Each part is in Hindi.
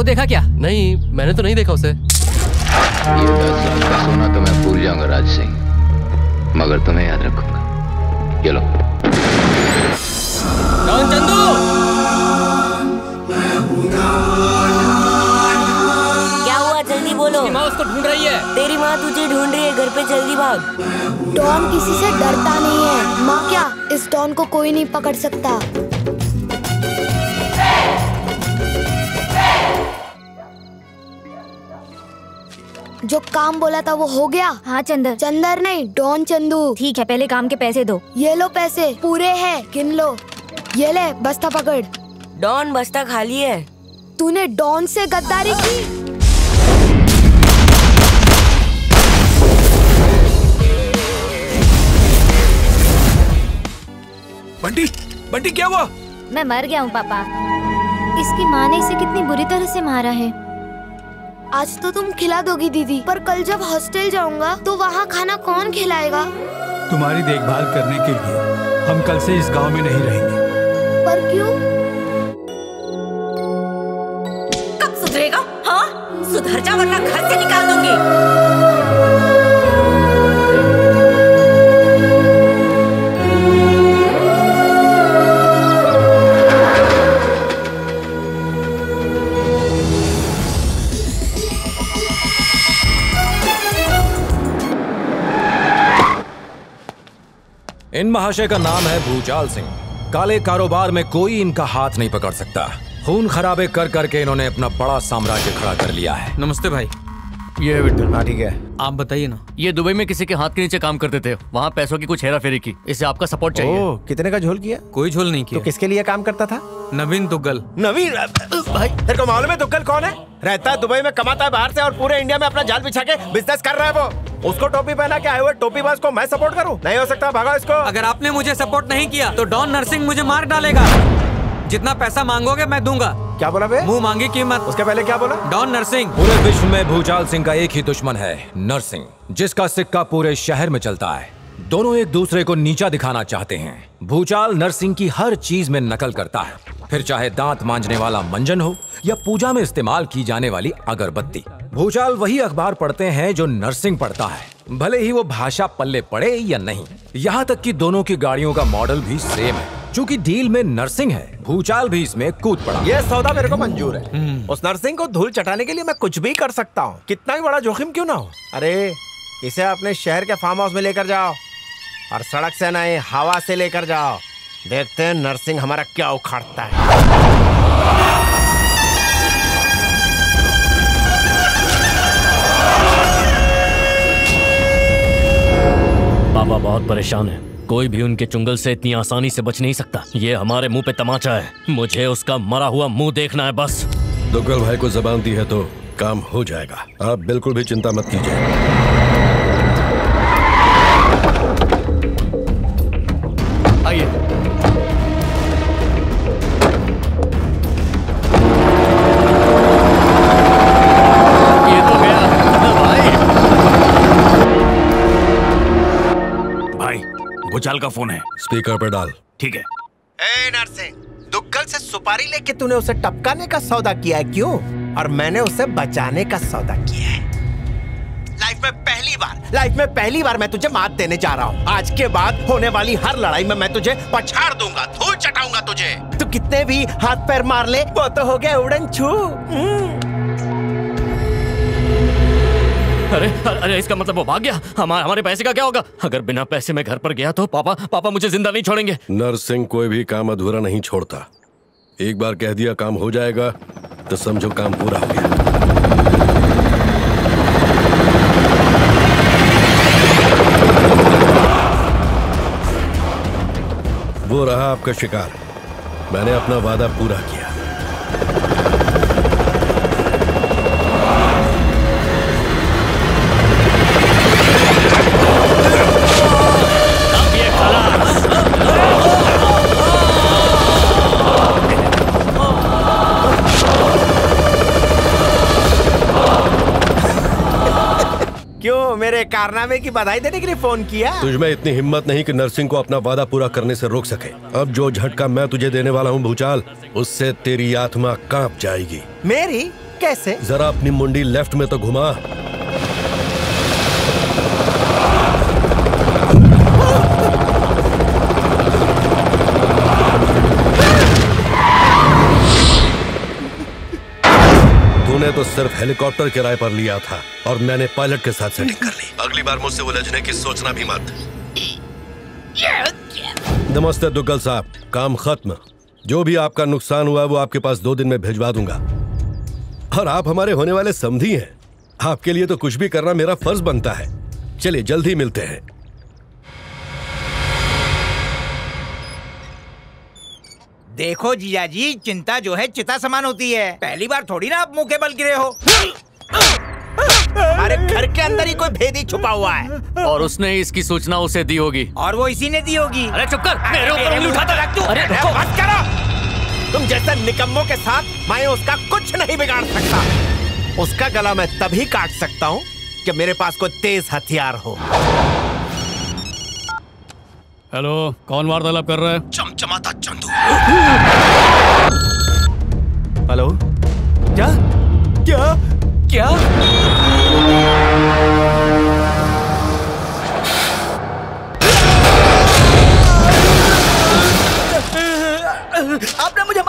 को देखा क्या? नहीं मैंने तो नहीं देखा उसे। ये दस साल का सोना तो मैं भूल जाऊँगा राज सिंह मगर तुम्हें याद रखूँगा। चलो। डॉन चंदू क्या हुआ? जल्दी बोलो। माँ उसको ढूंढ रही है। तेरी माँ तुझे ढूंढ रही है घर पे जल्दी भाग। डॉन किसी से डरता नहीं है। माँ क्या? इस डॉन को कोई नहीं पकड़ सकता। जो काम बोला था वो हो गया। हाँ चंदर। चंदर नहीं डॉन चंदू। ठीक है पहले काम के पैसे दो। ये लो पैसे पूरे हैं गिन लो। ये ले बस्ता पकड़। डॉन बस्ता खाली है। तूने डॉन से गद्दारी की। बंटी बंटी क्या हुआ? मैं मर गया हूँ पापा। इसकी माँ ने इसे कितनी बुरी तरह से मारा है। आज तो तुम खिला दोगी दीदी। पर कल जब हॉस्टल जाऊँगा तो वहाँ खाना कौन खिलाएगा? तुम्हारी देखभाल करने के लिए हम कल से इस गाँव में नहीं रहेंगे। पर क्यों? कब सुधरेगा हाँ? सुधर जा वरना घर से निकाल दूँगी। इन महाशय का नाम है भूचाल सिंह। काले कारोबार में कोई इनका हाथ नहीं पकड़ सकता। खून खराबे कर करके इन्होंने अपना बड़ा साम्राज्य खड़ा कर लिया है। नमस्ते भाई। ये विठल हाँ ठीक है। आप बताइए ना ये दुबई में किसी के हाथ के नीचे काम करते थे वहाँ पैसों की कुछ हेरा फेरी की इससे आपका सपोर्ट चाहिए। ओ, कितने का झोल किया? कोई झोल नहीं किया तो किया। किसके लिए काम करता था? नवीन दुग्गल नवीन भाई तेरे को मालूम है दुग्गल कौन है? रहता है दुबई में कमाता है बाहर से और पूरे इंडिया में अपना जाल बिछा के बिज़नेस कर रहा है वो। उसको टोपी पहना के आए हुए टोपी बाज को मैं सपोर्ट करूँ? नहीं हो सकता भागा इसको। अगर आपने मुझे सपोर्ट नहीं किया तो डॉन नर्सिंग मुझे मार डालेगा। जितना पैसा मांगोगे मैं दूँगा। क्या बोला बे? मुँह मांगी कीमत। उसके पहले क्या बोला? डॉन नर्सिंग पूरे विश्व में भूचाल सिंह का एक ही दुश्मन है नरसिंह जिसका सिक्का पूरे शहर में चलता है। दोनों एक दूसरे को नीचा दिखाना चाहते हैं। भूचाल नरसिंह की हर चीज़ में नकल करता है। फिर चाहे दांत मांजने वाला मंजन हो या पूजा में इस्तेमाल की जाने वाली अगरबत्ती। भूचाल वही अखबार पढ़ते हैं जो नरसिंह पढ़ता है। भले ही वो भाषा पल्ले पड़े या नहीं यहाँ तक कि दोनों की गाड़ियों का मॉडल भी सेम है। चूँकि डील में नर्सिंग है। भूचाल भी इसमें कूद पड़ा। ये सौदा मेरे को मंजूर है। उस नर्सिंग को धूल चटाने के लिए मैं कुछ भी कर सकता हूँ। कितना भी बड़ा जोखिम क्यों ना हो? अरे इसे अपने शहर के फार्म हाउस में लेकर जाओ और सड़क से नहीं हवा से लेकर जाओ। देखते हैं नरसिंह हमारा क्या उखाड़ता है। बाबा बहुत परेशान है। कोई भी उनके चुंगल से इतनी आसानी से बच नहीं सकता। ये हमारे मुँह पे तमाचा है। मुझे उसका मरा हुआ मुँह देखना है, बस। दुग्गल भाई को जबान दी है तो काम हो जाएगा। आप बिल्कुल भी चिंता मत कीजिए। भूचाल का फ़ोन है। स्पीकर पर डाल। ठीक है। ए नरसिंह दुग्गल से सुपारी लेके तूने उसे टपकाने का सौदा किया है क्यों? और मैंने उसे बचाने का सौदा किया है। लाइफ में पहली बार लाइफ में पहली बार मैं तुझे मात देने जा रहा हूँ। आज के बाद होने वाली हर लड़ाई में मैं तुझे पछाड़ दूँगा धूल चटाऊँगा तुझे। तू कितने भी हाथ पैर मार ले वो तो हो गया उड़न छू अरे अरे, इसका मतलब वो भाग गया। हमारे हमारे पैसे का क्या होगा? अगर बिना पैसे में घर पर गया तो पापा पापा मुझे ज़िंदा नहीं छोड़ेंगे। नरसिंह कोई भी काम अधूरा नहीं छोड़ता। एक बार कह दिया काम हो जाएगा तो समझो काम पूरा हो गया। वो रहा आपका शिकार। मैंने अपना वादा पूरा किया। कारनामे की बधाई देने के लिए फ़ोन किया। तुझमें इतनी हिम्मत नहीं कि नरसिंह को अपना वादा पूरा करने से रोक सके। अब जो झटका मैं तुझे देने वाला हूँ भूचाल उससे तेरी आत्मा काँप जाएगी। मेरी? कैसे? जरा अपनी मुंडी लेफ़्ट में तो घुमा। तूने तो सिर्फ़ हेलीकॉप्टर किराए पर लिया था और मैंने पायलट के साथ सेटिंग कर ली अगली बार मुझसे उलझने की सोचना भी मत। नमस्ते दुग्गल साहब काम खत्म। जो भी आपका नुकसान हुआ वो आपके पास दो दिन में भिजवा दूँगा। और आप हमारे होने वाले समधी हैं। आपके लिए तो कुछ भी करना मेरा फ़र्ज़ बनता है। चलिए जल्दी मिलते हैं। देखो जीजा जी चिंता जो है चिता समान होती है। पहली बार थोड़ी ना आप मुँह के बल गिरे हो। हमारे घर के अंदर ही कोई भेदी छुपा हुआ है। और उसने इसकी सूचना उसे दी होगी। और वो इसी ने दी होगी। अरे चुप कर मेरे ऊपर उंगली उठाता रख तू। अरे अरे रुको। मत करो। तुम जैसे निकम्मों के साथ मैं उसका कुछ नहीं बिगाड़ सकता। उसका गला मैं तभी काट सकता हूँ जब मेरे पास कोई तेज हथियार हो। हेलो कौन वार्तालाप कर रहा है? चमचमाता चंदू। हेलो? क्या? क्या? क्या? आपने मुझे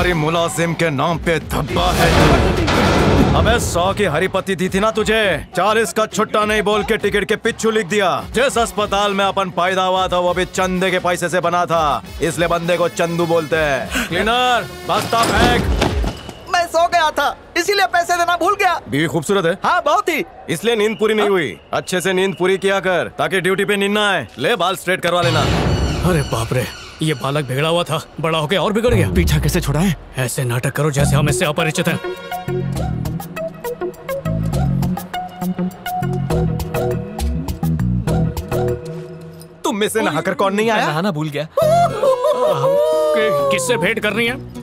मारा क्यों सरकारी मुलाजिम के नाम पे धब्बा है। अबे सौ की हरी पत्ती दी थी ना तुझे? चालीस का छुट्टा नहीं बोल के टिकट के पिच्छू लिख दिया। जिस अस्पताल में अपन पैदा हुआ था वो भी चंदे के पैसे से बना था। इसलिए बंदे को चंदू बोलते हैं। क्लीनर बस्ता फेंक मैं सो गया था इसीलिए पैसे देना भूल गया। बीवी खूबसूरत है। हाँ बहुत ही। इसलिए नींद पूरी नहीं हुई। अच्छे से नींद पूरी किया कर ताकि ड्यूटी पे नींद ना आए। ले बाल स्ट्रेट करवा लेना। अरे बाप रे ये बालक बिगड़ा हुआ था बड़ा होके और बिगड़ गया। पीछा कैसे छुड़ाए ऐसे नाटक करो जैसे हम इससे अपरिचित हैं। तुम में से नहाकर कौन नहीं आया? नहाना भूल गया। किससे भेंट करनी है?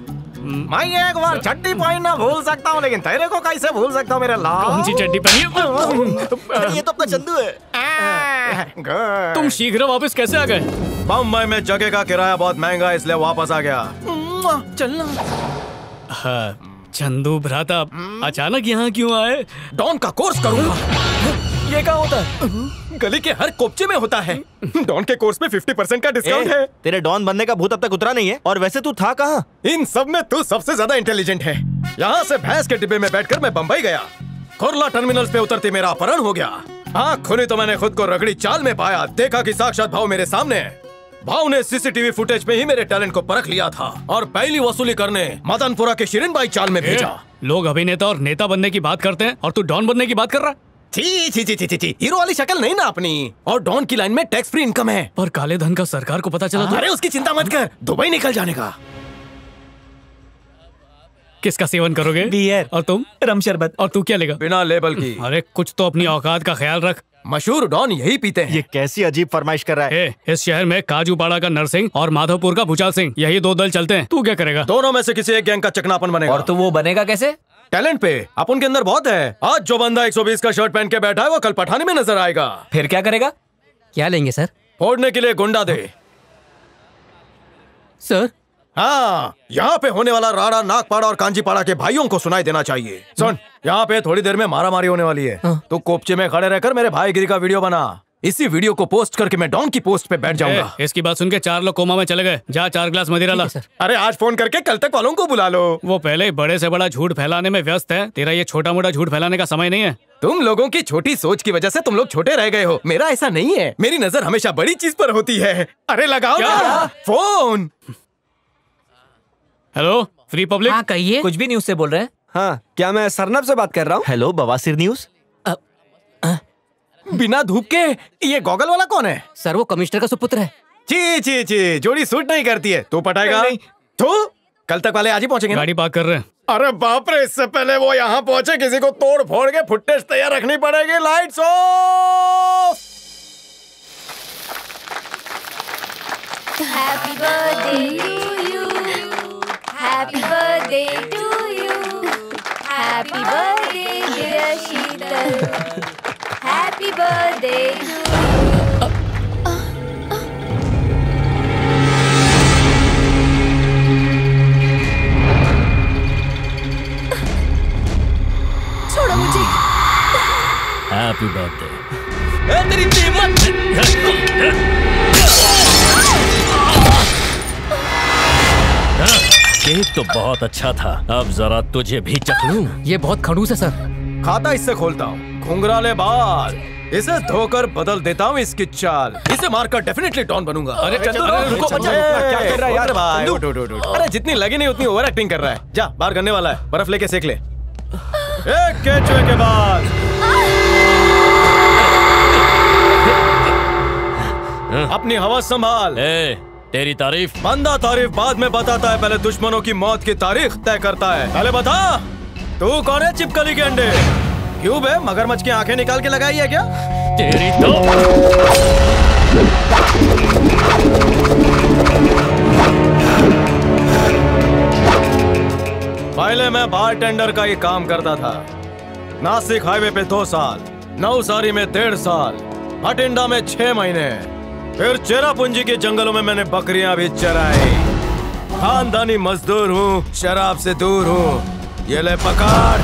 मैं एक बार छट्टी पहनना भूल सकता हूँ लेकिन तेरे को कैसे भूल सकता हूँ मेरा लाल? कौन सी चड्डी पहनी है? ये तो अपना चंदू है। तुम शीघ्र वापस कैसे आ गए? बम्बई में जगह का किराया बहुत महँगा है इसलिए वापस आ गया। चलना। हाँ, चंदू भ्राता अचानक यहाँ क्यों आए? डॉन का कोर्स करूँगा ये क्या होता है? गली के हर कोपचे में होता है। डॉन के कोर्स में 50 परसेंट का डिस्काउंट है। तेरे डॉन बनने का भूत अब तक उतरा नहीं है। और वैसे तू था कहाँ? इन सब में तू सबसे ज़्यादा इंटेलिजेंट है। यहाँ से भैंस के डिब्बे में बैठकर मैं बम्बई गया। कुरला टर्मिनल पे उतरते मेरा अपहरण हो गया। आँख खुली तो मैंने खुद को रगड़ी चाल में पाया। देखा की साक्षात भाव मेरे सामने भाव ने सीसीटीवी फुटेज में ही मेरे टैलेंट को परख लिया था। और पहली वसूली करने मदनपुरा के शिरिन बाई चाल में भेजा। लोग अभिनेता और नेता बनने की बात करते हैं? और तू डॉन बनने की बात कर रहा है? छी छी छी छी छी छी। हीरो वाली शक्ल नहीं ना अपनी। और डॉन की लाइन में टैक्स फ्री इनकम है। पर काले धन का सरकार को पता चला तो अरे उसकी चिंता मत कर। दुबई निकल जाने का। किसका सेवन करोगे? बियर और तुम? रम शरबत। और तू क्या लेगा? बिना लेबल की। अरे कुछ तो अपनी औकात का ख्याल रख। मशहूर डॉन यही पीते हैं। ये कैसी अजीब फरमाइश कर रहा है। ए, इस शहर में काजूपाड़ा का नरसिंह और माधवपुर का भूचाल सिंह यही दो दल चलते हैं। तू क्या करेगा? दोनों में से किसी एक गैंग का चकनापन बनेगा। और तू वो बनेगा कैसे? टैलेंट पे? अपन के अंदर बहुत है। आज जो बंदा 120 का शर्ट पहन के बैठा है वो कल पठाने में नज़र आएगा। फिर क्या करेगा? क्या लेंगे सर? फोड़ने के लिए गुंडा दे। सर? हाँ यहाँ पे होने वाला राड़ा नागपाड़ा और कांजीपाड़ा के भाइयों को सुनाई देना चाहिए। सुन यहाँ पे थोड़ी देर में मारा मारी होने वाली है। तो कोपचे में खड़े रहकर मेरे भाईगिरी का वीडियो बना। इसी वीडियो को पोस्ट करके मैं डॉन की पोस्ट पे बैठ जाऊँगा। इसकी बात सुन के चार लोग कोमा में चले गए। जा चार गिलास मदिरा ला। अरे आज फ़ोन करके कल तक वालों को बुला लो। वो पहले ही बड़े से बड़ा झूठ फैलाने में व्यस्त है। तेरा ये छोटा मोटा झूठ फैलाने का समय नहीं है। तुम लोगों की छोटी सोच की वजह से तुम लोग छोटे रह गए हो। मेरा ऐसा नहीं है। मेरी नज़र हमेशा बड़ी चीज़ पर होती है। अरे लगाओ फ़ोन। Hello free public? हाँ कहिए। कुछ भी न्यूज़ से बोल रहे हैं। हाँ क्या मैं सरनब से बात कर रहा हूँ? हेलो बवासीर न्यूज़। बिना धूप के ये गॉगल वाला कौन है? सर वो कमिश्नर का सुपुत्र है। ची ची ची जोड़ी सूट नहीं करती है। तू पटाएगा? नहीं, तू? कल तक वाले आज ही पहुँचेंगे गाड़ी पार्क कर रहे हैं। अरे बाप रे इससे पहले वो यहाँ पहुँचे किसी को तोड़ फोड़ के फुटेज तैयार रखनी पड़ेगी। Lights off happy birthday to you happy birthday to you happy birthday dear Sheetal happy birthday to छोड़ो मुझे। हैप्पी बर्थडे तेरी केक तो बहुत अच्छा था। अब जरा तुझे भी चख लूँ। ये बहुत खड़ूस है सर। खाता इससे खोलता हूँ। घुंघराले बाल। इसे धोकर बदल देता हूँ इसकी चाल। इसे मारकर डेफिनेटली डॉन बनूँगा। अरे चंदू, अरे रुको, चंदू, क्या कर रहा है यार? भाई। उठ, उठ, उठ। अरे जितनी लगी नहीं उतनी ओवर एक्टिंग कर रहा है। जा बाहर करने वाला है। बर्फ़ लेके सेक ले। एक केचुए के बाद। अपनी हवा संभाल। ए, तेरी तारीफ़। बंदा तारीफ़ बाद में बताता है। पहले दुश्मनों की मौत की तारीख तय करता है। पहले बता। तू कौन है चिपकली के अंडे? क्यूब है मगरमच्छ की आँखें निकाल के लगाई है क्या? तेरी तो पहले मैं बारटेंडर का ही काम करता था। नासिक हाईवे पे दो साल नवसारी में डेढ़ साल भटिंडा में छह महीने। फिर चेरापूंजी के जंगलों में मैंने बकरियाँ भी चराई। खानदानी मजदूर हूँ शराब से दूर हूँ। ये ले पकड़।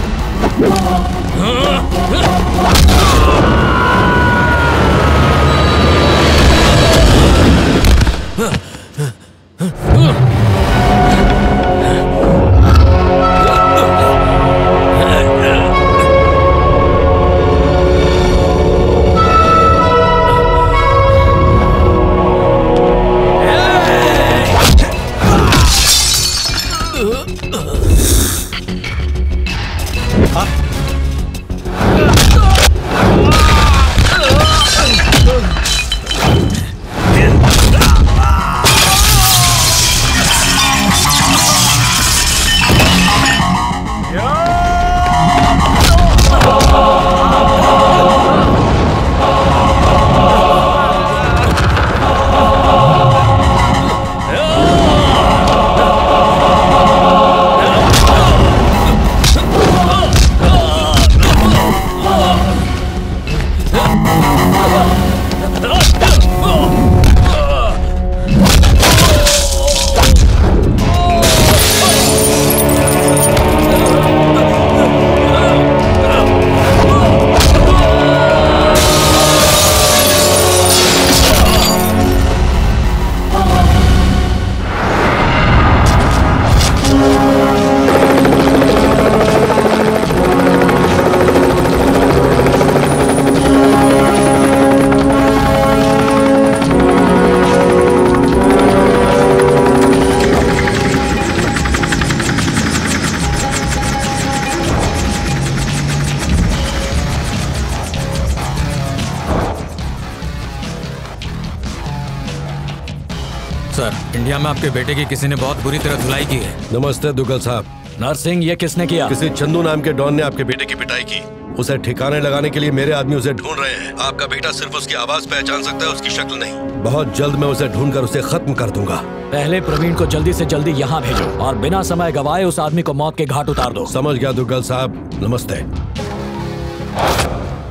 आपके बेटे की किसी ने बहुत बुरी तरह धुलाई की है। नमस्ते दुग्गल साहब। नरसिंह ये किसने किया? किसी चंदू नाम के डॉन ने आपके बेटे की पिटाई की। उसे ठिकाने लगाने के लिए मेरे आदमी उसे ढूंढ रहे हैं। आपका बेटा सिर्फ़ उसकी आवाज़ पहचान सकता है उसकी शक्ल नहीं। बहुत जल्द मैं उसे ढूंढ कर उसे खत्म कर दूँगा। पहले प्रवीण को जल्दी से जल्दी यहाँ भेजो और बिना समय गवाए उस आदमी को मौत के घाट उतार दो। समझ गया दुग्गल साहब। नमस्ते।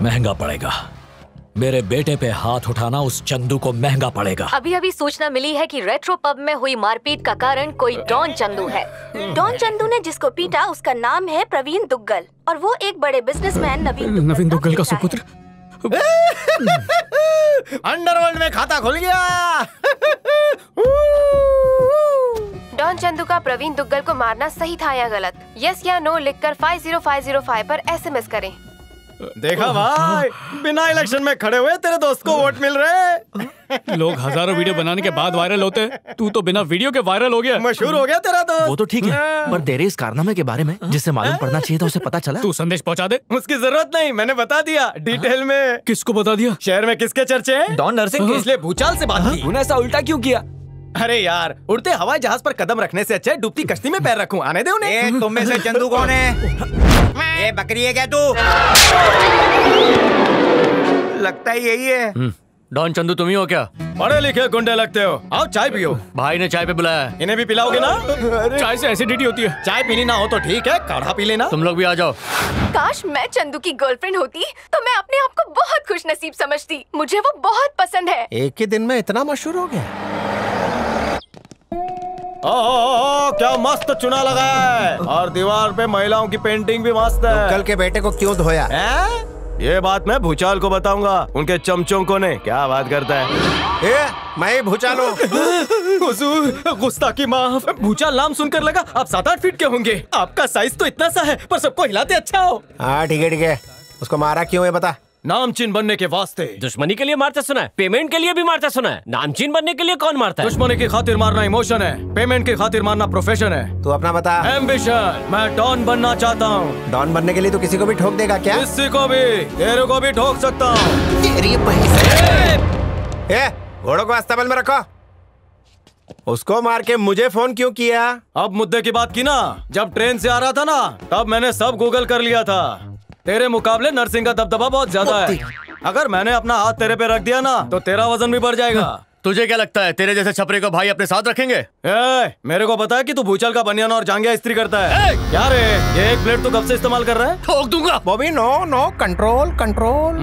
महँगा पड़ेगा। मेरे बेटे पे हाथ उठाना उस चंदू को महँगा पड़ेगा। अभी अभी सूचना मिली है कि रेट्रो पब में हुई मारपीट का कारण कोई डॉन चंदू है। डॉन चंदू ने जिसको पीटा उसका नाम है प्रवीण दुग्गल। और वो एक बड़े बिजनेसमैन नवीन नवीन दुग्गल का सुपुत्र? अंडरवर्ल्ड में खाता खुल गया। डॉन चंदू का प्रवीण दुग्गल को मारना सही था या गलत? यस या नो लिखकर 50505 पर एसएमएस करें। देखा भाई बिना इलेक्शन में खड़े हुए तेरे दोस्त को वोट मिल रहे लोग हज़ारों वीडियो बनाने के बाद वायरल होते तू तो बिना वीडियो के वायरल हो गया। मशहूर हो गया तेरा दोस्त। वो तो ठीक है पर तेरे इस कारनामे के बारे में जिससे मालूम पड़ना चाहिए था उसे पता चला? तू संदेश पहुँचा दे। उसकी ज़रूरत नहीं मैंने बता दिया डिटेल में। किसको बता दिया? शहर में किसके चर्चे हैं? डॉन नर्सिंग इसलिए भूचाल से बात की। तूने ऐसा उल्टा क्यों किया? अरे यार उड़ते हवाई जहाज़ पर कदम रखने से अच्छा है डूबती कश्ती में पैर रखूँ आने दे उन्हें। तुम में से चंदू कौन है? ये बकरी है क्या तू? लगता ही यही है। डॉन चंदू तुम ही हो क्या? पढ़े लिखे गुंडे लगते हो। आओ चाय पियो। भाई ने चाय पे बुलाया इन्हें भी पिलाओगे ना? चाय से एसिडिटी होती है। चाय पीनी ना हो तो ठीक है काढ़ा पी लेना। तुम लोग भी आ जाओ। काश मैं चंदू की गर्लफ्रेंड होती तो मैं अपने आप को बहुत खुश नसीब समझती। मुझे वो बहुत पसंद है। एक ही दिन में इतना मशहूर हो गया? क्या मस्त चुना लगाया है। और दीवार पे महिलाओं की पेंटिंग भी मस्त है। कल के बेटे को क्यों धोया? है? ये बात मैं भूचाल को बताऊँगा उनके चमचों को ने क्या बात करता है? ए, मैं भूचालो हुजूर गुस्ताखी माफ़ भूचाल नाम सुनकर लगा आप सात आठ फीट के होंगे। आपका साइज़ तो इतना सा है पर सबको हिलाते अच्छा हो। हाँ ठीक है ठीक है। उसको मारा क्यों है बता? नामचीन बनने के वास्ते। दुश्मनी के लिए मारता सुना है पेमेंट के लिए भी मारता सुना है। नामचीन बनने के लिए कौन मारता है? दुश्मनी की खातिर मारना इमोशन है पेमेंट की खातिर मारना प्रोफेशन है। तू अपना बता। एम्बिशन मैं डॉन बनना चाहता हूँ। डॉन बनने के लिए तू किसी को भी ठोक देगा क्या? किसी को भी तेरे को भी ठोक सकता हूँ। घोड़ों को अस्तबल में रखो। उसको मार के मुझे फ़ोन क्यों किया? अब मुद्दे की बात की ना। जब ट्रेन से आ रहा था ना तब मैंने सब गूगल कर लिया था। तेरे मुकाबले नर्सिंग का दबदबा बहुत ज़्यादा है। अगर मैंने अपना हाथ तेरे पे रख दिया ना तो तेरा वज़न भी बढ़ जाएगा। तुझे क्या लगता है तेरे जैसे छपरे को भाई अपने साथ रखेंगे? ए, मेरे को पता है कि तू भूचाल का बनियान और जांगिया इस्त्री करता है। क्या रे ये एक प्लेट तू कब से इस्तेमाल कर रहा है? ठोक दूँगा। Bobby no no control control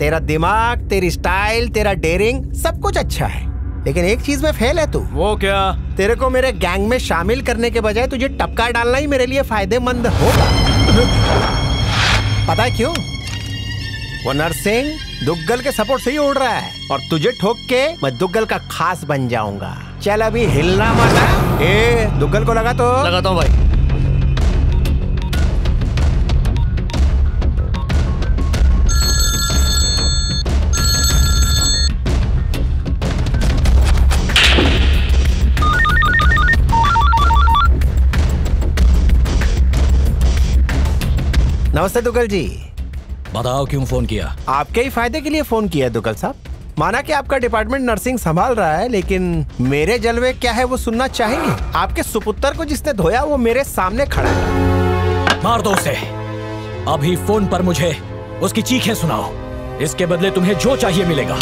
तेरा दिमाग तेरी स्टाइल तेरा डेरिंग सब कुछ अच्छा है। लेकिन एक चीज़ में फेल है तू। वो क्या? तेरे को मेरे गैंग में शामिल करने के बजाय तुझे टपका डालना ही मेरे लिए फ़ायदेमंद होगा। पता है क्यों? वो नरसिंह दुग्गल के सपोर्ट से ही उड़ रहा है। और तुझे ठोक के मैं दुग्गल का खास बन जाऊँगा। चल अभी हिलना मत ए, दुग्गल को लगा तो? लगाता हूँ भाई। नमस्ते दुगल जी। बताओ क्यों फ़ोन किया? आपके ही फ़ायदे के लिए फ़ोन किया है दुग्गल साहब। माना कि आपका डिपार्टमेंट नर्सिंग संभाल रहा है लेकिन मेरे जलवे क्या है वो सुनना चाहेंगे? आपके सुपुत्र को जिसने धोया वो मेरे सामने खड़ा है। मार दो उसे। अभी फ़ोन पर मुझे उसकी चीखें सुनाओ। इसके बदले तुम्हें जो चाहिए मिलेगा।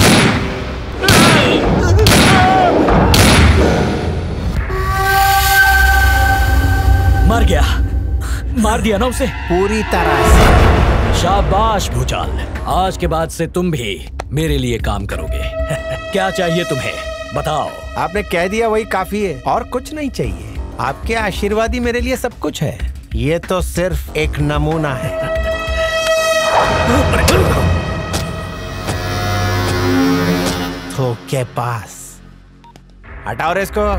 मर गया। मार दिया ना उसे। पूरी तरह से। शाबाश भूचाल। आज के बाद से तुम भी मेरे लिए काम करोगे। क्या चाहिए तुम्हें? बताओ। आपने कह दिया वही काफ़ी है और कुछ नहीं चाहिए। आपके आशीर्वाद ही मेरे लिए सब कुछ है। ये तो सिर्फ़ एक नमूना है। तो के पास। हटाओ रे इसको।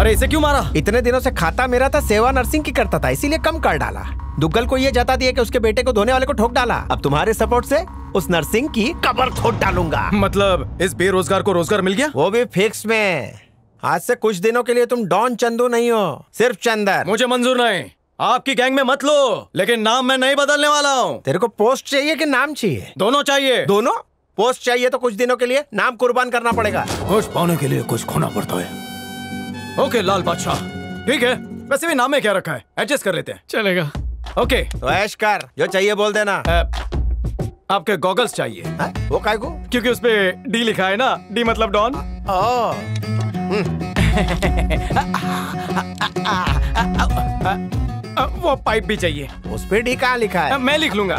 अरे इसे क्यों मारा? इतने दिनों से खाता मेरा था सेवा नर्सिंग की करता था इसीलिए कम कर डाला। दुग्गल को ये जता दिया कि उसके बेटे को धोने वाले को ठोक डाला। अब तुम्हारे सपोर्ट से उस नर्सिंग की कबर खोद डालूँगा। मतलब इस बेरोजगार को रोज़गार मिल गया? वो भी फिक्स में। आज से कुछ दिनों के लिए तुम डॉन चंदू नहीं हो सिर्फ़ चंदर। मुझे मंजूर नहीं। आपकी गैंग में मत लो लेकिन नाम मैं नहीं बदलने वाला हूँ। तेरे को पोस्ट चाहिए कि नाम चाहिए? दोनों चाहिए। दोनों? पोस्ट चाहिए तो कुछ दिनों के लिए नाम कुर्बान करना पड़ेगा। कुछ पाने के लिए कुछ खोना पड़ता है। ओके लाल बादशाह ठीक है वैसे भी नाम में क्या रखा है एडजस्ट कर लेते हैं चलेगा ओके तो ऐश कर जो चाहिए बोल देना आपके गॉगल्स चाहिए है? वो काय को क्योंकि उस पे डी लिखा है ना डी मतलब डॉन वो पाइप भी चाहिए उस पे डी कहाँ लिखा है मैं लिख लूँगा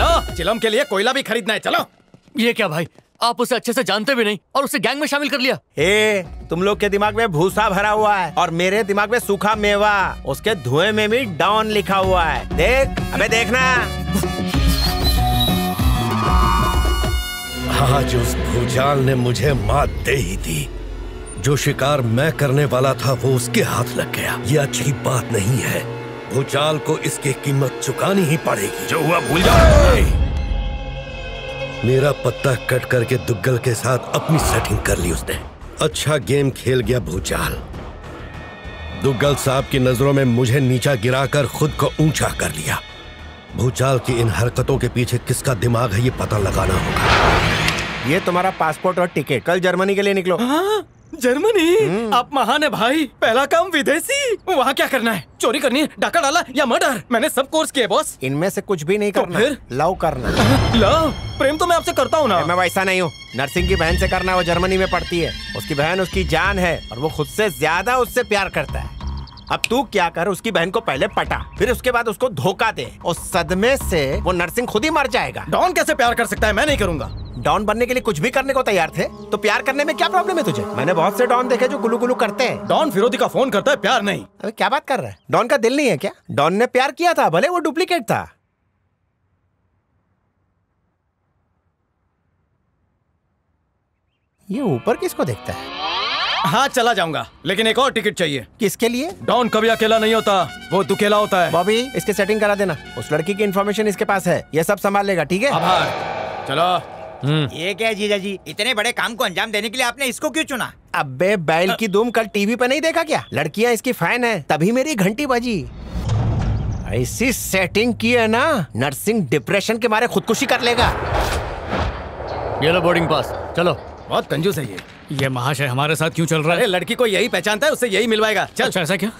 चलो चिलम के लिए कोयला भी खरीदना है चलो। ये क्या भाई? आप उसे अच्छे से जानते भी नहीं और उसे गैंग में शामिल कर लिया। ए, तुम लोग के दिमाग में भूसा भरा हुआ है और मेरे दिमाग में सूखा मेवा उसके धुएँ में भी डाउन लिखा हुआ है। देख अबे देखना। आज उस भूचाल ने मुझे मात दे ही दी। जो शिकार मैं करने वाला था वो उसके हाथ लग गया। ये अच्छी बात नहीं है। भूचाल को इसकी कीमत चुकानी ही पड़ेगी। जो हुआ भूल जाओ। मेरा पत्ता कट करके दुग्गल के साथ अपनी सेटिंग कर ली उसने। अच्छा गेम खेल गया भूचाल। दुग्गल साहब की नज़रों में मुझे नीचा गिराकर खुद को ऊँचा कर लिया। भूचाल की इन हरकतों के पीछे किसका दिमाग है ये पता लगाना होगा। ये तुम्हारा पासपोर्ट और टिकट। कल जर्मनी के लिए निकलो। हाँ, जर्मनी? आप महान है भाई। पहला काम विदेशी। वहाँ क्या करना है? चोरी करनी है डाका डाला या मर्डर? मैंने सब कोर्स किए बॉस। इनमें से कुछ भी नहीं करना। फिर? लव करना। लव? प्रेम तो मैं आपसे करता हूँ ना। मैं वैसा नहीं हूँ। नर्सिंग की बहन से करना वो जर्मनी में पढ़ती है। उसकी बहन उसकी जान है और वो खुद से ज़्यादा उससे प्यार करता है। अब तू क्या कर? उसकी बहन को पहले पटा फिर उसके बाद उसको धोखा दे। उस सदमे से वो नर्सिंग खुद ही मर जाएगा। डॉन कैसे प्यार कर सकता है? मैं नहीं करूँगा। डॉन बनने के लिए कुछ भी करने को तैयार थे तो प्यार करने में क्या प्रॉब्लम है तुझे? मैंने बहुत से डॉन देखे जो गुलू गुलू करते हैं। डॉन फिरोदी का फ़ोन करता है प्यार नहीं। अबे क्या बात कर रहा है? डॉन का दिल नहीं है क्या? डॉन ने प्यार किया था भले वो डुप्लीकेट था। ये ऊपर किसको देखता है? हाँ चला जाऊँगा लेकिन एक और टिकट चाहिए। किसके लिए? डॉन कभी अकेला नहीं होता वो दुकेला होता है। बॉबी इसकी सेटिंग करा देना। उस लड़की की इन्फॉर्मेशन इसके पास है ये सब संभाल लेगा ठीक है? आभार। चलो। ये क्या जीजा जी? इतने बड़े काम को अंजाम देने के लिए आपने इसको क्यों चुना? अबे बैल की दुम कल टीवी पे नहीं देखा क्या? लड़कियाँ इसकी फ़ैन है तभी मेरी घंटी बजी। ऐसी सेटिंग की है ना नर्सिंग डिप्रेशन के मारे खुदकुशी कर लेगा। ये लो बोर्डिंग पास चलो। बहुत कंजूस है ये। ये महाशय हमारे साथ क्यों चल रहा है? लड़की को यही पहचानता है उससे यही मिलवाएगा। चल। अच्छा ऐसा क्या?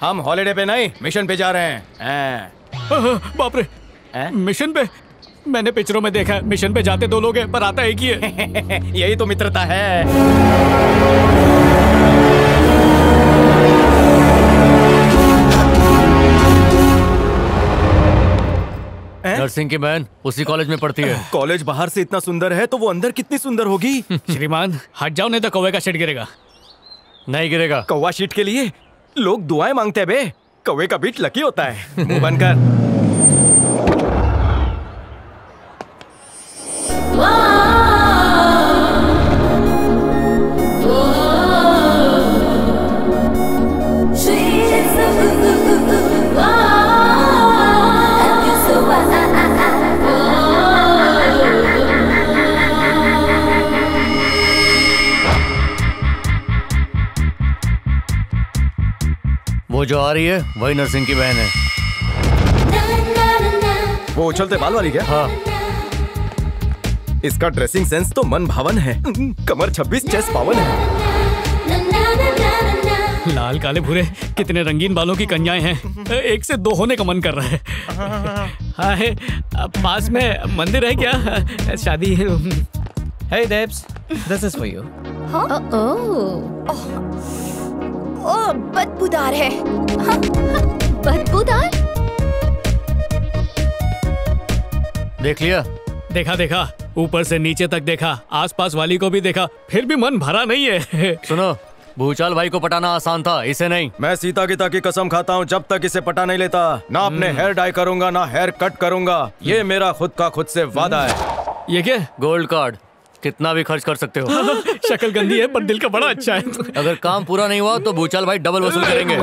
हम हॉलिडे पे नहीं मिशन पे जा रहे हैं। बाप रे। मिशन पे? मैंने पिक्चरों में देखा है। मिशन पे जाते दो लोग हैं पर आता एक ही है। यही तो मित्रता है। नर्सिंग की बहन उसी कॉलेज में पढ़ती है। कॉलेज बाहर से इतना सुंदर है तो वो अंदर कितनी सुंदर होगी? श्रीमान हट जाओ नहीं तो कौवे का शीट गिरेगा। नहीं गिरेगा। कौवा शीट के लिए लोग दुआएँ मांगते हैं बे। कौवे का बीट लकी होता है। मुँह बनकर वो जो आ रही है वही नर्सिंग की बहन है। वो उछलते बाल वाली क्या? हाँ। इसका ड्रेसिंग सेंस तो मन भावन है। कमर 26 चेस्ट पावन है। लाल काले भूरे कितने रंगीन बालों की कन्याएँ हैं। एक से दो होने का मन कर रहा है। हाय पास में मंदिर है क्या? शादी Hey Debs, this is for you. ओ बदबूदार है। हाँ, बदबूदार? देख लिया। देखा देखा। ऊपर से नीचे तक देखा। आसपास वाली को भी देखा। फिर भी मन भरा नहीं है। सुनो भूचाल भाई को पटाना आसान था इसे नहीं। मैं सीता गीता की कसम खाता हूँ जब तक इसे पटा नहीं लेता। ना अपने हेयर डाई करूँगा ना हेयर कट करूँगा। ये मेरा खुद का खुद से वादा है। ये क्या? गोल्ड कार्ड कितना भी खर्च कर सकते हो। शक्ल गंदी है पर दिल का बड़ा अच्छा है। अगर काम पूरा नहीं हुआ तो भूचाल भाई डबल वसूल करेंगे।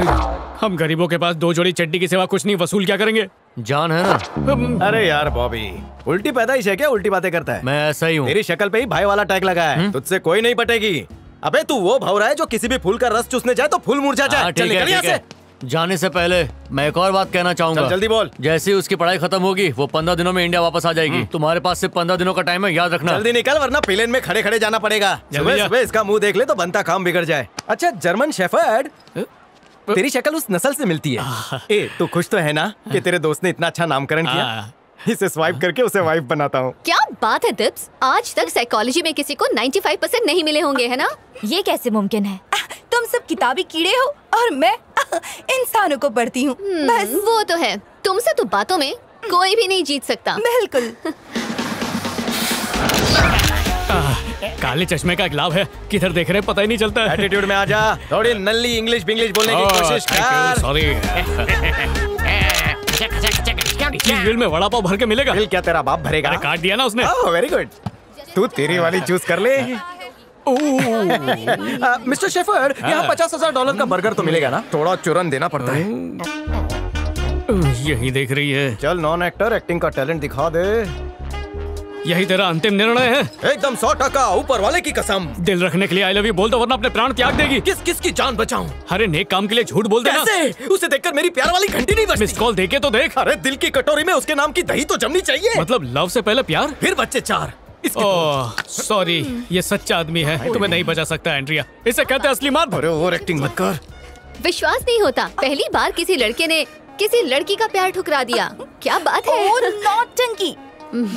हम गरीबों के पास दो जोड़ी चड्डी की सेवा कुछ नहीं वसूल क्या करेंगे? जान है ना? अरे यार बॉबी उल्टी पैदाइश है क्या? उल्टी बातें करता है। मैं ऐसा ही हूँ। तेरी शक्ल पे ही भाई वाला टैग लगा है। तुझसे कोई नहीं पटेगी अबे तू वो भौरा है जो किसी भी फूल का रस चूसने जाए तो फूल मुरझा जाए। हाँ, चल निकल यहाँ से। जाने से पहले मैं एक और बात कहना चाहूँगा। जल्दी बोल। जैसे ही उसकी पढ़ाई खत्म होगी वो पंद्रह दिनों में इंडिया वापस आ जाएगी। तुम्हारे पास सिर्फ़ पंद्रह दिनों का टाइम है याद रखना। जल्दी निकल वरना प्लेन में खड़े खड़े जाना पड़ेगा। सुबह सुबह इसका मुँह देख ले तो बनता काम बिगड़ जाए। अच्छा जर्मन शेफर्ड तेरी शक्ल उस नस्ल से मिलती है। ए तू खुश तो है ना कि तेरे दोस्त ने इतना अच्छा नामकरण किया? इसे स्वाइप करके उसे वाइफ बनाता हूँ। क्या बात है दिप्स आज तक साइकोलॉजी में किसी को 95 परसेंट नहीं मिले होंगे है ना? ये कैसे मुमकिन है? तुम सब किताबी कीड़े हो और मैं इंसानों को पढ़ती हूँ। बस। वो तो है। तुमसे तो बातों में कोई भी नहीं जीत सकता। बिल्कुल। काले चश्मे का एक लाभ है। किधर देख रहे हैं? पता ही नहीं चलता। एटीट्यूड में आ जा। थोड़ी नल्ली इंग्लिश बिंग्लिश बोलने की कोशिश कर। सॉरी बिल में वड़ा पाव भर के मिलेगा। बिल क्या तेरा बाप भरेगा? काट दिया ना उसने। वेरी गुड तू तेरी वाली चूज़ कर ले मिस्टर शेफर यहाँ पचास हज़ार डॉलर का बर्गर तो मिलेगा ना? थोड़ा चुरन देना पड़ता है। यही देख रही है। चल नॉन एक्टर एक्टिंग का टैलेंट दिखा दे। यही तेरा अंतिम निर्णय है। एकदम सौ टका ऊपर वाले की कसम। दिल रखने के लिए आई लव यू बोल दो वरना अपने प्राण त्याग देगी। किस किस की जान बचाऊं? अरे नेक काम के लिए झूठ बोल देना। कैसे? उसे देखकर मेरी प्यार वाली घंटी नहीं बजती। मिस कॉल देके तो देख। अरे दिल की कटोरी में उसके नाम की दही तो जमनी चाहिए। मतलब लव से पहले प्यार? फिर बच्चे चार। ओह सॉरी ये सच्चा आदमी है तुम्हें नहीं बचा सकता एंड्रिया। इसे कहते असली मार। अरे ओवर एक्टिंग मत कर। विश्वास नहीं होता। पहली बार किसी लड़के ने किसी लड़की का प्यार ठुकरा दिया। क्या बात है? ओ नौटंकी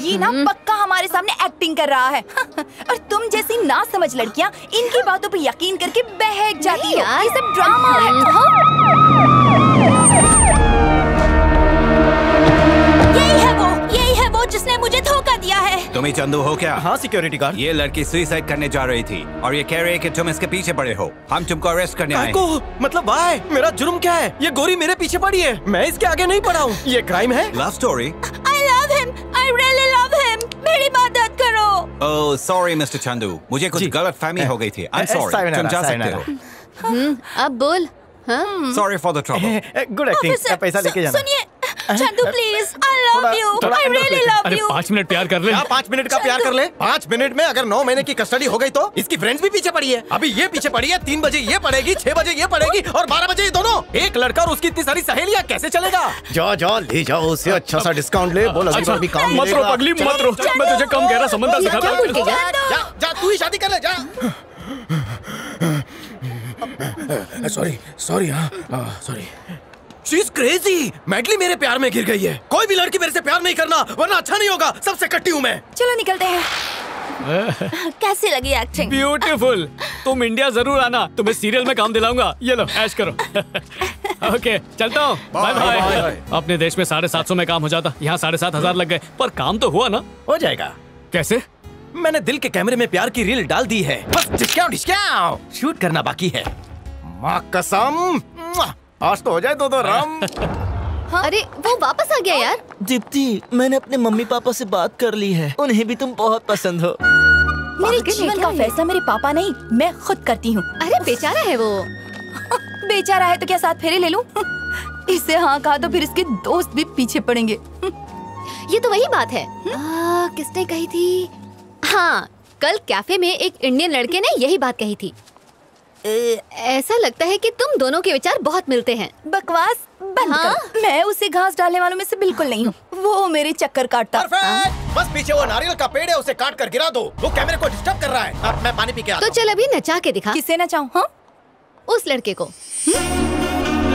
ये ना पक्का हमारे सामने एक्टिंग कर रहा है। और तुम जैसी ना समझ लड़कियाँ इनकी बातों पे यकीन करके बहक जाती हो। ये सब ड्रामा है। हाँ? यही है वो यही है वो जिसने मुझे धोखा दिया है। तुम ही चंदू हो क्या? हाँ सिक्योरिटी गार्ड ये लड़की सुसाइड करने जा रही थी और ये कह रही है कि तुम इसके पीछे पड़े हो। हम तुमको अरेस्ट करने आए। को मतलब वाई मेरा जुर्म क्या है? ये गोरी मेरे पीछे पड़ी है। मैं इसके आगे नहीं पड़ा हूँ। ये क्राइम है। Love story I love him I really love him मेरी मदद करो। ओह सॉरी मिस्टर चंदू मुझे कुछ गलत फहमी हो गई थी। आई एम सॉरी तुम जा सकते हो। हम्म, अब बोल। हाँ sorry for the trouble good acting पैसा लेके जाना सुनिए Chandu please I love you I really love अरे यू पाँच मिनट प्यार कर ले। क्या पाँच मिनट का प्यार कर ले? पाँच मिनट में अगर नौ महीने की कस्टडी हो गई तो? इसकी फ्रेंड्स भी पीछे पड़ी है। अभी ये पीछे पड़ी है तीन बजे ये पड़ेगी छह बजे ये पड़ेगी और बारह बजे ये दोनों। एक लड़का और उसकी इतनी सारी सहेलियाँ कैसे चलेगा? जा जा ले जाओ उसे अच्छा सा डिस्काउंट ले बोल अगली अच्छा, बार भी काम मत रो। पगली मत रो मैं तुझे कम गहरा हूँ। जा तू ही शादी कर ले जा। सॉरी सॉरी हाँ sorry she is crazy madly मेरे प्यार में गिर गई है। कोई भी लड़की मेरे से प्यार नहीं करना वरना अच्छा नहीं होगा। सबसे कट्टी हूँ मैं। चलो निकलते हैं। कैसी लगी एक्टिंग ब्यूटीफुल तुम इंडिया ज़रूर आना। तुम्हें सीरियल में काम दिलाऊँगा। ये लो ऐश करो। ओके चलता हूँ। बाय बाय अपने देश में साढ़े सात सौ में काम हो जाता। यहाँ साढ़े सात हज़ार लग गए। पर काम तो हुआ ना। हो जाएगा। कैसे? मैंने दिल के कैमरे में प्यार की रील डाल दी है। बस डिस्काउंट डिस्काउंट। शूट करना बाकी है। माँ कसम। आज तो हो जाए दो दो राम। हाँ? अरे वो वापस आ गया यार। दीप्ति मैंने अपने मम्मी पापा से बात कर ली है। उन्हें भी तुम बहुत पसंद हो। मेरे जीवन का फैसला मेरे पापा नहीं मैं खुद करती हूँ। अरे बेचारा है वो। बेचारा है तो क्या साथ फेरे ले लूँ? इससे हाँ कहा तो फिर इसके दोस्त भी पीछे पड़ेंगे। ये तो वही बात है। आ, किसने कही थी? हाँ कल कैफ़े में एक इंडियन लड़के ने यही बात कही थी। ए, ऐसा लगता है कि तुम दोनों के विचार बहुत मिलते हैं। बकवास बंद हाँ? कर मैं उसे घास डालने वालों में से बिल्कुल नहीं हूँ। वो मेरे चक्कर काटता। परफेक्ट! बस पीछे वो नारियल का पेड़ है उसे काट कर गिरा दो। वो कैमरे को डिस्टर्ब कर रहा है। अब मैं पानी पी के आता तो चल अभी नचा के दिखा। किसे ना हाँ? उस लड़के को।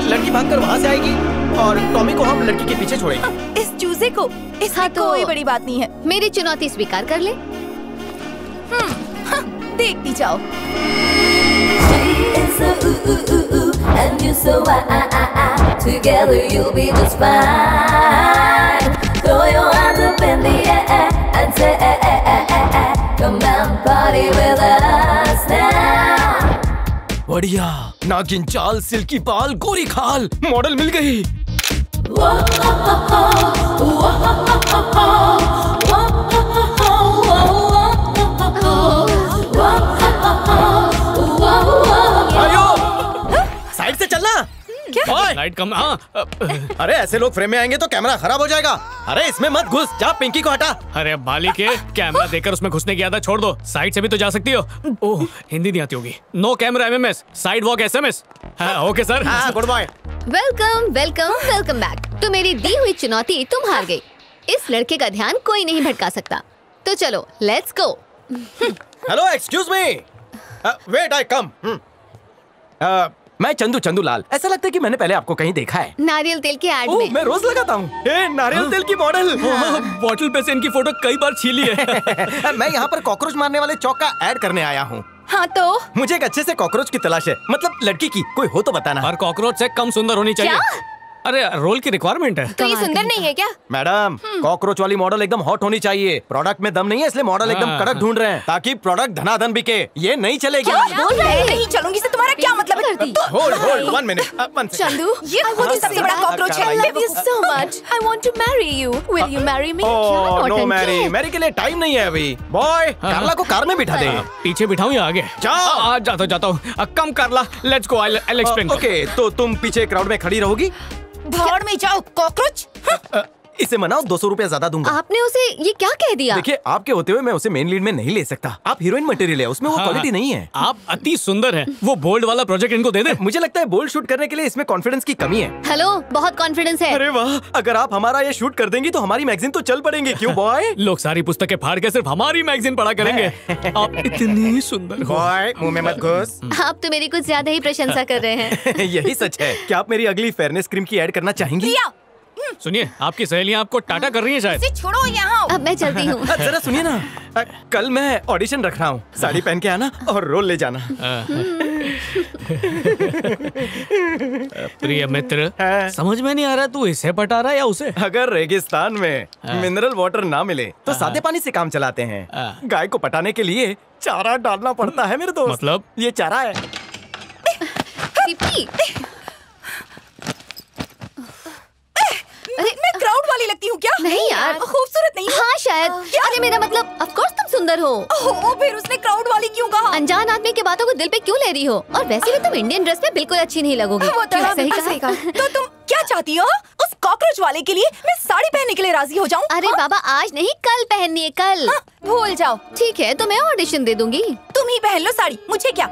लड़की भाग कर वहाँ से आएगी और टॉमी को हम लड़की के पीछे छोड़ेंगे। इस चूजे को। इस हाँ तो- कोई बड़ी बात नहीं है। मेरी चुनौती स्वीकार कर ले। देखती जाओ बढ़िया नागिन चाल सिल्की पाल गोरी खाल मॉडल मिल गई साइड से चलना। ओए! लाइट कम हाँ। अरे ऐसे लोग फ्रेम में आएँगे तो कैमरा खराब हो जाएगा। अरे इसमें मत घुस जा पिंकी को हटा। अरे बाली के कैमरा देकर उसमें घुसने की आदत छोड़ दो। साइड से भी तो जा सकती हो। ओह हिंदी नहीं आती होगी। No camera MMS side walk SMS हाँ ओके सर हाँ good bye welcome welcome welcome back तो मेरी दी हुई चुनौती तुम हार गई। इस लड़के का ध्यान कोई नहीं भटका सकता। तो चलो let's go hello excuse me wait I come मैं चंदू चंदू लाल ऐसा लगता है कि मैंने पहले आपको कहीं देखा है। नारियल तेल के एड में। मैं रोज लगाता हूँ। ए, नारियल तेल की मॉडल बॉटल पे से इनकी फ़ोटो कई बार छीली है। मैं यहाँ पर कॉकरोच मारने वाले चौक का ऐड करने आया हूँ। हाँ तो? मुझे एक अच्छे से कॉकरोच की तलाश है। मतलब लड़की की कोई हो तो बताना। और कॉकरोच से कम सुंदर होनी चाहिए। अरे रोल की रिक्वायरमेंट है। तो ये सुंदर नहीं है क्या? मैडम कॉकरोच वाली मॉडल एकदम हॉट होनी चाहिए। प्रोडक्ट में दम नहीं है इसलिए मॉडल एकदम हाँ। कड़क ढूंढ रहे हैं। ताकि प्रोडक्ट धनाधन बिके। ये नहीं चलेगी। हैं नहीं चलूँगी से तुम्हारा क्या मतलब है? चंदू ये सबसे बड़ा कॉकरोच है। नो मैरी मैरी के लिए टाइम नहीं है अभी। बॉय कारला को कार में बिठा दे। पीछे बिठाऊं या आगे? जाओ। जाता हूँ जाता हूँ। Come Carla let's go I explain okay तो तुम पीछे क्राउड में खड़ी रहोगी? भाड़ में जाओ कॉकरोच। इसे मनाओ दो सौ रूपया ज़्यादा दूँगा। आपने उसे ये क्या कह दिया? देखिए आपके होते हुए मैं उसे मेन लीड में नहीं ले सकता। आप हीरोइन मटेरियल है उसमें वो हाँ, क्वालिटी नहीं है। आप अति सुंदर हैं। वो बोल्ड वाला प्रोजेक्ट इनको दे दे। मुझे लगता है बोल्ड शूट करने के लिए इसमें कॉन्फिडेंस की कमी है। हेलो बहुत कॉन्फिडेंस है। अरे वाह अगर आप हमारा ये शूट कर देंगी तो हमारी मैगजीन तो चल पड़ेंगे क्यों बॉय लोग सारी पुस्तकें फाड़ के सिर्फ़ हमारी मैगजीन पढ़ा करेंगे। आप इतनी सुंदर बॉय मुँह में मत घुस। आप तो मेरी कुछ ज़्यादा ही प्रशंसा कर रहे हैं। यही सच है। क्या आप मेरी अगली फेयरनेस क्रीम की एड करना चाहेंगी? सुनिए आपकी सहेलियाँ आपको टाटा कर रही हैं शायद। छोड़ो यहाँ। अब मैं चलती हूँ। जरा सुनिए ना। कल मैं ऑडिशन रख रहा हूँ। साड़ी पहन के आना और रोल ले जाना। प्रिय मित्र समझ में नहीं आ रहा तू इसे पटा रहा है या उसे? अगर रेगिस्तान में मिनरल वाटर ना मिले तो सादे पानी से काम चलाते हैं। गाय को पटाने के लिए चारा डालना पड़ता है मेरे दोस्त। मतलब? ये चारा है दीप्ति अरे मैं क्राउड वाली लगती हूँ क्या? नहीं यार। खूबसूरत नहीं हाँ। शायद। अरे मेरा मतलब ऑफ़ कोर्स तुम सुंदर हो। ओह फिर उसने क्राउड वाली क्यों कहा? अनजान आदमी की बातों को दिल पे क्यों ले रही हो? और वैसे भी तुम इंडियन ड्रेस में बिल्कुल अच्छी नहीं लगोगी। तो क्या? है, बिल्कुल सही कहा। तो तुम क्या चाहती हो उस कॉकरोच वाले के लिए मैं साड़ी पहनने के लिए राज़ी हो जाऊँ? अरे बाबा आज नहीं कल पहननी है कल। भूल जाओ। ठीक है तो मैं ऑडिशन दे दूँगी। तुम ही पहन लो साड़ी मुझे क्या?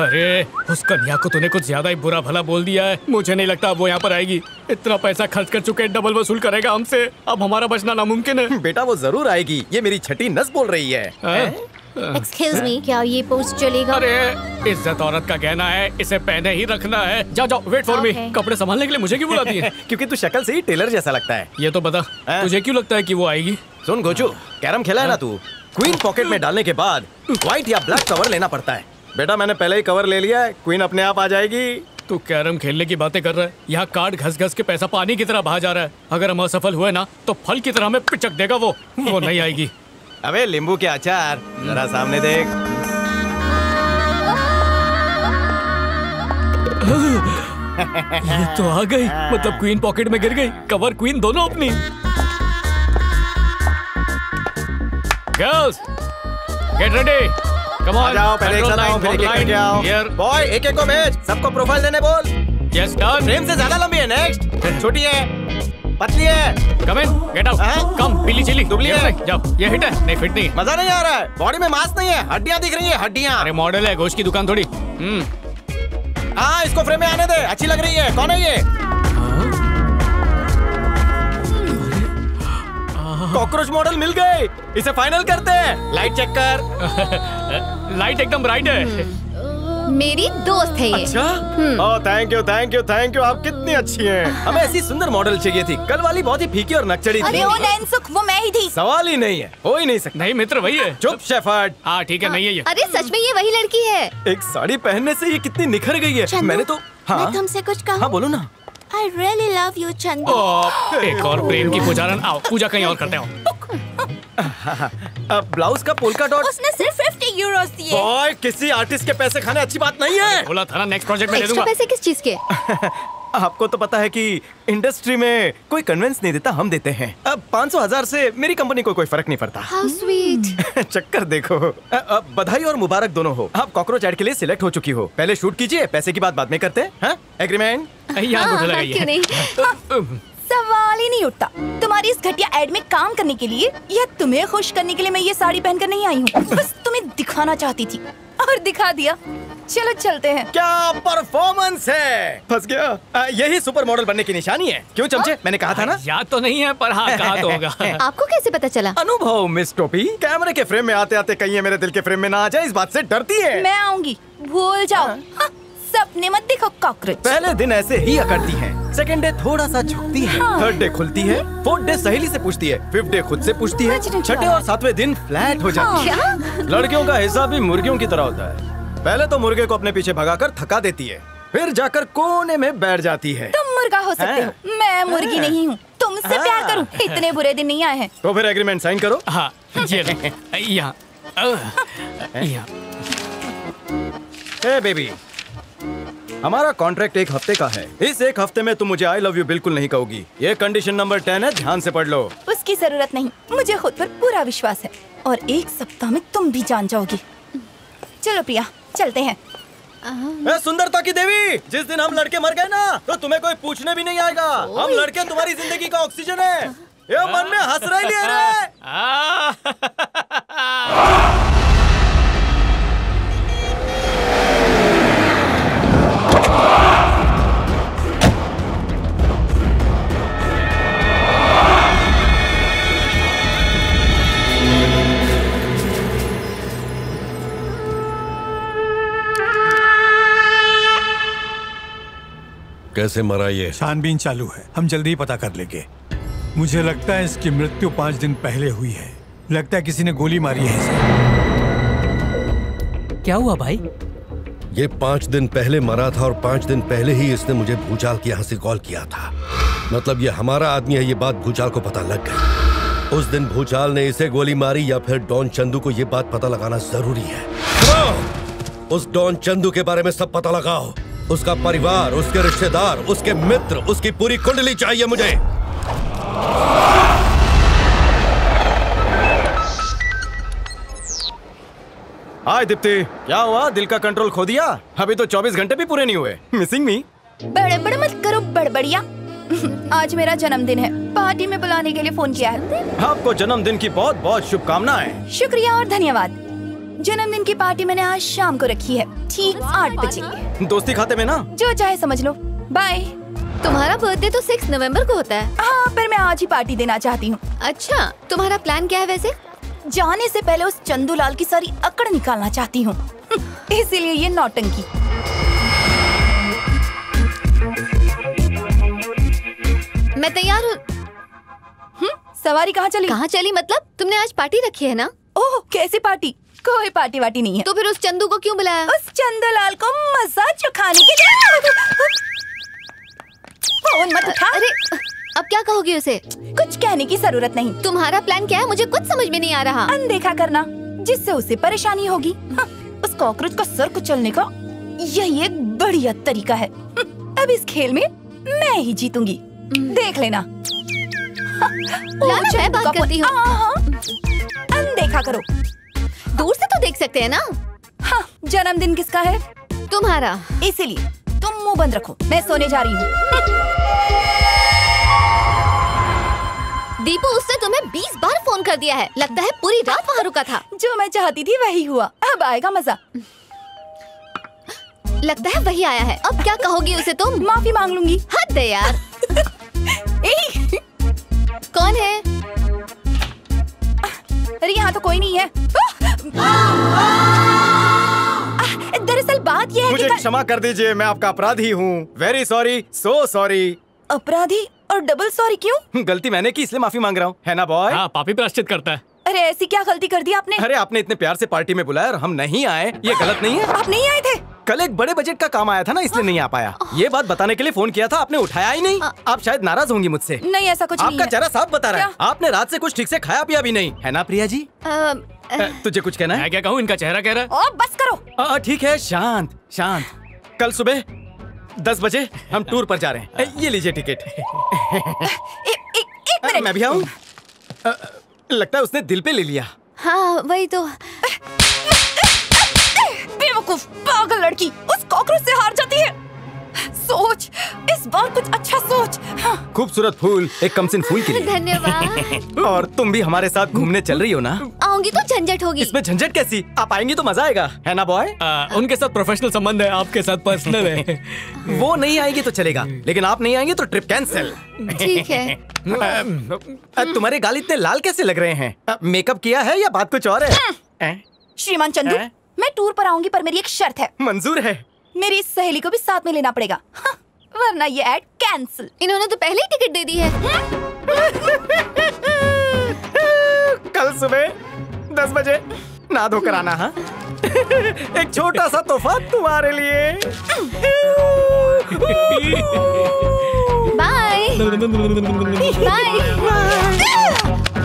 अरे उस कन्या को तूने कुछ ज़्यादा ही बुरा भला बोल दिया है। मुझे नहीं लगता अब वो यहाँ पर आएगी। इतना पैसा खर्च कर चुके हैं, डबल वसूल करेगा हमसे। अब हमारा बचना नामुमकिन है। बेटा वो ज़रूर आएगी। ये मेरी छठी नस बोल रही है। एक्सक्यूज मी क्या ये पोस्ट चलेगा? अरे इज़्ज़त औरत का गहना है इसे पहने ही रखना है। जाओ जाओ वेट फॉर मी कपड़े संभालने के लिए मुझे क्यों बुलाती है? क्योंकि तू शक्ल से ही टेलर जैसा लगता है। ये तो बता तुझे क्यों लगता है कि वो आएगी? सुन गोचू कैरम खेला है ना तू? क्वीन पॉकेट में डालने के बाद व्हाइट या ब्लैक कवर लेना पड़ता है। बेटा मैंने पहले ही कवर ले लिया है। क्वीन अपने आप आ जाएगी। तू कैरम खेलने की बातें कर रहा है। यहाँ कार्ड घस घस के पैसा पानी की तरह बहा जा रहा है। अगर हम असफल हुए ना तो फल की तरह हमें पिचक देगा वो। वो नहीं आएगी। अबे नींबू के अचार। जरा सामने देख। ये तो आ गई। मतलब क्वीन पॉकेट में गिर गई। कवर क्वीन दोनों अपनी। Girls get ready come on जाओ पहले एक साथ आओ फिर एक एक आओ बॉय एक एक को भेज सबको प्रोफ़ाइल देने बोल। यस डन फ्रेम से ज़्यादा लंबी है नेक्स्ट छोटी है पतली है। कम इन गेट आउट कम पीली चिली। दुबली है। जाओ ये हिट है। नहीं फिट नहीं मज़ा नहीं आ रहा है। बॉडी में मांस नहीं है। हड्डियाँ दिख रही है हड्डियाँ। अरे मॉडल है गोश्त की दुकान थोड़ी। हम्म। हाँ इसको फ्रेम में आने दे। अच्छी लग रही है। कौन है ये? कॉकरोच मॉडल मिल गए। इसे फाइनल करते हैं। लाइट चेक कर। लाइट एकदम ब्राइट है। मेरी दोस्त है ये। अच्छा? ओह thank you thank you thank you आप कितनी अच्छी हैं। हमें ऐसी सुंदर मॉडल चाहिए थी। कल वाली बहुत ही फीकी और नकचड़ी अरे थी। ओ नैन सुख वो मैं ही थी। सवाल ही नहीं है। हो ही नहीं सकता। नहीं मित्र वही है। चुप शेफर्ड। हाँ ठीक है नहीं है ये। अरे सच में ये वही लड़की है। एक साड़ी पहनने से ये कितनी निखर गई है। मैंने तो हाँ। मैं तुमसे कुछ कहूँ? हाँ बोलो ना। आई really love you, Chandu Oh, एक और प्रेम की पुजारन आओ पूजा कहीं और करते हो। अब ब्लाउज का पोलका डॉट। उसने सिर्फ़ फिफ्टी यूरोस दिए। बॉय किसी आर्टिस्ट के पैसे खाने अच्छी बात नहीं है। बोला था ना नेक्स्ट प्रोजेक्ट में ले एक्स्ट्रा दूँगा। पैसे किस चीज़ के? आपको तो पता है कि इंडस्ट्री में कोई कन्वेंस नहीं देता हम देते हैं। अब पाँच सौ हज़ार से मेरी कंपनी को कोई फ़र्क नहीं पड़ता। हाउ स्वीट चक्कर देखो। अब बधाई और मुबारक दोनों हो। आप कॉकरोच एड के लिए सिलेक्ट हो चुकी हो। पहले शूट कीजिए पैसे की बात बाद में करते हैं एग्रीमेंट यहाँ हाँ, हाँ, लगाइए क्यों नहीं? सवाल ही नहीं उठता। तुम्हारी इस घटिया एड में काम करने के लिए या तुम्हें खुश करने के लिए मैं ये साड़ी पहनकर नहीं आई हूँ? बस तुम्हें दिखाना चाहती थी। और दिखा दिया। चलो चलते हैं। क्या परफॉर्मेंस है? फंस गया। अ, यही सुपर मॉडल बनने की निशानी है। क्यों चमचे? मैंने कहा था ना। याद तो नहीं है पर हाँ कहा तो होगा। आपको कैसे पता चला? अनुभव मिस टोपी। कैमरे के फ्रेम में आते आते कहीं मेरे दिल के फ्रेम में ना आ जाए इस बात से डरती है। मैं आऊँगी। भूल जाओ। हाँ, सपने मत देखो कॉकरोच पहले दिन ऐसे ही अकड़ती है। सेकंड डे थोड़ा सा झुकती है। हाँ। थर्ड डे खुलती है। फोर्थ डे सहेली से पूछती है। फिफ्थ डे खुद से पूछती है। छठे और सातवें दिन फ्लैट हो जाती है। लड़कियों का हिस्सा भी मुर्गियों की तरह होता है। पहले तो मुर्गे को अपने पीछे भगाकर थका देती है। फिर जाकर कोने में बैठ जाती है। तुम मुर्गा हो सकते हो? मैं मुर्गी हाँ। नहीं हूँ। तुमसे प्यार करूँ। इतने बुरे दिन नहीं आए हैं। तो फिर एग्रीमेंट साइन करो। हाँ ये यहाँ यहाँ ए बेबी हमारा कॉन्ट्रैक्ट एक हफ़्ते का है। इस एक हफ़्ते में तुम मुझे आई लव यू बिल्कुल नहीं कहोगी। ये कंडीशन नंबर टेन है ध्यान से पढ़ लो। उसकी ज़रूरत नहीं। मुझे खुद पर पूरा विश्वास है। और एक सप्ताह में तुम भी जान जाओगी। चलो प्रिया। चलते हैं। ए सुंदरता की देवी जिस दिन हम लड़के मर गए ना तो तुम्हें कोई पूछने भी नहीं आएगा। हम लड़के तुम्हारी ज़िंदगी का ऑक्सीजन है। ये मन में हंस रहे लिए रे। कैसे मरा ये? छानबीन चालू है। हम जल्दी ही पता कर लेंगे। मुझे लगता है इसकी मृत्यु पाँच दिन पहले हुई है। लगता है किसी ने गोली मारी है इसे। क्या हुआ भाई? ये पाँच दिन पहले मरा था और पाँच दिन पहले ही इसने मुझे भूचाल के यहाँ से कॉल किया था। मतलब ये हमारा आदमी है ये बात भूचाल को पता लग गई। उस दिन भूचाल ने इसे गोली मारी या फिर डॉन चंदू को ये बात पता लगाना ज़रूरी है। उस डॉन चंदू के बारे में सब पता लगाओ। उसका परिवार उसके रिश्तेदार उसके मित्र उसकी पूरी कुंडली चाहिए मुझे। हाय दीप्ति। क्या हुआ? दिल का कंट्रोल खो दिया? अभी तो 24 घंटे भी पूरे नहीं हुए। मिसिंग मी बड़े बड़े मत करो बड़बड़िया। आज मेरा जन्मदिन है। पार्टी में बुलाने के लिए फ़ोन किया है। आपको जन्मदिन की बहुत बहुत शुभकामनाएँ। शुक्रिया और धन्यवाद। जन्मदिन की पार्टी मैंने आज शाम को रखी है। ठीक आठ बजे। दोस्ती खाते में ना? जो चाहे समझ लो। बाय तुम्हारा बर्थडे तो सिक्स नवंबर को होता है। हाँ पर मैं आज ही पार्टी देना चाहती हूँ। अच्छा तुम्हारा प्लान क्या है वैसे? जाने से पहले उस चंदूलाल की सारी अकड़ निकालना चाहती हूँ। इसीलिए ये नौटंकी। मैं तैयार हूँ। सवारी कहाँ चली? कहाँ चली? मतलब तुमने आज पार्टी रखी है ना? ओह कैसी पार्टी? कोई पार्टी वार्टी नहीं है। तो फिर उस चंदू को क्यों बुलाया? उस चंदूलाल को मज़ा चुखाने के लिए फ़ोन मत उठा। अरे अब क्या कहोगी उसे? कुछ कहने की ज़रूरत नहीं। तुम्हारा प्लान क्या है? मुझे कुछ समझ में नहीं आ रहा। अनदेखा करना जिससे उसे परेशानी होगी। हाँ, उस कॉकरोच का सर कुचलने का यही एक बढ़िया तरीका है। हम्म, अब इस खेल में मैं ही जीतूँगी। देख लेना। हाँ, मैं बात करती हूँ। हाँ, हाँ, अनदेखा करो। दूर से तो देख सकते हैं ना? हाँ जन्मदिन किसका है? तुम्हारा। इसीलिए तुम मुँह बंद रखो मैं सोने जा रही हूँ। दीपू उसने तुम्हें बीस बार फ़ोन कर दिया है। लगता है पूरी रात वहाँ रुका था। जो मैं चाहती थी वही हुआ। अब आएगा मज़ा। लगता है वही आया है। अब क्या कहोगी उसे तुम? माफ़ी मांग लूँगी। हद दे यार। कौन है? अरे यहाँ तो कोई नहीं है। दरअसल बात यह है मुझे क्षमा कर दीजिए मैं आपका अपराधी हूँ। वेरी सॉरी सो सॉरी अपराधी और डबल सॉरी क्यों? गलती मैंने की इसलिए माफ़ी मांग रहा हूँ। है ना बॉय हाँ पापी प्राश्चित करता है। अरे ऐसी क्या गलती कर दी आपने? अरे आपने इतने प्यार से पार्टी में बुलाया और हम नहीं आए। ये गलत नहीं है। आप नहीं आए थे? कल एक बड़े बजट का काम आया था ना इसलिए नहीं आ पाया। ये बात बताने के लिए फ़ोन किया था आपने उठाया ही नहीं। आप शायद नाराज़ होंगी मुझसे। नहीं ऐसा कुछ आपका चेहरा साफ़ बता रहा है। आपने रात से कुछ ठीक से खाया पिया भी नहीं। है ना प्रिया जी? तुझे कुछ कहना है? मैं क्या कहूँ? इनका चेहरा कह रहा है? ओ बस करो। ठीक है शांत शांत। कल सुबह दस बजे हम टूर पर जा रहे हैं। ये लीजिए टिकट। एक एक मिनट। मैं भी आऊँ? लगता है उसने दिल पे ले लिया। हाँ वही तो। बेवकूफ़ पागल लड़की उस कॉकरोच से हार जाती है। सोच इस बार कुछ अच्छा सोच। हाँ, खूबसूरत फूल एक कमसिन फूल के लिए। धन्यवाद। और तुम भी हमारे साथ घूमने चल रही हो ना? आऊँगी तो झंझट होगी। इसमें झंझट कैसी? आप आएँगी तो मज़ा आएगा है ना बॉय उनके साथ प्रोफेशनल संबंध है आपके साथ पर्सनल है। वो नहीं आएगी तो चलेगा लेकिन आप नहीं आएँगे तो ट्रिप कैंसिल ठीक है। तुम्हारे गाल इतने लाल कैसे लग रहे हैं? मेकअप किया है या बात कुछ और है? श्रीमान चंदू मैं टूर पर आऊँगी पर मेरी एक शर्त है। मंजूर है। मेरी इस सहेली को भी साथ में लेना पड़ेगा। हाँ, वरना ये एड कैंसिल इन्होंने तो पहले ही टिकट दे दी है। कल सुबह दस बजे ना धोकर आना हाँ? एक छोटा सा तोहफा तुम्हारे लिए। बाय बाय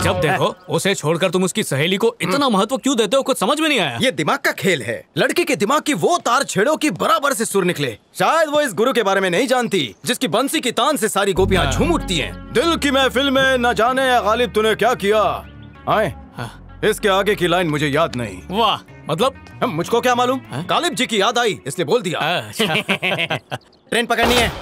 जब देखो उसे छोड़कर तुम उसकी सहेली को इतना महत्व क्यों देते हो? कुछ समझ में नहीं आया। ये दिमाग का खेल है। लड़के के दिमाग की वो तार छेड़ो की बराबर से सुर निकले। शायद वो इस गुरु के बारे में नहीं जानती जिसकी बंसी की तान से सारी गोपियाँ झूम उठती है। दिल की महफिल में न जाने गालिब तूने क्या किया? आए। इसके आगे की लाइन मुझे याद नहीं। वाह मतलब? मुझको क्या मालूम? गालिब जी की याद आई इसलिए बोल दिया। ट्रेन पकड़नी है।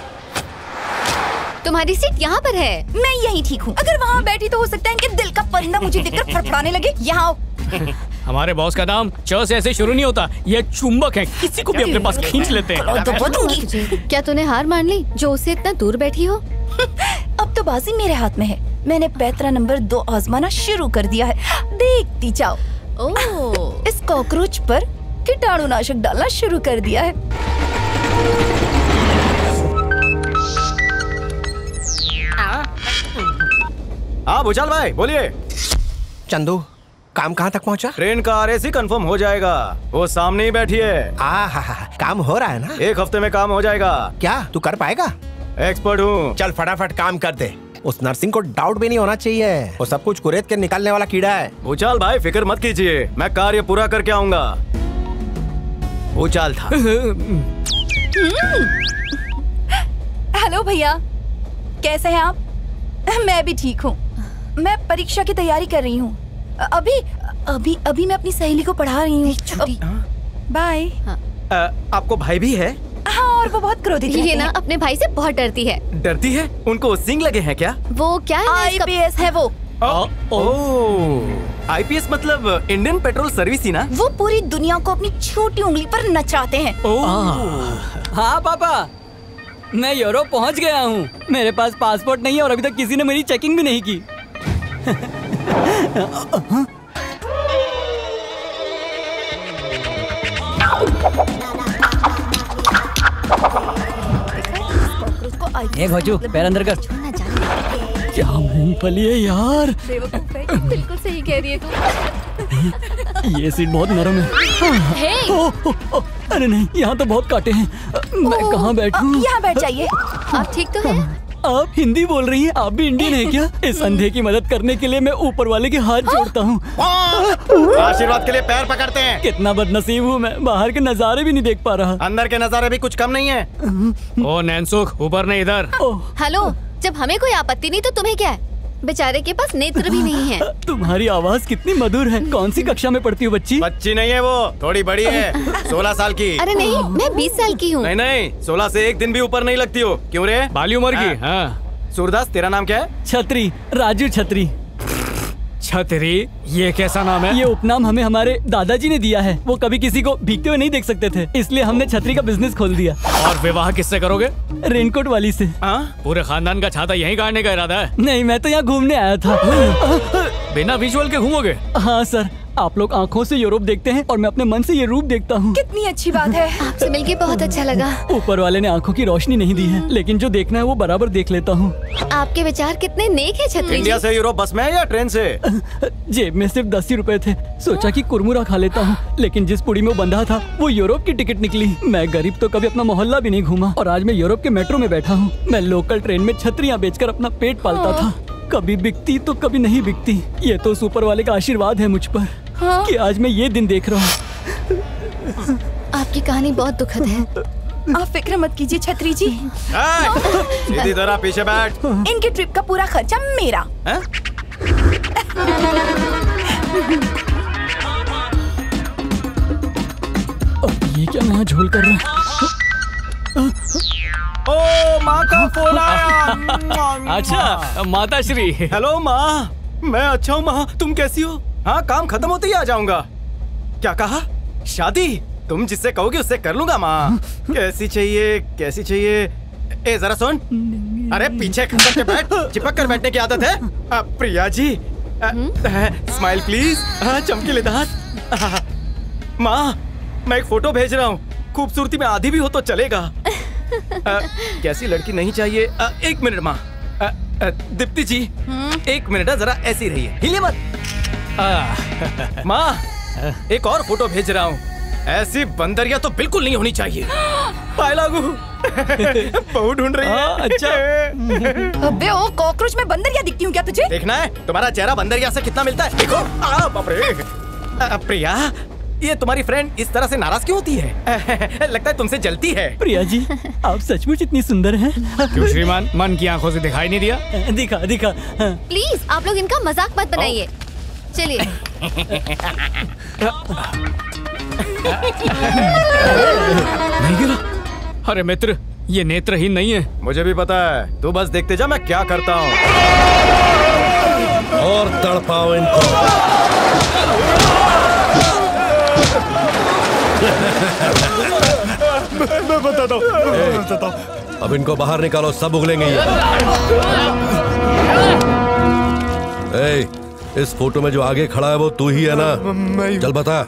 तुम्हारी सीट यहाँ पर है। मैं यही ठीक हूँ। अगर वहाँ बैठी तो हो सकता है इनके दिल का परिंदा मुझे देखकर फड़फड़ाने लगे। यहाँ आओ। हमारे बॉस का नाम च से ऐसे शुरू नहीं होता। ये चुंबक है। किसी को भी अपने पास खींच लेते हैं। क्या तूने हार मान ली जो उसे इतना दूर बैठी हो? अब तो बाजी मेरे हाथ में है। मैंने पैतरा नंबर दो आजमाना शुरू कर दिया है। देखती जाओ। इस कॉकरोच पर कीटाणु नाशक डालना शुरू कर दिया है। हाँ भूचाल भाई बोलिए। चंदू काम कहाँ तक पहुँचा? ट्रेन का आरएसी कंफर्म हो जाएगा। वो सामने ही बैठी है। आ हा हा काम हो रहा है ना? एक हफ़्ते में काम हो जाएगा। क्या तू कर पाएगा? एक्सपर्ट हूँ। चल फटाफट काम कर दे। उस नर्सिंग को डाउट भी नहीं होना चाहिए। वो सब कुछ कुरेद के निकालने वाला कीड़ा है। भूचाल भाई फ़िक्र मत कीजिए। मैं कार्य पूरा करके आऊँगा। भूचाल था। हेलो भैया कैसे हैं आप? मैं भी ठीक हूँ। मैं परीक्षा की तैयारी कर रही हूँ। अभी अभी अभी मैं अपनी सहेली को पढ़ा रही हूँ। बाय। आपको भाई भी है? हाँ और वो बहुत क्रोधित ये ना अपने भाई से बहुत डरती है। डरती है? उनको सिंग लगे हैं क्या? वो क्या है ना इसका- आईपीएस है वो। ओह आईपीएस मतलब इंडियन पेट्रोल सर्विस ही ना? वो पूरी दुनिया को अपनी छोटी उंगली पर नचाते हैं। हाँ पापा। मैं यूरोप पहुँच गया हूँ। मेरे पास पासपोर्ट नहीं है और अभी तक किसी ने मेरी चेकिंग भी नहीं की। एक भोजू पैर अंदर कर। क्या मूंगफली है यार? बिल्कुल सही कह रही है तू। ये सीट बहुत नरम है। हे! ओ, ओ, ओ, अरे नहीं यहाँ तो बहुत काटे हैं। मैं कहाँ बैठूं? यहाँ बैठ जाइए। आप ठीक तो हैं? आप हिंदी बोल रही हैं आप भी इंडियन है क्या? इस अंधे की मदद करने के लिए मैं ऊपर वाले के हाथ जोड़ता हूँ। आशीर्वाद के लिए पैर पकड़ते हैं। कितना बदनसीब हूँ मैं। बाहर के नजारे भी नहीं देख पा रहा। अंदर के नजारे भी कुछ कम नहीं है। ओ नैनसुख ऊपर नहीं इधर। हेलो जब हमें कोई आपत्ति नहीं तो तुम्हें क्या है? बेचारे के पास नेत्र भी नहीं है। तुम्हारी आवाज़ कितनी मधुर है। कौन सी कक्षा में पढ़ती हो बच्ची? बच्ची नहीं है वो। थोड़ी बड़ी है। सोलह साल की। अरे नहीं मैं बीस साल की हूँ। नहीं नहीं सोलह से एक दिन भी ऊपर नहीं लगती हो। क्यों रे? बाली उम्र की हाँ। सूरदास तेरा नाम क्या है? छत्री राजू छतरी। छतरी ये कैसा नाम है? ये उपनाम हमें हमारे दादाजी ने दिया है। वो कभी किसी को भीगते हुए नहीं देख सकते थे। इसलिए हमने छतरी का बिज़नेस खोल दिया। और विवाह किससे करोगे? रेनकोट वाली से। आ? पूरे खानदान का छाता यहीं गाड़ने का इरादा है? नहीं मैं तो यहाँ घूमने आया था। बिना विजुअल के घूमोगे? हाँ सर। आप लोग आँखों से यूरोप देखते हैं और मैं अपने मन से ये रूप देखता हूँ। कितनी अच्छी बात है। आपसे मिलके बहुत अच्छा लगा। ऊपर वाले ने आँखों की रोशनी नहीं दी है लेकिन जो देखना है वो बराबर देख लेता हूँ। आपके विचार कितने नेक है छतरी इंडिया जी। से यूरोप बस में या ट्रेन से? जेब में सिर्फ़ दस ही रुपए थे। सोचा कि कुरमुरा खा लेता हूँ लेकिन जिस पुड़ी में वो बंधा था वो यूरोप की टिकट निकली। मैं गरीब तो कभी अपना मोहल्ला भी नहीं घूमा और आज मैं यूरोप के मेट्रो में बैठा हूँ। मैं लोकल ट्रेन में छतरियाँ बेचकर अपना पेट पालता था। कभी बिकती तो कभी नहीं बिकती। ये तो सुपर वाले का आशीर्वाद है मुझ पर हाँ? कि आज मैं ये दिन देख रहा हूँ। आपकी कहानी बहुत दुखद है। आप फ़िक्र मत कीजिए छतरी जी। सीधी तरह पीछे बैठ। इनके ट्रिप का पूरा खर्चा मेरा। हैं? अब ये क्या नया झोल कर रहा है? ओ माँ का फ़ोन आया। अच्छा माता श्री हेलो माँ। मैं अच्छा हूँ माँ। तुम कैसी हो? हाँ काम खत्म होते ही आ जाऊँगा। क्या कहा? शादी? तुम जिससे कहोगे उससे कर लूँगा माँ। कैसी चाहिए कैसी चाहिए? ए जरा सुन। अरे पीछे खसक के बैठ। चिपक कर बैठने की आदत है। प्रिया जी। स्माइल प्लीज़ चमकीले दांत। माँ मैं एक फ़ोटो भेज रहा हूँ। खूबसूरती में आधी भी हो तो चलेगा। कैसी लड़की नहीं चाहिए? अ, एक मिनट माँ। दीप्ति जी एक मिनट हाँ, जरा ऐसी रहिए। हिले मत। माँ एक और फ़ोटो भेज रहा हूँ। ऐसी बंदरिया तो बिल्कुल नहीं होनी चाहिए। पाए लागू बहू ढूंढ रही है। अच्छा। अबे ओ कॉकरोच में बंदरिया दिखती हूँ क्या तुझे? देखना है तुम्हारा चेहरा बंदरिया से कितना मिलता है। देखो। आ, आ, प्रिया ये तुम्हारी फ्रेंड इस तरह से नाराज़ क्यों होती है? लगता है तुमसे जलती है। प्रिया जी आप सचमुच इतनी सुंदर हैं। क्यों श्रीमान? मन की आँखों से दिखाई नहीं दिया? दिखा दिखा। प्लीज़ आप लोग इनका मज़ाक मत बनाइए। चलिए। अरे मित्र ये नेत्रहीन नहीं है। मुझे भी पता है। तू बस देखते जा मैं क्या करता हूँ। और तड़पाओ इनको। मैं बताता हूँ बताता हूँ। अब इनको बाहर निकालो सब उगलेंगे ये। ए, इस फ़ोटो में जो आगे खड़ा है वो तू ही है ना? मैं चल बता।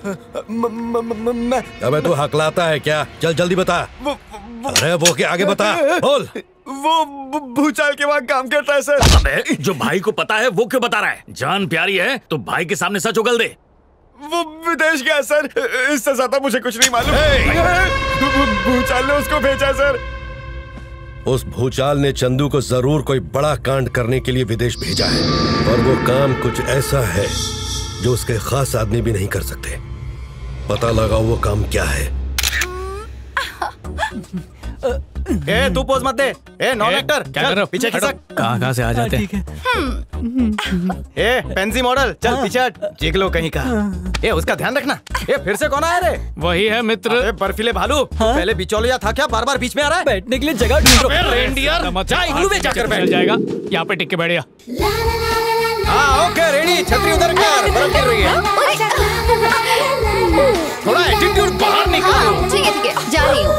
मैं अबे तू हकलाता है क्या? चल जल्दी बता। अरे वो के आगे बता। बोल। वो भूचाल के वहाँ काम करता है सर। अबे जो भाई को पता है वो क्यों बता रहा है? जान प्यारी है तो भाई के सामने सच उगल दे। वो विदेश गया सर। इससे ज़्यादा मुझे कुछ नहीं मालूम। भूचाल ने उसको भेजा सर। उस भूचाल ने चंदू को ज़रूर कोई बड़ा कांड करने के लिए विदेश भेजा है। और वो काम कुछ ऐसा है जो उसके खास आदमी भी नहीं कर सकते। पता लगाओ वो काम क्या है। ए तू पोज मत दे ए नॉन एक्टर क्या कर रहे हो? पीछे खिसक कहाँ कहाँ से आ जाते हैं ए पेंसी मॉडल चल पीछे हट जिग लो कहीं का ए उसका ध्यान रखना ए फिर से कौन आया रे वही है मित्र अबे बर्फीले भालू पहले बिचौलिया था क्या बार बार बीच में आ रहा है बैठने के लिए जगह ढूंढ अबे रेंडियर जा इग्लू में जाकर बैठ जाएगा यहाँ पे टिक के बैठ गया हाँ ओके रेडी छतरी उधर कर बर्फ़ गिर रही है थोड़ा एटीट्यूड बाहर निकाल ठीक है ठीक है जा रही हूँ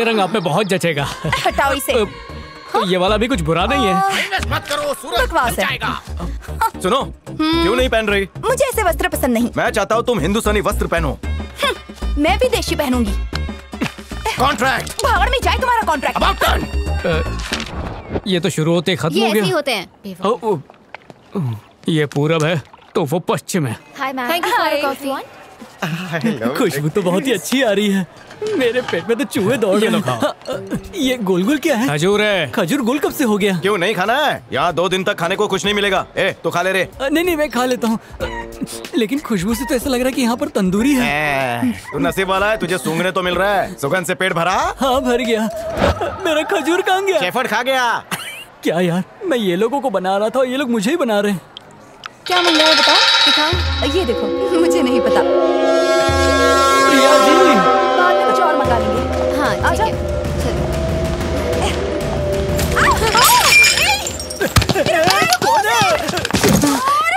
ये रंग आप में बहुत जचेगा। हटाओ इसे। तो ये वाला भी कुछ बुरा नहीं है। मत करो सूरज बकवास है। सुनो क्यों नहीं पहन रही? मुझे ऐसे वस्त्र पसंद नहीं। मैं चाहता हूँ तुम हिंदुस्तानी वस्त्र पहनो। मैं विदेशी पहनूँगी। कॉन्ट्रैक्ट भागड़ में जाए तुम्हारा कॉन्ट्रैक्ट ये तो शुरू होते खत्म हो ऐसे ही गया होते हैं। ये पूरब है तो वो पश्चिम है. खुशबू तो बहुत ही अच्छी आ रही है। मेरे पेट में तो चूहे दौड़ ये रहे हैं खाओ। हाँ, ये गोल गोल क्या है? खजूर है। खजूर गोल कब से हो गया? क्यों नहीं खाना है? यहाँ दो दिन तक खाने को कुछ नहीं मिलेगा। ए तो खा ले रे। नहीं नहीं मैं खा लेता हूँ। लेकिन खुशबू से तो ऐसा लग रहा है कि यहाँ पर तंदूरी है। तू नसीब वाला है तुझे सूंघने तो मिल रहा है। सुगंध से पेट भरा? हाँ भर गया। मेरा खजूर कहाँ गया? शेफर्ड खा गया। क्या यार मैं ये लोगों को बना रहा था और ये लोग मुझे ही बना रहे हैं। क्या मंगाया है बताओ? दिखाओ। ये देखो मुझे नहीं पता। प्रिया जी। हाँ आजा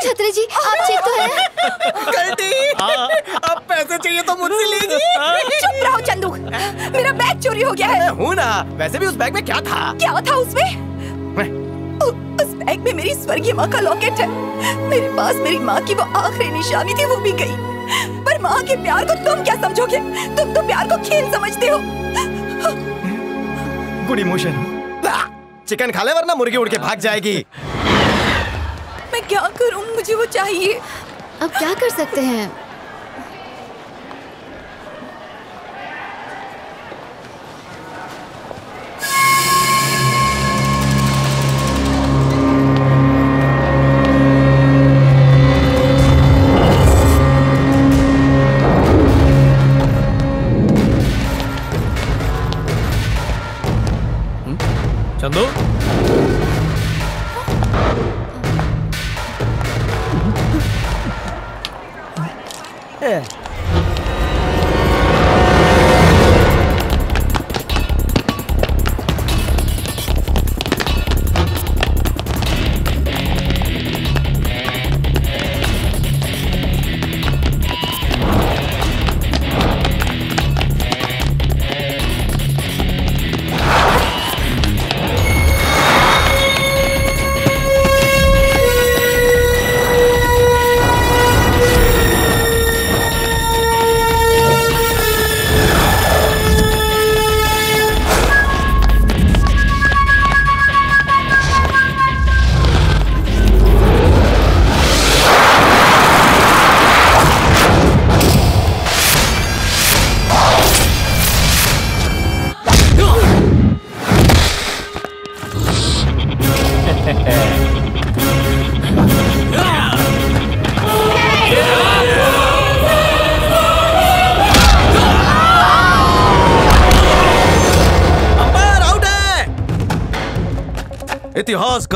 छतरी जी आप ठीक तो है? गलती। अब पैसे चाहिए तो मुझसे लेगी चुप रहो चंदू मेरा बैग चोरी हो गया है। हूँ ना। वैसे भी उस बैग में क्या था? क्या था उसमें? उस बैग में मेरी स्वर्गीय माँ का लॉकेट है। मेरे पास मेरी माँ की वो आखिरी निशानी थी वो भी गई। पर माँ के प्यार को तुम क्या समझोगे? तुम तो प्यार को खेल समझते हो। गुड इमोशन चिकन खा ले वरना मुर्गी उड़ के भाग जाएगी। मैं क्या करूँ? मुझे वो चाहिए। अब क्या कर सकते हैं? Yeah.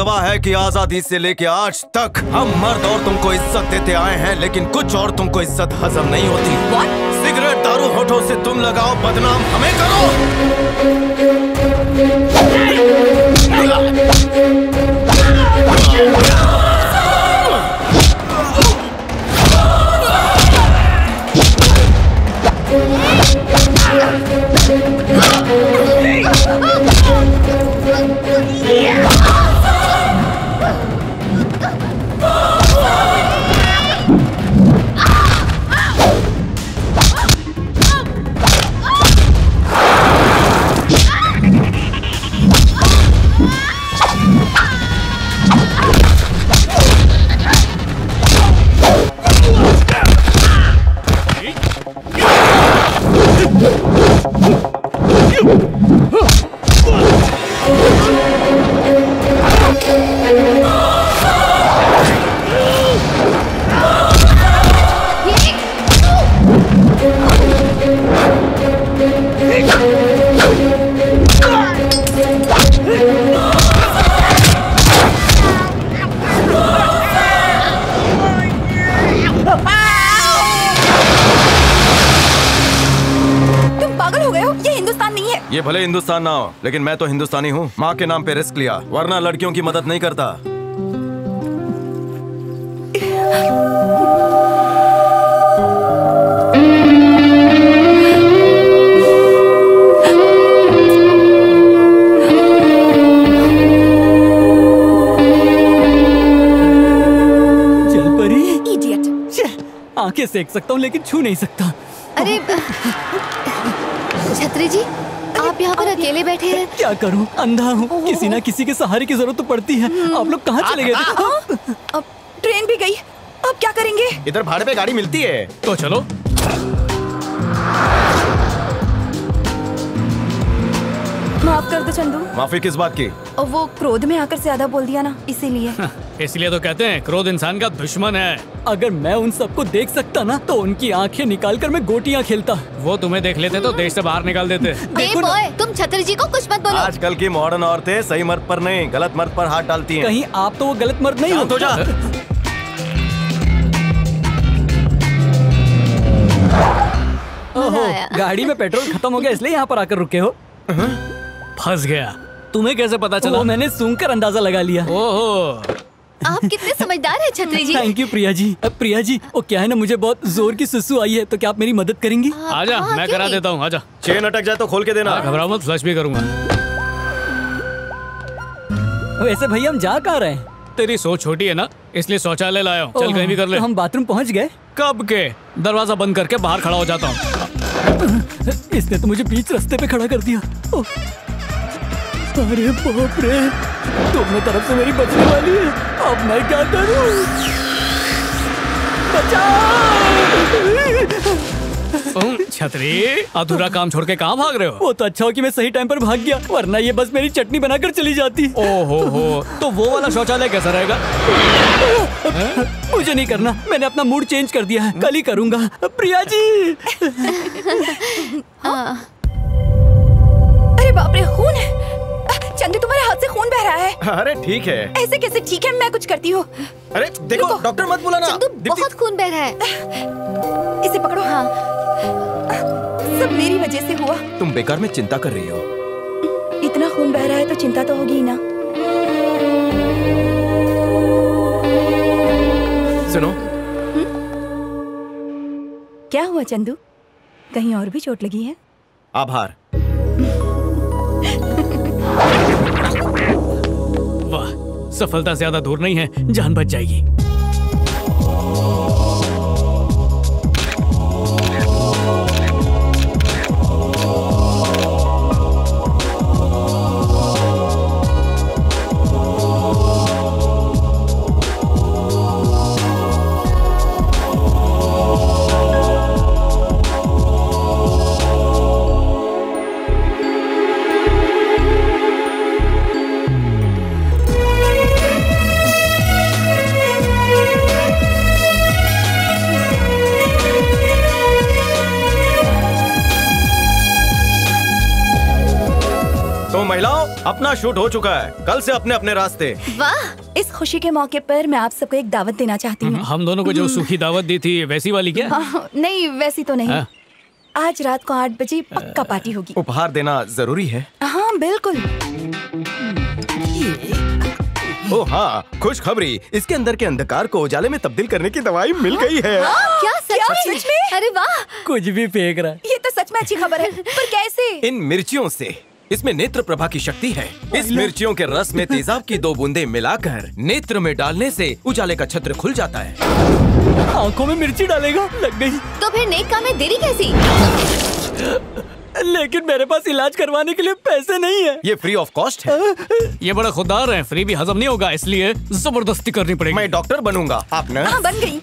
गवाह है कि आज़ादी से लेके आज तक हम मर्द और तुमको इज़्ज़त देते आए हैं लेकिन कुछ और तुमको इज़्ज़त हजम नहीं होती। सिगरेट दारू होठों से तुम लगाओ बदनाम हमें करो। हिंदुस्तान ना हो लेकिन मैं तो हिंदुस्तानी हूँ। माँ के नाम पे रिस्क लिया वरना लड़कियों की मदद नहीं करता। जल परी। आँखें सेक सकता हूँ लेकिन छू नहीं सकता। अरे छतरी जी आप यहाँ पर अकेले बैठे हैं? क्या करूँ? अंधा हूँ। किसी ना किसी के सहारे की ज़रूरत तो पड़ती है। आप लोग कहाँ चले गए अब ट्रेन भी गई। अब क्या करेंगे? इधर भाड़े पे गाड़ी मिलती है। तो चलो। माफ़ कर दो चंदू। माफ़ी किस बात की? और वो क्रोध में आकर ज़्यादा बोल दिया ना इसीलिए। इसलिए तो कहते हैं क्रोध इंसान का दुश्मन है। अगर मैं उन सबको देख सकता ना तो उनकी आँखें निकाल कर मैं गोटियाँ खेलता। वो तुम्हें देख लेते तो देश से बाहर निकाल देते। बॉय तुम छतरी जी को कुछ मत बोलो। आजकल की मॉडर्न औरतें सही मर्द पर नहीं गलत मर्द पर हाथ डालती हैं। कहीं आप तो वो गलत मर्द नहीं हो। जा। ओहो गाड़ी में पेट्रोल खत्म हो गया इसलिए यहाँ पर आकर रुके हो। फंस गया। तुम्हें कैसे पता चला? मैंने सूंघकर अंदाज़ा लगा लिया। ओहो। आप कितने समझदार हैं छतरी जी थैंक यू प्रिया जी अब प्रिया जी वो क्या है ना मुझे बहुत ज़ोर की सुसु आई है तो क्या आप मेरी मदद करेंगी? आजा मैं करा देता हूँ आजा। चेन अटक जाए तो खोल के देना। घबराओ मत फ्लश भी करूँगा। वैसे भैया हम जा कहाँ रहे हैं? तेरी सोच छोटी है ना इसलिए शौचालय लाया हूँ। चल कहीं भी कर ले। हम बाथरूम पहुँच गए? कब के? दरवाज़ा बंद करके बाहर खड़ा हो जाता हूँ। इसने तो मुझे बीच रास्ते पे खड़ा कर दिया। अरे बाप रे। दोनों तरफ़ से मेरी बचने वाली। है अब मैं क्या करूँ? तुम छतरी अधूरा काम छोड़ के कहाँ भाग रहे हो? वो तो अच्छा हो कि मैं सही टाइम पर भाग गया वरना ये बस मेरी चटनी बनाकर चली जाती। ओहो हो तो वो वाला शौचालय कैसा रहेगा? मुझे नहीं करना मैंने अपना मूड चेंज कर दिया है कल ही करूँगा। प्रिया जी अरे बाप रे खून है। चंदू तुम्हारे हाथ से खून बह रहा है। अरे ठीक है। ऐसे कैसे ठीक है? मैं कुछ करती हूँ। अरे देखो डॉक्टर मत बुलाना। बहुत खून बह रहा है। इसे पकड़ो। हाँ। सब मेरी वजह से हुआ। तुम बेकार में चिंता कर रही हो। इतना खून बह रहा है तो चिंता तो होगी ना। सुनो। क्या हुआ चंदू? कहीं और भी चोट लगी है? आभार। वाह सफलता ज़्यादा दूर नहीं है जान बच जाएगी। शूट हो चुका है। कल से अपने अपने रास्ते। वाह इस खुशी के मौके पर मैं आप सबको एक दावत देना चाहती हूँ। हम दोनों को जो सूखी दावत दी थी वैसी वाली क्या? हाँ, नहीं वैसी तो नहीं। हाँ। आज रात को आठ बजे पक्का पार्टी होगी। उपहार देना ज़रूरी है। हाँ बिल्कुल। ओ हाँ खुशखबरी। इसके अंदर के अंधकार को उजाले में तब्दील करने की दवाई मिल गई है। हाँ, क्या क्या सच में? सच में? अरे वाह। कुछ भी फेंक रहा है। ये तो सच में अच्छी खबर है। पर कैसे? इन मिर्चियों से। इसमें नेत्र प्रभा की शक्ति है। इस मिर्चियों के रस में तेजाब की दो बूंदे मिलाकर नेत्र में डालने से उजाले का छत्र खुल जाता है। आँखों में मिर्ची डालेगा? लग गई। तो फिर नेक काम में देरी कैसी? लेकिन मेरे पास इलाज करवाने के लिए पैसे नहीं है। ये फ्री ऑफ़ कॉस्ट है। ये बड़ा खुदार है फ्री भी हजम नहीं होगा इसलिए ज़बरदस्ती करनी पड़ेगी। मैं डॉक्टर बनूँगा आप न हाँ बन गई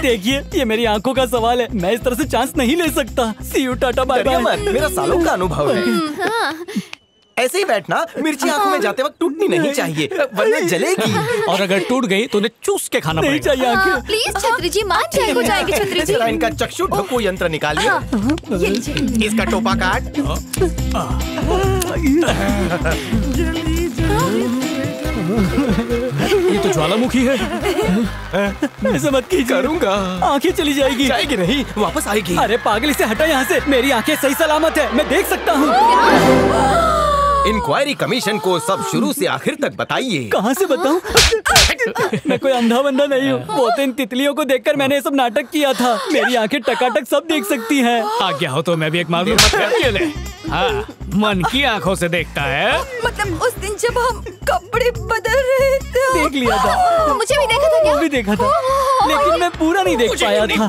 देखिए ये मेरी आँखों का सवाल है। मैं इस तरह से चांस नहीं ले सकता। See you tata bye bye मेरा सालों का अनुभव है। हाँ ऐसे ही बैठना मिर्ची आँखों में जाते वक्त टूटनी नहीं चाहिए वरना जलेगी। और अगर टूट गई तो उन्हें चूस के खाना नहीं चाहिए हाँ, आँखें प्लीज़ छतरी जी मान जाए हो जाएँगे छतरी जी। जरा इनका चक्षु ढक्कू यंत्र निकालिए। इसका टोपा काट। ये तो ज्वालामुखी है। ऐसा मत कीजिए। करूँगा। आँखें चली जाएगी। जाएगी नहीं वापस आएगी। अरे पागल इसे हटा यहाँ से। मेरी आँखें सही सलामत है। मैं देख सकता हूँ। इंक्वायरी कमीशन को सब शुरू से आखिर तक बताइए। कहाँ से बताऊँ? मैं कोई अंधा बंधा नहीं हूँ। वो तो इन तितलियों को देखकर मैंने ये सब नाटक किया था। मेरी आँखें टकाटक सब देख सकती हैं। आज्ञा हो तो मैं भी एक मार। दूँ ले। हाँ मन की आँखों से देखता है। मतलब उस दिन जब हम कपड़े बदल रहे थे। देख लिया था। मुझे भी देखा था क्या? भी देखा था। लेकिन मैं पूरा नहीं देख पाया था।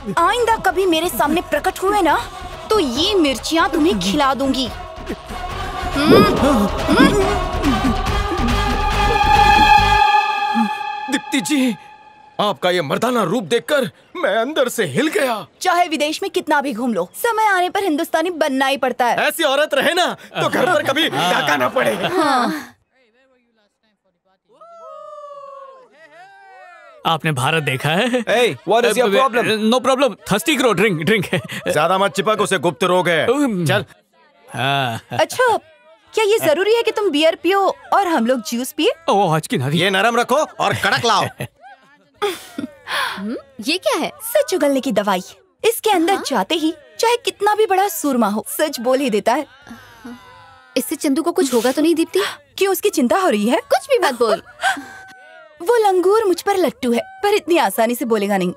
आइंदा कभी मेरे सामने प्रकट हुए ना तो ये मिर्चियाँ तुम्हें खिला दूँगी। दीप्ति जी आपका ये मर्दाना रूप देखकर मैं अंदर से हिल गया। चाहे विदेश में कितना भी घूम लो समय आने पर हिंदुस्तानी बनना ही पड़ता है। ऐसी औरत रहे ना तो घर पर कभी डाका ना पड़े। आपने भारत देखा है? Hey, what is your problem? No problem thirsty करो ड्रिंक ड्रिंक ज़्यादा मत चिपक उसे गुप्त रोग है। चल। हाँ। अच्छा क्या ये ज़रूरी है कि तुम बियर पियो और हम लोग जूस पिए? ओ आज की नारी ये नरम रखो और कड़क लाओ। हम्म, ये क्या है? सच उगलने की दवाई। इसके अंदर जाते ही चाहे कितना भी बड़ा सूरमा हो सच बोल ही देता है। इससे चंदू को कुछ होगा तो नहीं दीप्ति? क्यों उसकी चिंता हो रही है? कुछ भी मत बोल। वो लंगूर मुझ पर लट्टू है पर इतनी आसानी से बोलेगा नहीं।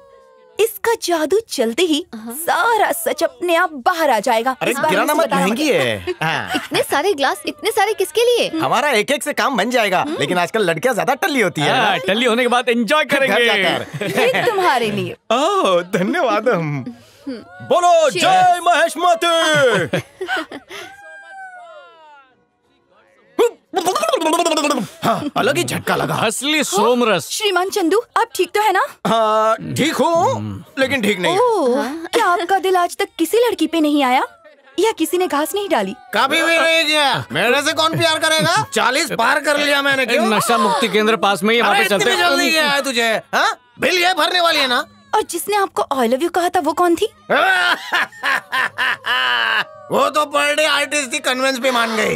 इसका जादू चलते ही सारा सच अपने आप बाहर आ जाएगा। अरे इस बारे में गिराना मत महँगी है। हाँ। इतने सारे ग्लास इतने सारे किसके लिए? हमारा एक एक से काम बन जाएगा लेकिन आजकल लड़कियाँ ज़्यादा टल्ली होती है। हाँ, टल्ली होने के बाद एंजॉय करेंगे। ये तुम्हारे लिए। ओह धन्यवाद बोलो जय महेश माते। हाँ, अलग ही झटका लगा। असली सोमरस। श्रीमान चंदू आप ठीक तो है ना? हाँ ठीक हूँ लेकिन ठीक नहीं ओह क्या आपका दिल आज तक किसी लड़की पे नहीं आया? या किसी ने घास नहीं डाली? कभी भी नहीं किया। मेरे से कौन प्यार करेगा? चालीस पार कर लिया मैंने क्यों? नशा मुक्ति केंद्र पास में ही वहाँ पे चलते जल्दी क्या है तुझे हाँ? बिल ये भरने वाली है ना? और जिसने आपको आई लव यू कहा था वो कौन थी? वो तो पर डे आर्टिस्ट की कन्वेंस पे मान गई।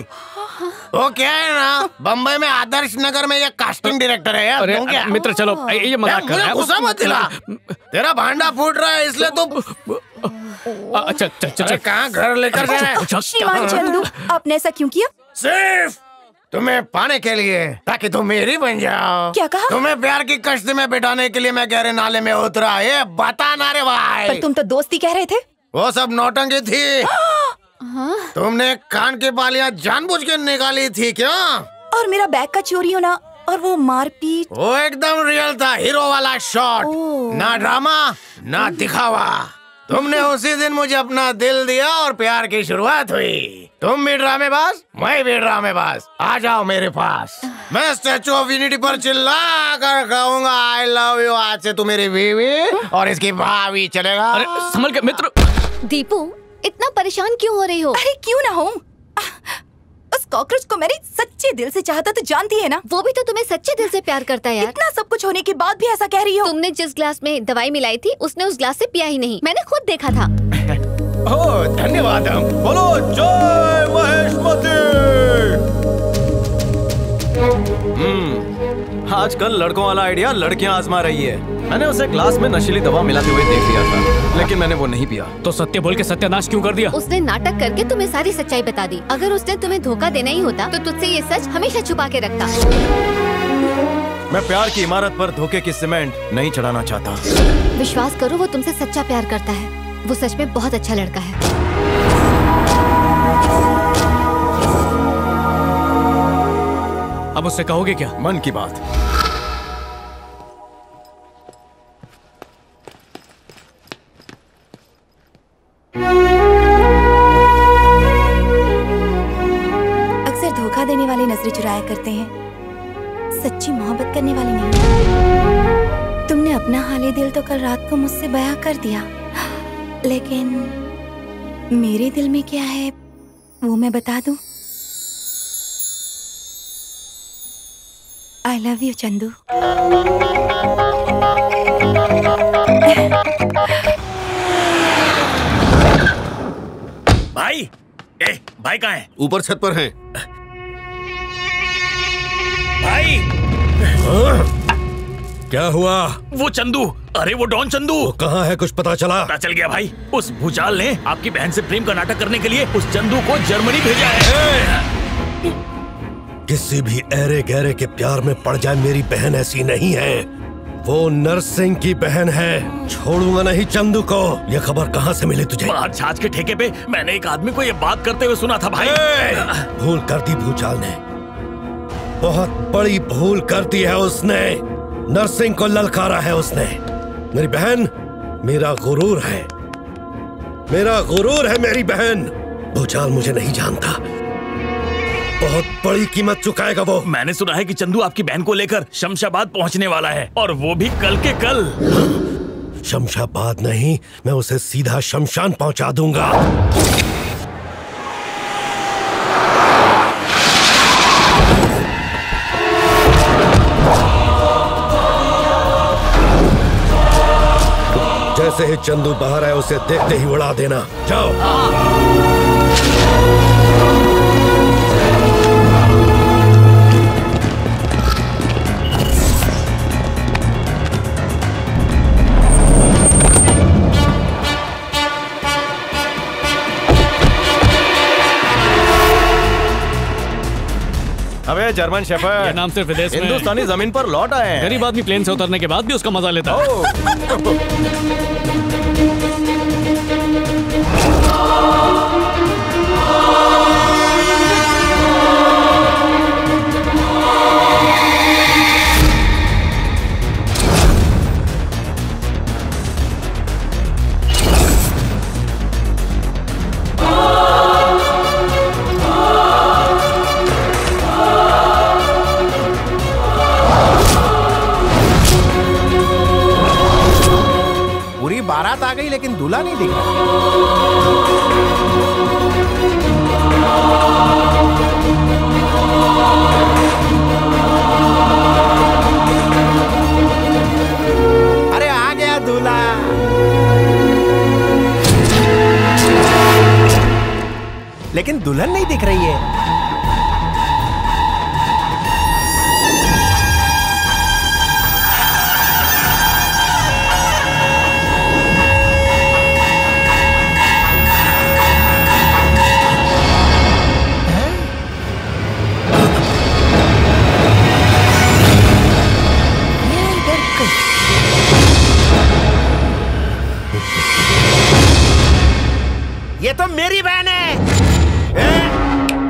वो क्या है ना बम्बई में आदर्श नगर में ये कास्टिंग डायरेक्टर है यार अरे क्या? मित्र चलो ये मज़ाक कर रहा है। गुस्सा मत दिला। तेरा भांडा फूट रहा है इसलिए तो अच्छा अच्छा अच्छा कहाँ घर लेकर गए? श्रीमान चंदू आपने ऐसा क्यों किया? सिर्फ़ तुम्हें पाने के लिए ताकि तुम मेरी बन जाओ। क्या कहा? तुम्हें प्यार की कश्ती में बिठाने के लिए मैं गहरे नाले में उतरा ये बता ना रे भाई। पर तुम तो दोस्ती कह रहे थे। वो सब नौटंकी थी। तुमने कान की बालियाँ जानबूझ के निकाली थी क्या? और मेरा बैग का चोरी होना और वो मारपीट। वो एकदम रियल था हीरो वाला शॉट ना ड्रामा ना दिखावा। तुमने उसी दिन मुझे अपना दिल दिया और प्यार की शुरुआत हुई। तुम भी ड्रामेबाज मैं भी ड्रामेबाज आ जाओ मेरे पास। मैं स्टेचू ऑफ़ यूनिटी पर चिल्ला कर कहूँगा आई लव यू आज से तू मेरी बीवी और इसकी भाभी चलेगा। अरे संभल के मित्र। दीपू इतना परेशान क्यों हो रही हो? अरे क्यों ना हो? कॉकरोच को मैंने सच्चे दिल से चाहता तो जानती है ना। वो भी तो तुम्हें सच्चे दिल से प्यार करता है यार। इतना सब कुछ होने के बाद भी ऐसा कह रही हो। तुमने जिस ग्लास में दवाई मिलाई थी उसने उस ग्लास से पिया ही नहीं। मैंने खुद देखा था। धन्यवाद हम। बोलो जय महेश हम्म। आजकल लड़कों वाला आइडिया लड़कियाँ आजमा रही है। मैंने उसे ग्लास में नशीली दवा मिलाते हुए देख लिया था लेकिन मैंने वो नहीं पिया। तो सत्य बोल के सत्यानाश क्यों कर दिया? उसने नाटक करके तुम्हें सारी सच्चाई बता दी। अगर उसने तुम्हें धोखा देना ही होता तो तुझसे ये सच हमेशा छुपा के रखता। मैं प्यार की इमारत पर धोखे की सीमेंट नहीं चढ़ाना चाहता। विश्वास करो वो तुमसे सच्चा प्यार करता है। वो सच में बहुत अच्छा लड़का है। अब उससे कहोगे क्या? मन की बात। अक्सर धोखा देने वाले नज़रें चुराया करते हैं। सच्ची मोहब्बत करने वाले नहीं। तुमने अपना हाल दिल तो कल रात को मुझसे बयां कर दिया। लेकिन मेरे दिल में क्या है वो मैं बता दूँ? आई लव यू चंदू भाई? ए भाई कहाँ है? ऊपर छत पर हैं। भाई! क्या हुआ? वो चंदू। अरे वो डॉन चंदू। वो कहाँ है? कुछ पता चला? पता चल गया भाई। उस भूचाल ने आपकी बहन से प्रेम का नाटक करने के लिए उस चंदू को जर्मनी भेजा है। किसी भी ऐरे गहरे के प्यार में पड़ जाए मेरी बहन ऐसी नहीं है। वो नरसिंह की बहन है। छोड़ूँगा नहीं चंदू को। ये खबर कहाँ से मिली तुझे? बाहर छाछ के ठेके पे मैंने एक आदमी को ये बात करते हुए सुना था भाई। भूल कर दी भूचाल ने। बहुत बड़ी भूल कर दी है उसने। नरसिंह को ललकारा है उसने। मेरी बहन मेरा गुरूर है। मेरा गुरूर है मेरी बहन। भूचाल मुझे नहीं जानता। बहुत बड़ी कीमत चुकाएगा वो। मैंने सुना है कि चंदू आपकी बहन को लेकर शमशाबाद पहुँचने वाला है और वो भी कल के कल। शमशाबाद नहीं मैं उसे सीधा शमशान पहुँचा दूँगा। जैसे ही चंदू बाहर आए उसे देखते ही उड़ा देना। जाओ। अबे जर्मन ये शेफर्ड नाम सिर्फ़ विदेश में हिंदुस्तानी ज़मीन पर लौट आए गरीब आदमी प्लेन से उतरने के बाद भी उसका मज़ा लेता है। लेकिन दूल्हा नहीं दिख रहा। अरे आ गया दूल्हा। लेकिन दुल्हन नहीं दिख रही है। तो मेरी बहन है?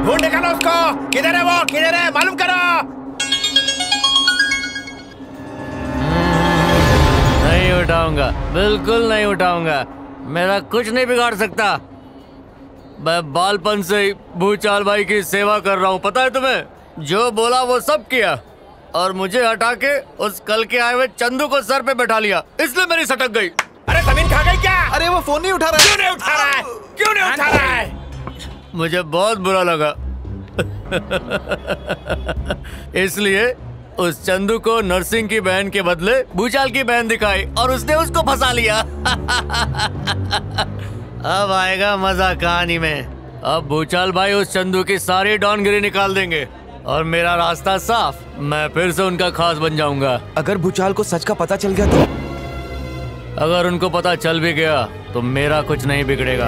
ढूंढ निकालो उसको। किधर है वो? किधर है? मालूम करो। नहीं उठाऊँगा। बिल्कुल नहीं उठाऊँगा। मेरा कुछ नहीं बिगाड़ सकता। मैं बालपन से ही भूचाल भाई की सेवा कर रहा हूँ। पता है तुम्हें? जो बोला वो सब किया। और मुझे हटा के उस कल के आए हुए चंदू को सर पे बैठा लिया। इसलिए मेरी सटक गई। खा गई क्या? अरे वो फ़ोन नहीं उठा रहा क्यों नहीं उठा रहा है? क्यों नहीं उठा रहा है? मुझे बहुत बुरा लगा। इसलिए उस चंदू को नरसिंह की बहन के बदले भूचाल की बहन दिखाई और उसने उसको फंसा लिया। अब आएगा मज़ा कहानी में। अब भूचाल भाई उस चंदू की सारी डॉनगिरी निकाल देंगे और मेरा रास्ता साफ़। मैं फिर से उनका खास बन जाऊँगा। अगर भूचाल को सच का पता चल गया तो? अगर उनको पता चल भी गया तो मेरा कुछ नहीं बिगड़ेगा।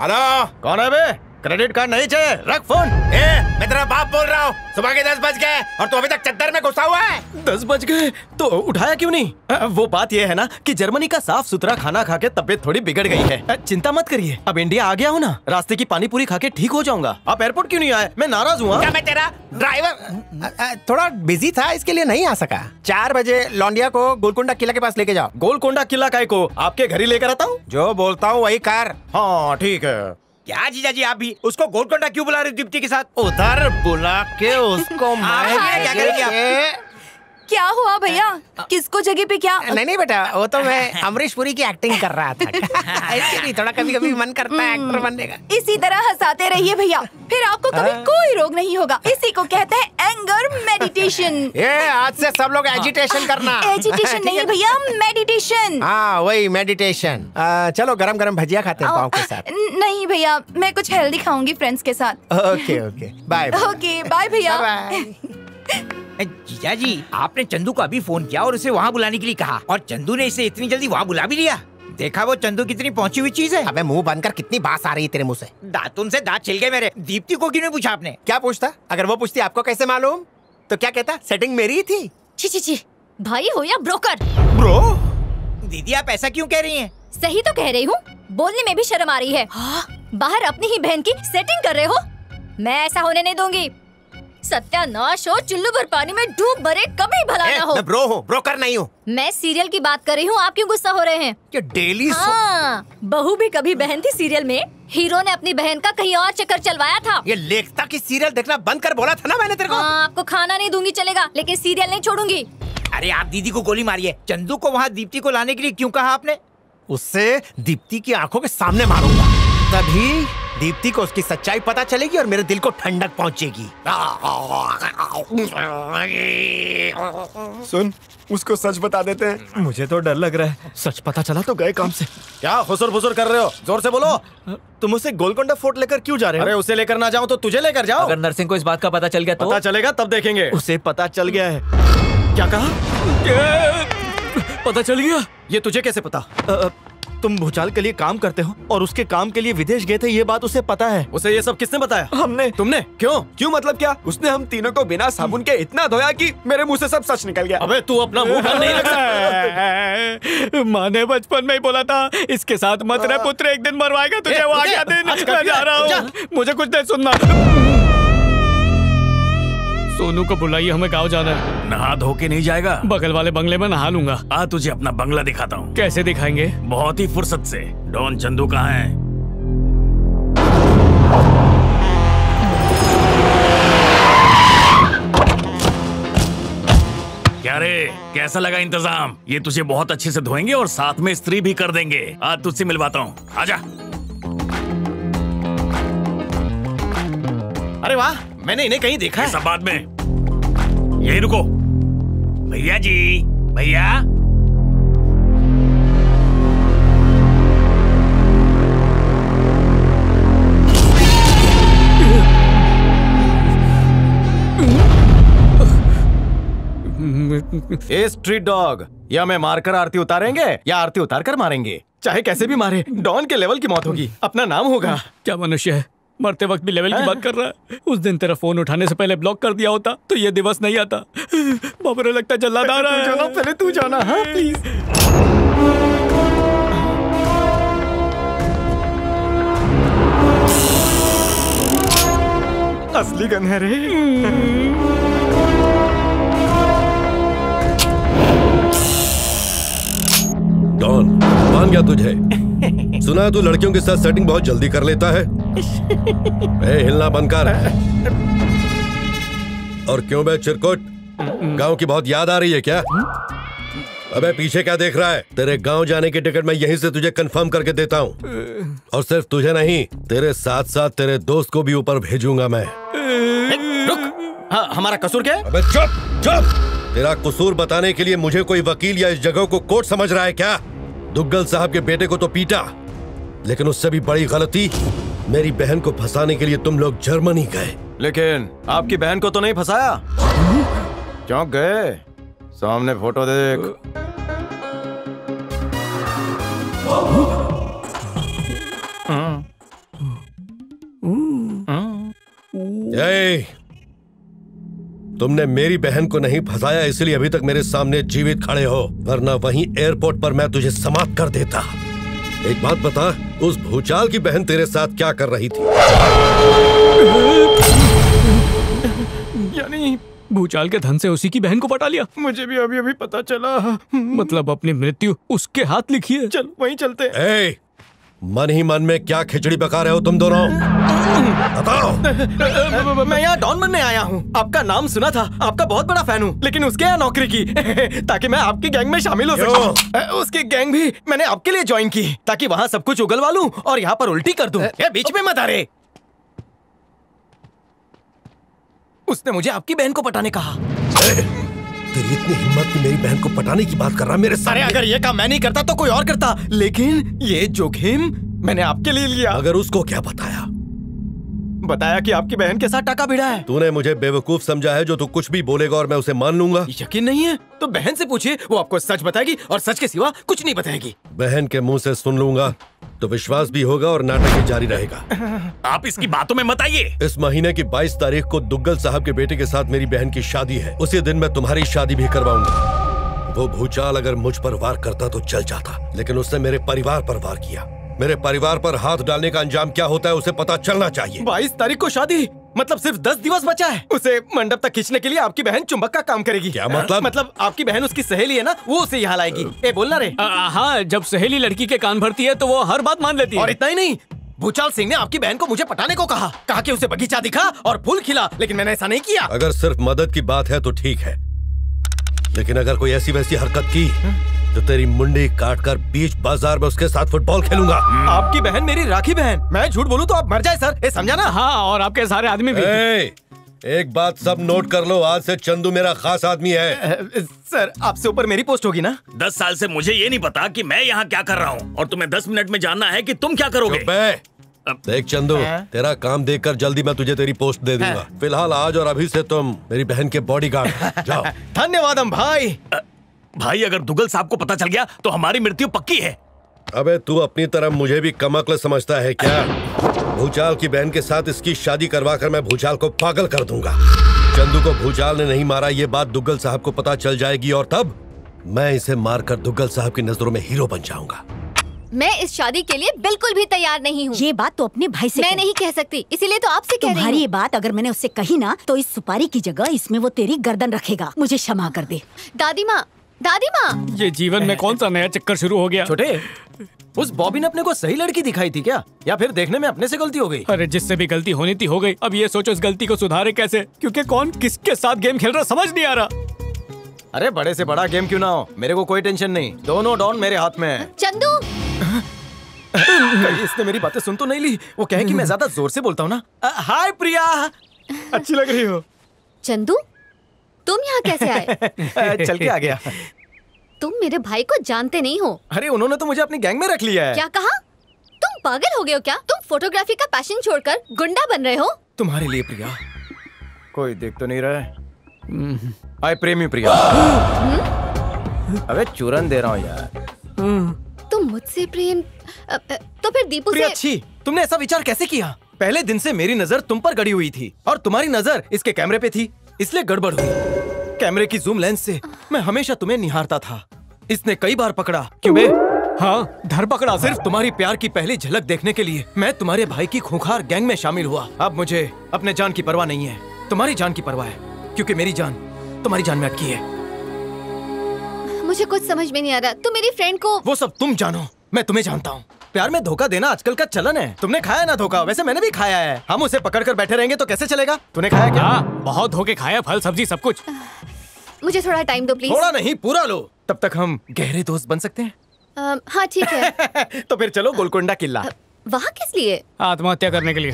हेलो? कौन है बे? क्रेडिट कार्ड नहीं चाहिए। रख फ़ोन। ए मैं तेरा बाप बोल रहा हूँ। सुबह के दस बज गए और तू तो अभी तक चद्दर में घुसा हुआ है। दस बज गए? तो उठाया क्यों नहीं? अ, वो बात ये है ना कि जर्मनी का साफ़ सुथरा खाना खा के तबियत थोड़ी बिगड़ गई है। अ, चिंता मत करिए। अब इंडिया आ गया हूँ ना रास्ते की पानी पूरी खा के ठीक हो जाऊँगा। आप एयरपोर्ट क्यों नहीं आए? मैं नाराज़ हुआ क्या मैं तेरा ड्राइवर थोड़ा बिज़ी था इसके लिए नहीं आ सका। चार बजे लौंडिया को गोलकुंडा किला के पास लेके जाओ। गोलकोंडा किला काय को आपके घर ही लेकर आता हूँ? जो बोलता हूँ वही कार। हाँ ठीक है। क्या जीजा जी आप भी? उसको गोलकोंडा क्यों बुला रहे हो दीप्ति के साथ? उधर बुला के उसको मारेंगे क्या करेंगे आप? क्या हुआ भैया? किसको जगह पे क्या? नहीं नहीं बेटा वो तो मैं अमरीश पुरी की एक्टिंग कर रहा था। ऐसे भी थोड़ा कभी कभी मन करता है एक्टर बनने का। इसी तरह हंसाते रहिए भैया। फिर आपको कभी। कोई रोग नहीं होगा। इसी को कहते हैं एंगर मेडिटेशन ये आज से सब लोग एजिटेशन करना। एजिटेशन नहीं भैया मेडिटेशन हाँ वही मेडिटेशन चलो गरम गरम भजिया खाते हैं पाव के साथ। नहीं भैया मैं कुछ हेल्दी खाऊँगी फ्रेंड्स के साथ। Okay okay bye okay bye भैया। जीजा जी आपने चंदू को अभी फ़ोन किया और उसे वहाँ बुलाने के लिए कहा। और चंदू ने इसे इतनी जल्दी वहाँ बुला भी लिया। देखा वो चंदू कितनी पहुँची हुई चीज़ है? अबे मुँह बंद कर कितनी बात आ रही है तेरे मुँह से। दातुन से दांत छिल गए मेरे। दीप्ति को क्यों नहीं पूछा आपने? क्या पूछता? अगर वो पूछती आपको कैसे मालूम? तो क्या कहता? सेटिंग मेरी ही थी। छी छी छी। भाई हो या ब्रोकर? ब्रो? दीदी आप ऐसा क्यों कह रही हैं? सही तो कह रही हूँ। बोलने में भी शर्म आ रही है। बाहर अपनी ही बहन की सेटिंग कर रहे हो। मैं ऐसा होने नहीं दूँगी। सत्यानाश हो चुल्लू भर पानी में डूब मरे कभी भला ए, ना हो। मैं ब्रो हूँ ब्रोकर नहीं हूँ। मैं सीरियल की बात कर रही हूँ आप क्यों गुस्सा हो रहे हैं? ये डेली हाँ, बहू भी कभी बहन थी सीरियल में हीरो ने अपनी बहन का कहीं और चक्कर चलवाया था। ये लेखता की सीरियल देखना बंद कर बोला था ना मैंने तेरे को? हाँ, आपको खाना नहीं दूँगी चलेगा लेकिन सीरियल नहीं छोड़ूँगी। अरे आप दीदी को गोली मारिए चंदू को वहाँ दीप्ति को लाने के लिए क्यों कहा आपने? उससे दीप्ति की आँखों के सामने मारूँगा। तभी दीप्ति को उसकी सच्चाई पता चलेगी और मेरे दिल को ठंडक पहुंचेगी। सुन उसको सच बता देते हैं। मुझे तो डर लग रहा है। सच पता चला तो गए काम से। क्या फुसुर फुसुर कर रहे हो? ज़ोर से बोलो। तुम उसे गोलकोंडा फोर्ट लेकर क्यों जा रहे हो? अरे उसे लेकर ना जाओ तो तुझे लेकर जाओ। अगर नरसिंह को इस बात का पता चल गया तो? पता चलेगा तब देखेंगे। उसे पता चल गया है। क्या कहा? पता चल गया? ये तुझे कैसे पता? तुम भूचाल के लिए काम करते हो और उसके काम के लिए विदेश गए थे ये बात उसे पता है। उसे ये सब किसने बताया? हमने। तुमने? क्यों? क्यों मतलब क्या? उसने हम तीनों को बिना साबुन के इतना धोया कि मेरे मुँह से सब सच निकल गया। अबे तू अपना मुँह बंद नहीं रख माँ ने बचपन में ही बोला था इसके साथ मत रह पुत्र एक दिन मरवाएगा तुझे वो आ गया दिन। मैं जा रहा हूँ। मुझे कुछ नहीं सुनना। सोनू को बुलाइए हमें गाँव जाना है। नहा धो के नहीं जाएगा? बगल वाले बंगले में नहा लूँगा। आ तुझे अपना बंगला दिखाता हूँ। कैसे दिखाएँगे? बहुत ही फुर्सत से। डॉन चंदू कहाँ है? क्या रे? कैसा लगा इंतज़ाम? ये तुझे बहुत अच्छे से धोएँगे और साथ में स्त्री भी कर देंगे। आज तुझसे मिलवाता हूँ। आजा। अरे वाह मैंने इन्हें कहीं देखा ये सब बाद में। यही रुको। भैया जी भैया। ए स्ट्रीट डॉग या मैं मारकर आरती उतारेंगे या आरती उतार कर मारेंगे? चाहे कैसे भी मारे डॉन के लेवल की मौत होगी अपना नाम होगा। क्या मनुष्य है? मरते वक्त भी लेवल की बात कर रहा है। उस दिन तेरा फ़ोन उठाने से पहले ब्लॉक कर दिया होता तो ये दिवस नहीं आता। बाबा रे लगता है जल्लाद आ रहा तू जाना, पहले तू जाना हाँ प्लीज़ असली गन है रे। डॉन मान गया तुझे। सुना तू लड़कियों के साथ सेटिंग बहुत जल्दी कर लेता है। ए, हिलना बंद कर। और क्यों बे चिरकुट? गाँव की बहुत याद आ रही है क्या? अबे पीछे क्या देख रहा है? तेरे गाँव जाने की टिकट मैं यहीं से तुझे कंफर्म करके देता हूँ। और सिर्फ़ तुझे नहीं तेरे साथ साथ तेरे दोस्त को भी ऊपर भेजूँगा मैं। रुक। हाँ हमारा कसूर क्या अबे चुप चुप। तेरा कसूर बताने के लिए मुझे कोई वकील या इस जगह को कोर्ट समझ रहा है क्या? दुग्गल साहब के बेटे को तो पीटा। लेकिन उससे भी बड़ी गलती मेरी बहन को फंसाने के लिए तुम लोग जर्मनी गए। लेकिन आपकी बहन को तो नहीं फंसाया? क्यों गए? सामने फ़ोटो देख। ए, तुमने मेरी बहन को नहीं फंसाया इसलिए अभी तक मेरे सामने जीवित खड़े हो वरना वहीं एयरपोर्ट पर मैं तुझे समाप्त कर देता। एक बात बता उस भूचाल की बहन तेरे साथ क्या कर रही थी? यानी भूचाल के धन से उसी की बहन को पटा लिया। मुझे भी अभी अभी पता चला। मतलब अपनी मृत्यु उसके हाथ लिखी है। चल वहीं चलते ए, मन ही मन में क्या खिचड़ी पका रहे हो तुम दोनों? बताओ। मैं यहाँ डॉन बनने आया हूँ। आपका नाम सुना था। आपका बहुत बड़ा फ़ैन हूँ। लेकिन उसके यहाँ नौकरी की। ताकि मैं आपकी गैंग में शामिल हो सकूँ। उसकी गैंग भी मैंने आपके लिए ज्वाइन की। ताकि वहाँ सब कुछ उगलवा लूँ और यहाँ पर उल्टी कर दूँ। बीच में मत आ रहे उसने मुझे आपकी बहन को पटाने कहा। तेरी इतनी हिम्मत की मेरी बहन को पटाने की बात कर रहा मेरे सारे अगर ये काम मैं नहीं करता तो कोई और करता। लेकिन ये जोखिम मैंने आपके लिए लिया। अगर उसको क्या बताया? बताया कि आपकी बहन के साथ टाका भिड़ा है। तूने मुझे बेवकूफ़ समझा है जो तू कुछ भी बोलेगा और मैं उसे मान लूँगा। यकीन नहीं है? तो बहन से पूछिए वो आपको सच बताएगी और सच के सिवा कुछ नहीं बताएगी। बहन के मुँह से सुन लूँगा तो विश्वास भी होगा और नाटक भी जारी रहेगा। आप इसकी बातों में मत आइए। इस महीने की 22 तारीख को दुग्गल साहब के बेटे के साथ मेरी बहन की शादी है। उसी दिन मैं तुम्हारी शादी भी करवाऊँगा। वो भूचाल अगर मुझ पर वार करता तो चल जाता लेकिन उसने मेरे परिवार पर वार किया। मेरे परिवार पर हाथ डालने का अंजाम क्या होता है उसे पता चलना चाहिए। बाईस तारीख को शादी। मतलब सिर्फ़ दस दिवस बचा है। उसे मंडप तक खींचने के लिए आपकी बहन चुंबक का काम करेगी। क्या मतलब? मतलब आपकी बहन उसकी सहेली है ना वो उसे यहाँ लाएगी। ए बोलना रे। हाँ जब सहेली लड़की के कान भरती है तो वो हर बात मान लेती है। और इतना ही नहीं भूचाल सिंह ने आपकी बहन को मुझे पटाने को कहा। कहा कि उसे बगीचा दिखा और फूल खिला लेकिन मैंने ऐसा नहीं किया। अगर सिर्फ़ मदद की बात है तो ठीक है। लेकिन अगर कोई ऐसी वैसी हरकत की तो तेरी मुंडी काट कर बीच बाज़ार में उसके साथ फुटबॉल खेलूँगा। आपकी बहन मेरी राखी बहन। मैं झूठ बोलूँ तो आप मर जाए सर। ये समझा ना? हाँ और आपके सारे आदमी भी। ए, एक बात सब नोट कर लो आज से चंदू मेरा खास आदमी है। सर आपसे ऊपर मेरी पोस्ट होगी ना? दस साल से मुझे ये नहीं पता कि मैं यहाँ क्या कर रहा हूँ और तुम्हें दस मिनट में जानना है कि तुम क्या करोगे। चुप है। देख चंदू तेरा काम देखकर जल्दी मैं तुझे तेरी पोस्ट दे दूँगा। फ़िलहाल आज और अभी से तुम मेरी बहन के बॉडीगार्ड जाओ। धन्यवाद हम भाई। भाई अगर दुगल साहब को पता चल गया तो हमारी मृत्यु पक्की है। अबे तू अपनी तरफ़ मुझे भी कमकल समझता है क्या? भूचाल की बहन के साथ इसकी शादी करवा कर मैं भूचाल को पागल कर दूँगा। चंदू को भूचाल ने नहीं मारा ये बात दुग्गल साहब को पता चल जाएगी और तब मैं इसे मारकर दुग्गल साहब की नज़रों में हीरो बन जाऊँगा। मैं इस शादी के लिए बिल्कुल भी तैयार नहीं हूँ। ये बात तो अपने भाई से मैं नहीं कह सकती इसीलिए तो आपसे कह रही हूँ। ये बात अगर मैंने उससे कही ना तो इस सुपारी की जगह इसमें वो तेरी गर्दन रखेगा। मुझे क्षमा कर दे। दादी माँ दादी माँ ये जीवन में कौन सा नया चक्कर शुरू हो गया? छोटे उस बॉबी ने अपने को सही लड़की दिखाई थी क्या? या फिर देखने में अपने से गलती हो गई? अरे जिससे भी गलती होनी थी हो गई। अब ये सोचो इस गलती को सुधारे कैसे? क्योंकि कौन किसके साथ गेम खेल रहा समझ नहीं आ रहा। अरे बड़े से बड़ा गेम क्यों ना हो? मेरे को कोई टेंशन नहीं। दोनों डॉन मेरे हाथ में है। चंदू। इसने मेरी बातें सुन तो नहीं ली? वो कहे कि मैं ज़्यादा ज़ोर से बोलता हूँ ना? हाय प्रिया। अच्छी लग रही हो। चंदू तुम यहाँ कैसे आए? चल के आ गया। तुम मेरे भाई को जानते नहीं हो। अरे उन्होंने तो मुझे अपनी गैंग में रख लिया है। क्या कहा? तुम पागल हो गए हो क्या? तुम फोटोग्राफी का पैशन छोड़कर गुंडा बन रहे हो। तुम्हारे लिए प्रिया। कोई देख तो नहीं रहा है। हाय प्रेमी प्रिया। अबे चूरन दे रहा हूँ यार। तुम मुझसे प्रेम तो फिर दीपू से अच्छी तुमने ऐसा विचार कैसे किया? पहले दिन से मेरी नज़र तुम पर गड़ी हुई थी और तुम्हारी नज़र इसके कैमरे पे थी। इसलिए गड़बड़ हुई। कैमरे की जूम लेंस से मैं हमेशा तुम्हें निहारता था। इसने कई बार पकड़ा। क्यों बे? हाँ धर पकड़ा सिर्फ़ तुम्हारी प्यार की पहली झलक देखने के लिए। मैं तुम्हारे भाई की खूंखार गैंग में शामिल हुआ। अब मुझे अपने जान की परवाह नहीं है। तुम्हारी जान की परवाह है क्योंकि मेरी जान तुम्हारी जान में अटकी है। मुझे कुछ समझ में नहीं आ रहा। तुम मेरी फ्रेंड को वो सब तुम जानो। मैं तुम्हें जानता हूँ। प्यार में धोखा देना आजकल का चलन है। तुमने खाया ना धोखा? वैसे मैंने भी खाया है। हम उसे पकड़ कर बैठे रहेंगे तो कैसे चलेगा? तूने खाया क्या? हाँ बहुत धोखे खाया फल सब्ज़ी सब कुछ। मुझे थोड़ा टाइम दो प्लीज़ थोड़ा नहीं पूरा लो। तब तक हम गहरे दोस्त बन सकते हैं। हाँ ठीक है। तो फिर चलो गोलकुंडा किला। वहाँ किस लिए? आत्महत्या करने के लिए।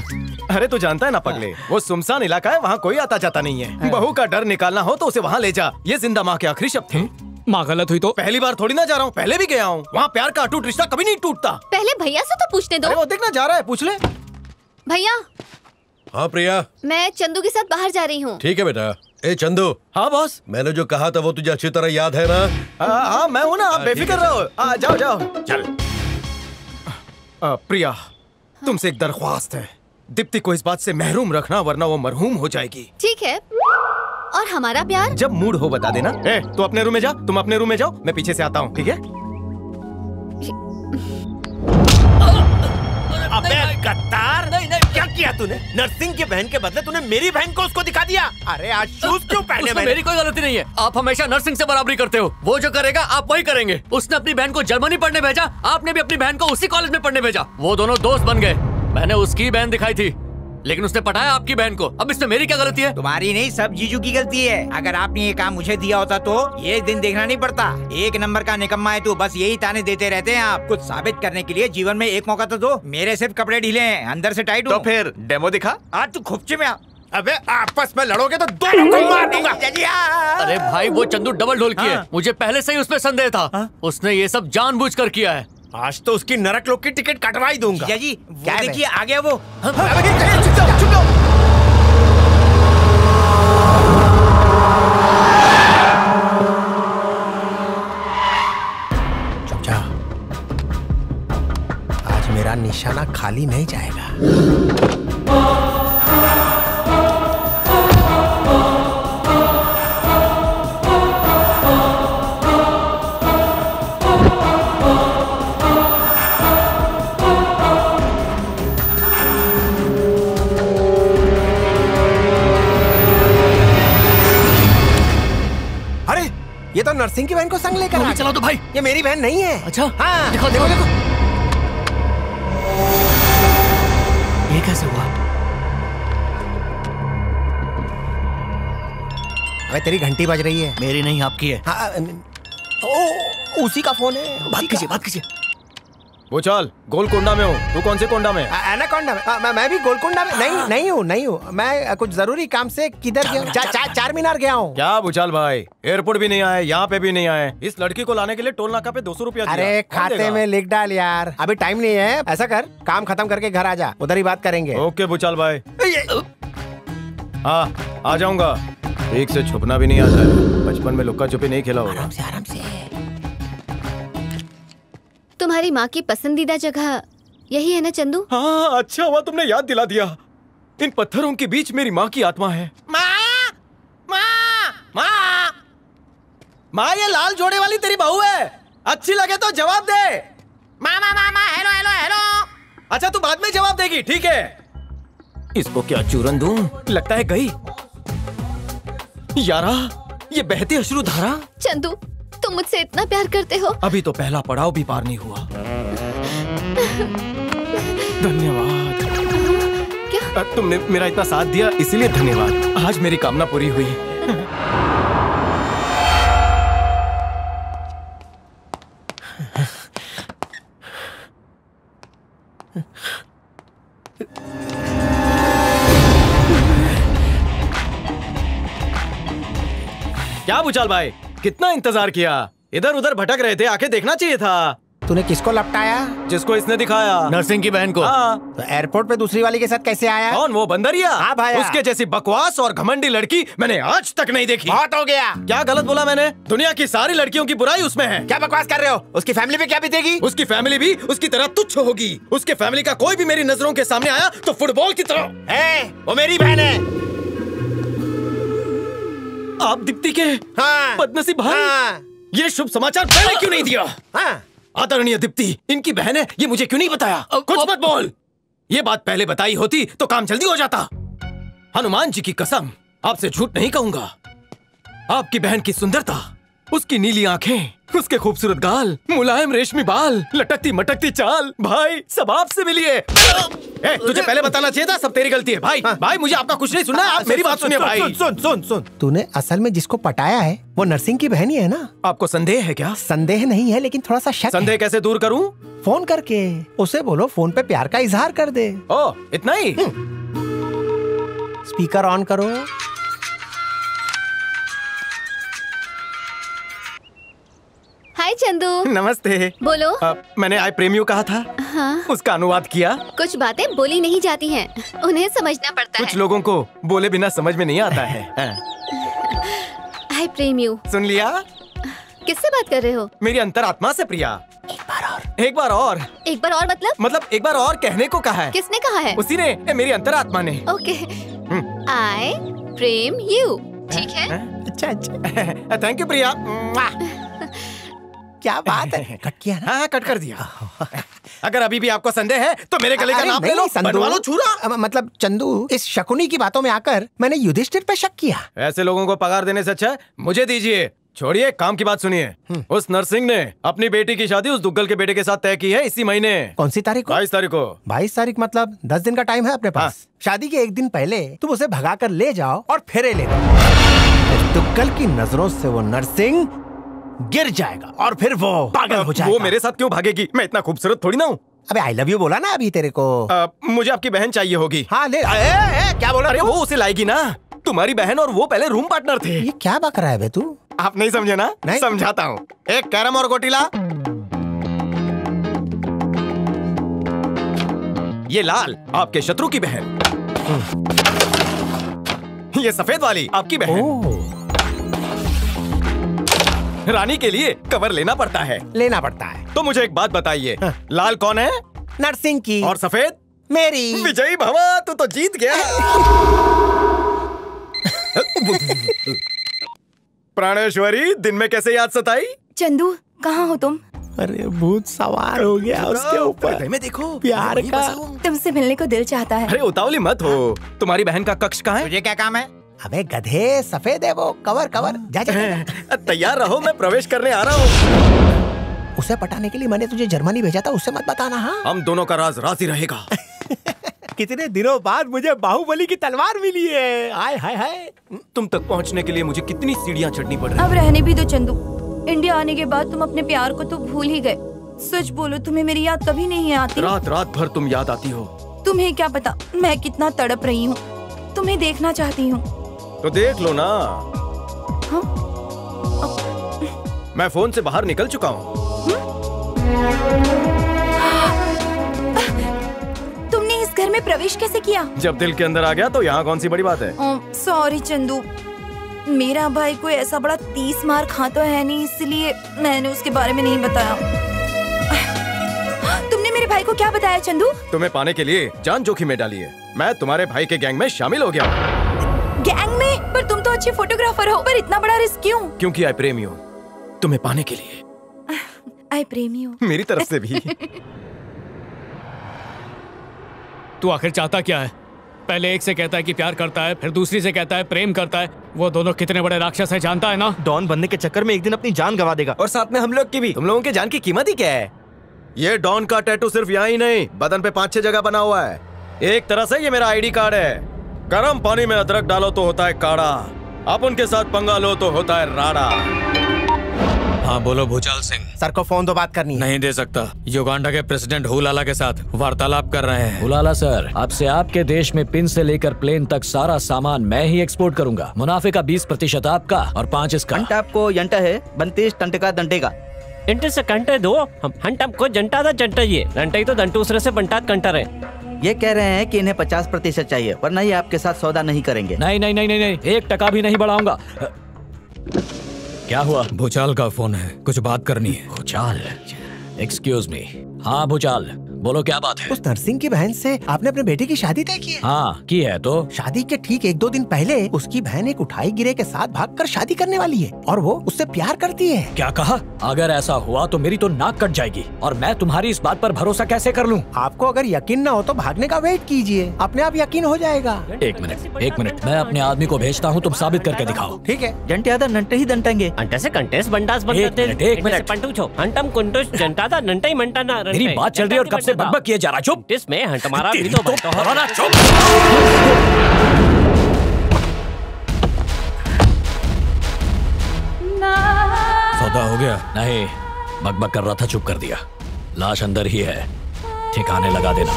अरे तू जानता है ना पगले। वो सुनसान इलाका है वहाँ कोई आता जाता नहीं है। बहू का डर निकालना हो तो उसे वहाँ ले जा। ये ज़िंदा माँ के आखिरी शब्द थे माँ गलत हुई तो? पहली बार थोड़ी ना जा रहा हूँ पहले भी गया हूँ। वहाँ प्यार का अटूट रिश्ता कभी नहीं टूटता। पहले भैया से तो पूछने दो। वो देखना जा रहा है पूछ ले। भैया। हाँ प्रिया। मैं चंदू के साथ बाहर जा रही हूँ। ठीक है बेटा। ए चंदू। हाँ बॉस। मैंने जो कहा था वो तुझे अच्छी तरह याद है ना? हाँ हाँ मैं हूँ ना आप हाँ, बेफिक्र रहो। आ, जाओ जाओ। चल। आ, प्रिया तुमसे एक दरख्वास्त है। दीप्ति को इस बात से महरूम रखना वरना वो मरहूम हो जाएगी। ठीक है। और हमारा प्यार? जब मूड हो बता देना। ए तू अपने रूम में जा तुम अपने रूम में जाओ मैं पीछे से आता हूँ ठीक है? अबे गद्दार नहीं नहीं क्या किया तूने? नर्सिंग की बहन के बदले तूने मेरी बहन को उसको दिखा दिया? अरे आज शूज़ क्यों पहने उसमें मैंने? मेरी कोई गलती नहीं है। आप हमेशा नर्सिंग से बराबरी करते हो। वो जो करेगा आप वही करेंगे। उसने अपनी बहन को जर्मनी पढ़ने भेजा आपने भी अपनी बहन को उसी कॉलेज में पढ़ने भेजा। वो दोनों दोस्त बन गए। मैंने उसकी बहन दिखाई थी। लेकिन उसने पटाया आपकी बहन को। अब इसमें मेरी क्या गलती है? तुम्हारी नहीं सब जीजू की गलती है। अगर आपने ये काम मुझे दिया होता तो ये दिन देखना नहीं पड़ता। एक नंबर का निकम्मा है तू बस यही ताने देते रहते हैं आप। कुछ साबित करने के लिए जीवन में एक मौका तो दो। मेरे सिर्फ़ कपड़े ढीले हैं अंदर से टाइट तो फिर डेमो दिखा। आज तू खुपचे में आ। अबे आपस में लड़ोगे तो दोनों को मार दूँगा। अरे भाई वो चंदू डबल ढोल की है। मुझे पहले से ही उसमें संदेह था। उसने ये सब जानबूझकर किया है। आज तो उसकी नरक लोग की टिकट कटवा ही दूँगा जी क्या देखिए आ गया वो। आज मेरा निशाना खाली नहीं जाएगा। तो नर्सिंग की बहन को संग लेकर आ चला तो भाई। ये मेरी बहन नहीं है। अच्छा हाँ। देखो देखो देखो। ये कैसे हुआ? अबे तेरी घंटी बज रही है। मेरी नहीं आपकी है। हाँ, ओ, उसी का फ़ोन है। बात कीजिए बात कीजिए। वो चल गोलकोंडा में हूँ। तू कौन से कोंडा में? एनाकोंडा में। आ, मैं, मैं भी गोलकोंडा में नहीं नहीं हूँ नहीं हूँ। मैं कुछ ज़रूरी काम से किधर गया? चा, चा, चार मीनार गया हूँ। क्या भूचाल भाई? एयरपोर्ट भी नहीं आए यहाँ पे भी नहीं आए। इस लड़की को लाने के लिए टोल नाका पे दो सौ रूपया अरे खाते में लिख डाल यार। अभी टाइम नहीं है। ऐसा कर काम खत्म करके घर आ जा। उधर ही बात करेंगे। ओके भूचाल भाई। हाँ आ जाऊँगा। ठीक से छुपना भी नहीं आता है। बचपन में लुक्का छुपी नहीं खेला होगा। आराम से। तुम्हारी माँ की पसंदीदा जगह यही है ना चंदू? हाँ अच्छा हुआ तुमने याद दिला दिया। इन पत्थरों के बीच मेरी माँ की आत्मा है। माँ! माँ! ये लाल जोड़े वाली तेरी बहू है। अच्छी लगे तो जवाब दे। माँ माँ माँ माँ हेलो हेलो हेलो। अच्छा तू बाद में जवाब देगी ठीक है? इसको क्या चूरन दूँ? लगता है गई। यारा ये बहती अश्रु धारा? चंदू तुम मुझसे इतना प्यार करते हो? अभी तो पहला पड़ाव भी पार नहीं हुआ। धन्यवाद। क्या? तुमने मेरा इतना साथ दिया इसीलिए धन्यवाद। आज मेरी कामना पूरी हुई। क्या भूचाल भाई? कितना इंतज़ार किया? इधर उधर भटक रहे थे आके देखना चाहिए था। तूने किसको लपटाया? जिसको इसने दिखाया। नर्सिंग की बहन को। हाँ। तो एयरपोर्ट पे दूसरी वाली के साथ कैसे आया? कौन? वो बंदरिया? हाँ भाया उसके जैसी बकवास और घमंडी लड़की मैंने आज तक नहीं देखी। बहुत हो गया। क्या गलत बोला मैंने? दुनिया की सारी लड़कियों की बुराई उसमें है। क्या बकवास कर रहे हो? उसकी फैमिली पे क्या बीतेगी? उसकी फैमिली भी उसकी तरह तुच्छ होगी। उसके फैमिली का कोई भी मेरी नज़रों के सामने आया तो फुटबॉल की तरह। वो मेरी बहन है। आप दीप्ति के हाँ, बदनसीब भाई हाँ, ये शुभ समाचार पहले क्यों नहीं दिया? हाँ, आदरणीय दीप्ति इनकी बहन है ये मुझे क्यों नहीं बताया? कुछ मत बोल। ये बात पहले बताई होती तो काम जल्दी हो जाता। हनुमान जी की कसम आपसे झूठ नहीं कहूँगा। आपकी बहन की सुंदरता उसकी नीली आँखें उसके खूबसूरत गाल मुलायम रेशमी बाल लटकती मटकती चाल भाई सब आपसे मिलिए। ए, तुझे पहले बताना चाहिए था सब तेरी गलती है। भाई हाँ। भाई मुझे आपका कुछ नहीं सुनना आप मेरी बात सुनिए भाई। सुन सुन सुन। सुन तूने असल में जिसको पटाया है वो नर्सिंग की बहन ही है ना? आपको संदेह है क्या? संदेह नहीं है लेकिन थोड़ा सा शक संदेह कैसे दूर करूँ? फ़ोन करके उसे बोलो फ़ोन पे प्यार का इजहार कर दे। ओ इतना ही? स्पीकर ऑन करो। हाय चंदू। नमस्ते। बोलो। अ, मैंने आई प्रेमियो कहा था। हाँ। उसका अनुवाद किया। कुछ बातें बोली नहीं जाती हैं। उन्हें समझना पड़ता कुछ है। लोगों को बोले बिना समझ में नहीं आता है। हाँ। हाय प्रेम यू सुन लिया? किससे बात कर रहे हो? मेरी अंतरात्मा से प्रिया। एक बार और। एक बार और। एक बार और मतलब? मतलब एक बार और कहने को कहा है। किसने कहा है? उसी ने ए, मेरी अंतरात्मा ने। ओके। आई प्रेम यू ठीक है? अच्छा अच्छा। थैंक यू प्रिया। क्या बात है? कट किया ना? हाँ हाँ, कट कर दिया। अगर अभी भी आपको संदेह है तो मेरे गले का नाप ले लो बनवा लो छुरा। मतलब चंदू इस शकुनी की बातों में आकर मैंने युधिष्ठिर पे शक किया। ऐसे लोगों को पगार देने से अच्छा मुझे दीजिए। छोड़िए काम की बात सुनिए। उस नरसिंह ने अपनी बेटी की शादी उस दुग्गल के बेटे के साथ तय की है इसी महीने। कौन सी तारीख को? बाईस तारीख को। बाईस तारीख मतलब दस दिन का टाइम है अपने पास। हाँ। शादी के एक दिन पहले तुम उसे भगा कर ले जाओ और फेरे ले लो दुग्गल की नज़रों से वो नरसिंह गिर जाएगा और फिर वो पागल हो जाएगा वो मेरे साथ क्यों भागेगी? मैं इतना खूबसूरत थोड़ी ना हूँ। अबे आई लव यू बोला ना अभी तेरे को। आ, मुझे आपकी बहन चाहिए होगी। हाँ ले ए, ए, क्या बोला अरे वो उसे लाएगी ना। तुम्हारी बहन और वो पहले रूम पार्टनर थे। ये क्या बक रहा है बे तू? आप नहीं समझे ना? नहीं। समझाता हूँ। एक कैरम और गोटीला। ये लाल आपके शत्रु की बहन। ये सफ़ेद वाली आपकी बहन। रानी के लिए कवर लेना पड़ता है। लेना पड़ता है। तो मुझे एक बात बताइए लाल कौन है? नरसिंह की। और सफ़ेद? मेरी। विजयी भवा तू तो जीत गया। प्राणेश्वरी दिन में कैसे याद सताई? चंदू कहाँ हो तुम? अरे भूत सवार हो गया उसके ऊपर। में देखो। प्यार का। तुमसे मिलने को दिल चाहता है। अरे उतावली मत हो। तुम्हारी बहन का कक्ष कहाँ है? तुझे क्या काम है? अबे गधे सफ़ेद है वो कवर कवर जा जा। तैयार रहो मैं प्रवेश करने आ रहा हूँ। उसे पटाने के लिए मैंने तुझे जर्मनी भेजा था उससे मत बताना हाँ? हम दोनों का राज राज ही रहेगा। कितने दिनों बाद मुझे बाहुबली की तलवार मिली है। हाय हाय हाय। तुम तक पहुँचने के लिए मुझे कितनी सीढ़ियाँ चढ़नी पड़ रही अब रहने भी दो चंदू। इंडिया आने के बाद तुम अपने प्यार को तो भूल ही गए। सच बोलो तुम्हें मेरी याद कभी नहीं आती? रात रात भर तुम याद आती हो। तुम्हें क्या पता मैं कितना तड़प रही हूँ? तुम्हें देखना चाहती हूँ। तो देख लो ना। मैं फ़ोन से बाहर निकल चुका हूँ। तुमने इस घर में प्रवेश कैसे किया? जब दिल के अंदर आ गया तो यहाँ कौन सी बड़ी बात है? सॉरी चंदू। मेरा भाई कोई ऐसा बड़ा तीस मार खा तो है नहीं इसलिए मैंने उसके बारे में नहीं बताया। तुमने मेरे भाई को क्या बताया चंदू? तुम्हें पाने के लिए जान जोखिम में डाली है। मैं तुम्हारे भाई के गैंग में शामिल हो गया अच्छे फोटोग्राफर हो पर इतना बड़ा रिस्क क्यों? क्योंकि आई प्रेमी हूँ। तुम्हें पाने के लिए। आई प्रेमी हूँ। मेरी तरफ़ से भी। तू आखिर चाहता क्या है? पहले एक से कहता है कि प्यार करता है फिर दूसरी से कहता है प्रेम करता है। वो दोनों कितने बड़े राक्षस है जानता है ना? डॉन बनने के चक्कर में एक दिन अपनी जान गवा देगा। और साथ में हम लोग की भी। तुम लोगों की जान की कीमत ही क्या है? ये डॉन का टैटू सिर्फ़ यहाँ ही नहीं बदन पे पाँच छह जगह बना हुआ है। एक तरह से ये मेरा आईडी कार्ड है। गर्म पानी में अदरक डालो तो होता है काढ़ा। आप उनके साथ पंगा लो तो होता है राड़ा। हाँ बोलो भूचाल सिंह। सर को फ़ोन दो बात करनी है। नहीं दे सकता। युगांडा के प्रेसिडेंट हुलाला के साथ वार्तालाप कर रहे हैं। उलाला सर अब से आपके देश में पिन से लेकर प्लेन तक सारा सामान मैं ही एक्सपोर्ट करूँगा। मुनाफे का 20 प्रतिशत आपका और पाँच इसका। आपको यंटा है बंतीस टंट का दंटे का इंटे से कंटे दो। हम हंट हमको जंटा था जंटा ये। रंटा ही तो दंटूसरे से बंटा कंटर है। ये कह रहे हैं कि इन्हें पचास प्रतिशत चाहिए वरना ये आपके साथ सौदा नहीं करेंगे। नहीं नहीं नहीं नहीं नहीं एक टका भी नहीं बढ़ाऊँगा। क्या हुआ? भूचाल का फ़ोन है कुछ बात करनी है। भूचाल? एक्सक्यूज मी हाँ भूचाल। बोलो क्या बात है? उस नरसिंह की बहन से आपने अपने बेटे की शादी तय की है? हाँ की है तो? शादी के ठीक एक दो दिन पहले उसकी बहन एक उठाई गिरे के साथ भागकर शादी करने वाली है और वो उससे प्यार करती है। क्या कहा? अगर ऐसा हुआ तो मेरी तो नाक कट जाएगी और मैं तुम्हारी इस बात पर भरोसा कैसे कर लूँ? आपको अगर यकीन न हो तो भागने का वेट कीजिए। अपने आप यकीन हो जाएगा। एक मिनट एक मिनट मैं अपने आदमी को भेजता हूँ तुम साबित करके दिखाओ। ठीक है। जंटे आधा नंटे ही दंटेंगे। अंटे से कंटेस बंटास एक मिनट, एक मिनट। पंटू छो। हंटम कुंटुस जंटा था नंटा ही मंटा ना मेरी बात चल रही है और कब से बकबक किए जा रहा चुप। इसमें हमारा भी तेरी तो तो है। चुप। सौदा हो गया। नहीं बकबक कर रहा था चुप कर दिया। लाश अंदर ही है। ठिकाने लगा देना।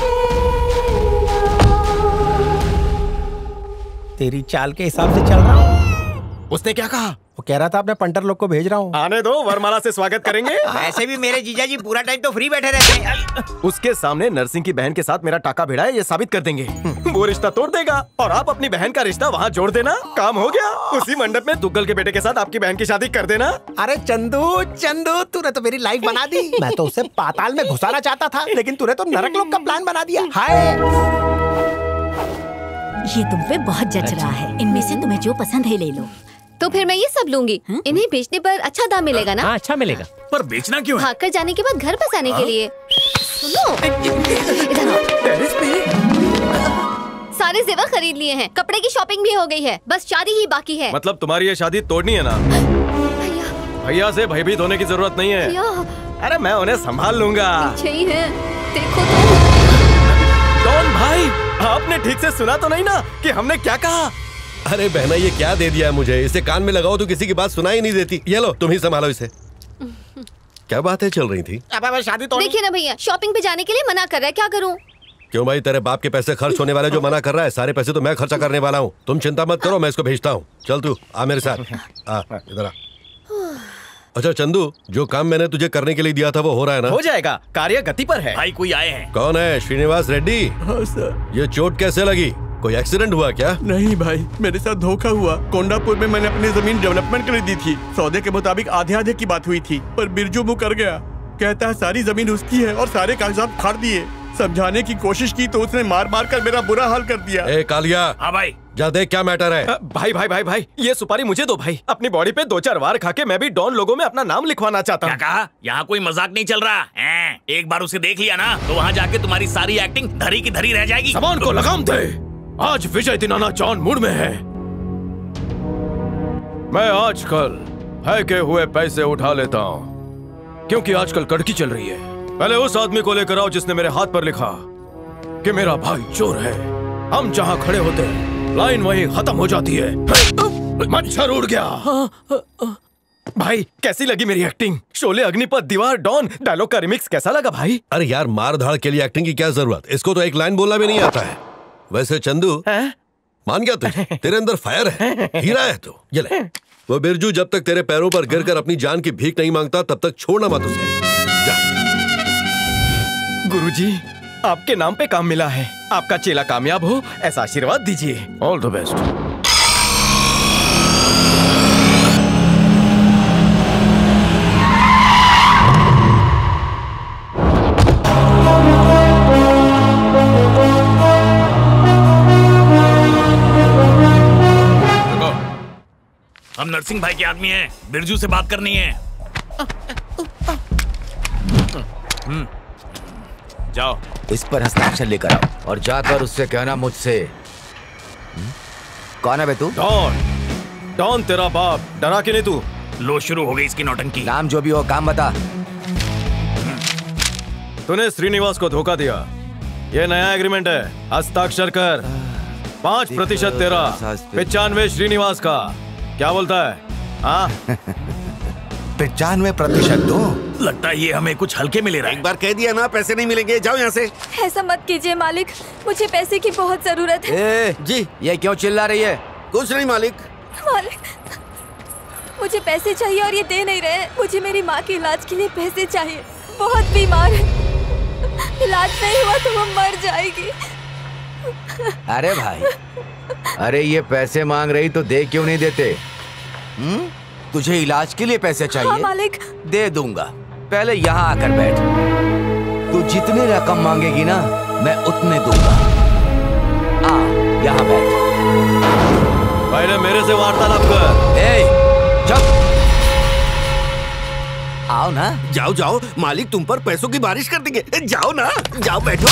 तेरी चाल के हिसाब से चल रहा हूँ। उसने क्या कहा? वो कह रहा था अपने पंटर लोग को भेज रहा हूँ। आने दो वरमाला से स्वागत करेंगे। वैसे भी मेरे जीजा जी पूरा टाइम तो फ्री बैठे रहते हैं। उसके सामने नरसिंह की बहन के साथ मेरा टाका भिड़ा है ये साबित कर देंगे। वो रिश्ता तोड़ देगा और आप अपनी बहन का रिश्ता वहाँ जोड़ देना। काम हो गया। उसी मंडप में दुग्गल के बेटे के साथ आपकी बहन की शादी कर देना। अरे चंदू चंदू तूने तो मेरी लाइफ बना दी। मैं तो उसे पाताल में घुसाना चाहता था लेकिन तूने तो नरक लोक का प्लान बना दिया। हाय। ये तुम पे बहुत जच रहा है। इनमें से तुम्हें जो पसंद है ले लो। तो फिर मैं ये सब लूँगी। इन्हें बेचने पर अच्छा दाम मिलेगा ना? हाँ अच्छा मिलेगा। पर बेचना क्यों है? भाग कर जाने के बाद घर बसाने के लिए। सुनो। इधर आओ। सारे जेवर खरीद लिए हैं। कपड़े की शॉपिंग भी हो गई है। बस शादी ही बाकी है। मतलब तुम्हारी ये शादी तोड़नी है ना? भैया। से भयभीत होने की ज़रूरत नहीं है। अरे मैं उन्हें संभाल लूँगा। ही है। देखो तो। डॉन भाई आपने ठीक से सुना तो नहीं ना कि हमने क्या कहा? अरे बहना ये क्या दे दिया है मुझे? इसे कान में लगाओ तो किसी की बात सुनाई नहीं देती। ये लो तुम ही संभालो इसे। क्या बातें चल रही थी? अब अब शादी तो देखिए ना भैया शॉपिंग पे जाने के लिए मना कर रहा है क्या करूँ? क्यों भाई तेरे बाप के पैसे खर्च होने वाले जो मना कर रहा है सारे पैसे तो मैं खर्चा करने वाला हूँ। तुम चिंता मत करो मैं इसको भेजता हूँ। चल तू आ मेरे साथ। आ इधर आ। अच्छा चंदू जो काम मैंने तुझे करने के लिए दिया था वो हो रहा है ना? हो जाएगा कार्य गति पर है। भाई कोई आए हैं? कौन है? श्रीनिवास रेड्डी? हाँ सर। ये चोट कैसे लगी? कोई एक्सीडेंट हुआ क्या? नहीं भाई मेरे साथ धोखा हुआ। कोंडापुर में मैंने अपनी ज़मीन डेवलपमेंट के लिए दी थी। सौदे के मुताबिक आधे आधे की बात हुई थी पर बिरजू मुँह कर गया। कहता है सारी ज़मीन उसकी है और सारे कागजात फाड़ दिए। समझाने की कोशिश की तो उसने मार मार कर मेरा बुरा हाल कर दिया। ए कालिया। हाँ भाई। जा देख क्या मैटर है। भाई भाई भाई भाई ये सुपारी मुझे दो भाई। अपनी बॉडी पे दो चार वार खा के मैं भी डॉन लोगों में अपना नाम लिखवाना चाहता हूँ। कहा? यहाँ कोई मज़ाक नहीं चल रहा। है एक बार उसे देख लिया ना तो वहाँ जाके तुम्हारी सारी एक्टिंग धरी की धरी रह जाएगी। सामान को लगाम दे। आज विजय दिनाना जॉन मूड में है। मैं आजकल है के हुए पैसे उठा लेता हूँ क्योंकि आजकल कड़की चल रही है। पहले उस आदमी को लेकर आओ जिसने मेरे हाथ पर लिखा कि मेरा भाई चोर है। हम जहाँ खड़े होते हैं लाइन वहीं खत्म हो जाती है। मच्छर उड़ गया। भाई कैसी लगी मेरी एक्टिंग शोले अग्निपथ दीवार डॉन डायलॉग का रिमिक्स कैसा लगा भाई? अरे यार मार धाड़ के लिए एक्टिंग की क्या ज़रूरत? इसको तो एक लाइन बोलना भी नहीं आता है। वैसे चंदू मान गया तुझे तेरे अंदर फायर है। हीरा है तू। ये ले। वो बिरजू जब तक तेरे पैरों पर गिरकर अपनी जान की भीख नहीं माँगता तब तक छोड़ना मत उसे। गुरुजी आपके नाम पे काम मिला है। आपका चेला कामयाब हो ऐसा आशीर्वाद दीजिए। ऑल द बेस्ट हम नरसिंह भाई के आदमी हैं। बिरजू से बात करनी है। हम्म। जाओ। इस पर हस्ताक्षर लेकर आओ और जाकर उससे कहना मुझसे। हम्म? कौन है बे तू? डॉन। डॉन तेरा बाप। डरा के नहीं तू? लो शुरू हो गई इसकी नौटंकी। नाम जो भी हो काम बता। तूने श्रीनिवास को धोखा दिया। ये नया एग्रीमेंट है। हस्ताक्षर कर। पाँच प्रतिशत तेरा। पचानवे श्रीनिवास का। क्या बोलता है? हाँ? पचानवे प्रतिशत दो। लगता है ये हमें कुछ हल्के में ले रहा। है एक बार कह दिया ना पैसे नहीं मिलेंगे जाओ यहाँ से। ऐसा मत कीजिए मालिक मुझे पैसे की बहुत ज़रूरत है। ए, जी ये क्यों चिल्ला रही है? कुछ नहीं मालिक। मालिक मुझे पैसे चाहिए और ये दे नहीं रहे। मुझे मेरी माँ के इलाज के लिए पैसे चाहिए। बहुत बीमार है। इलाज नहीं हुआ तो वो मर जाएगी। अरे भाई अरे ये पैसे मांग रही तो दे क्यों नहीं देते? हम्म? तुझे इलाज के लिए पैसे चाहिए। हाँ मालिक। दे दूँगा। पहले यहाँ आकर बैठ। तू जितनी रकम मांगेगी ना मैं उतने दूँगा। आ यहाँ बैठ। पहले मेरे से वार्तालाप कर ए चुप। आओ ना। जाओ जाओ। मालिक तुम पर पैसों की बारिश कर देंगे। जाओ ना। जाओ बैठो।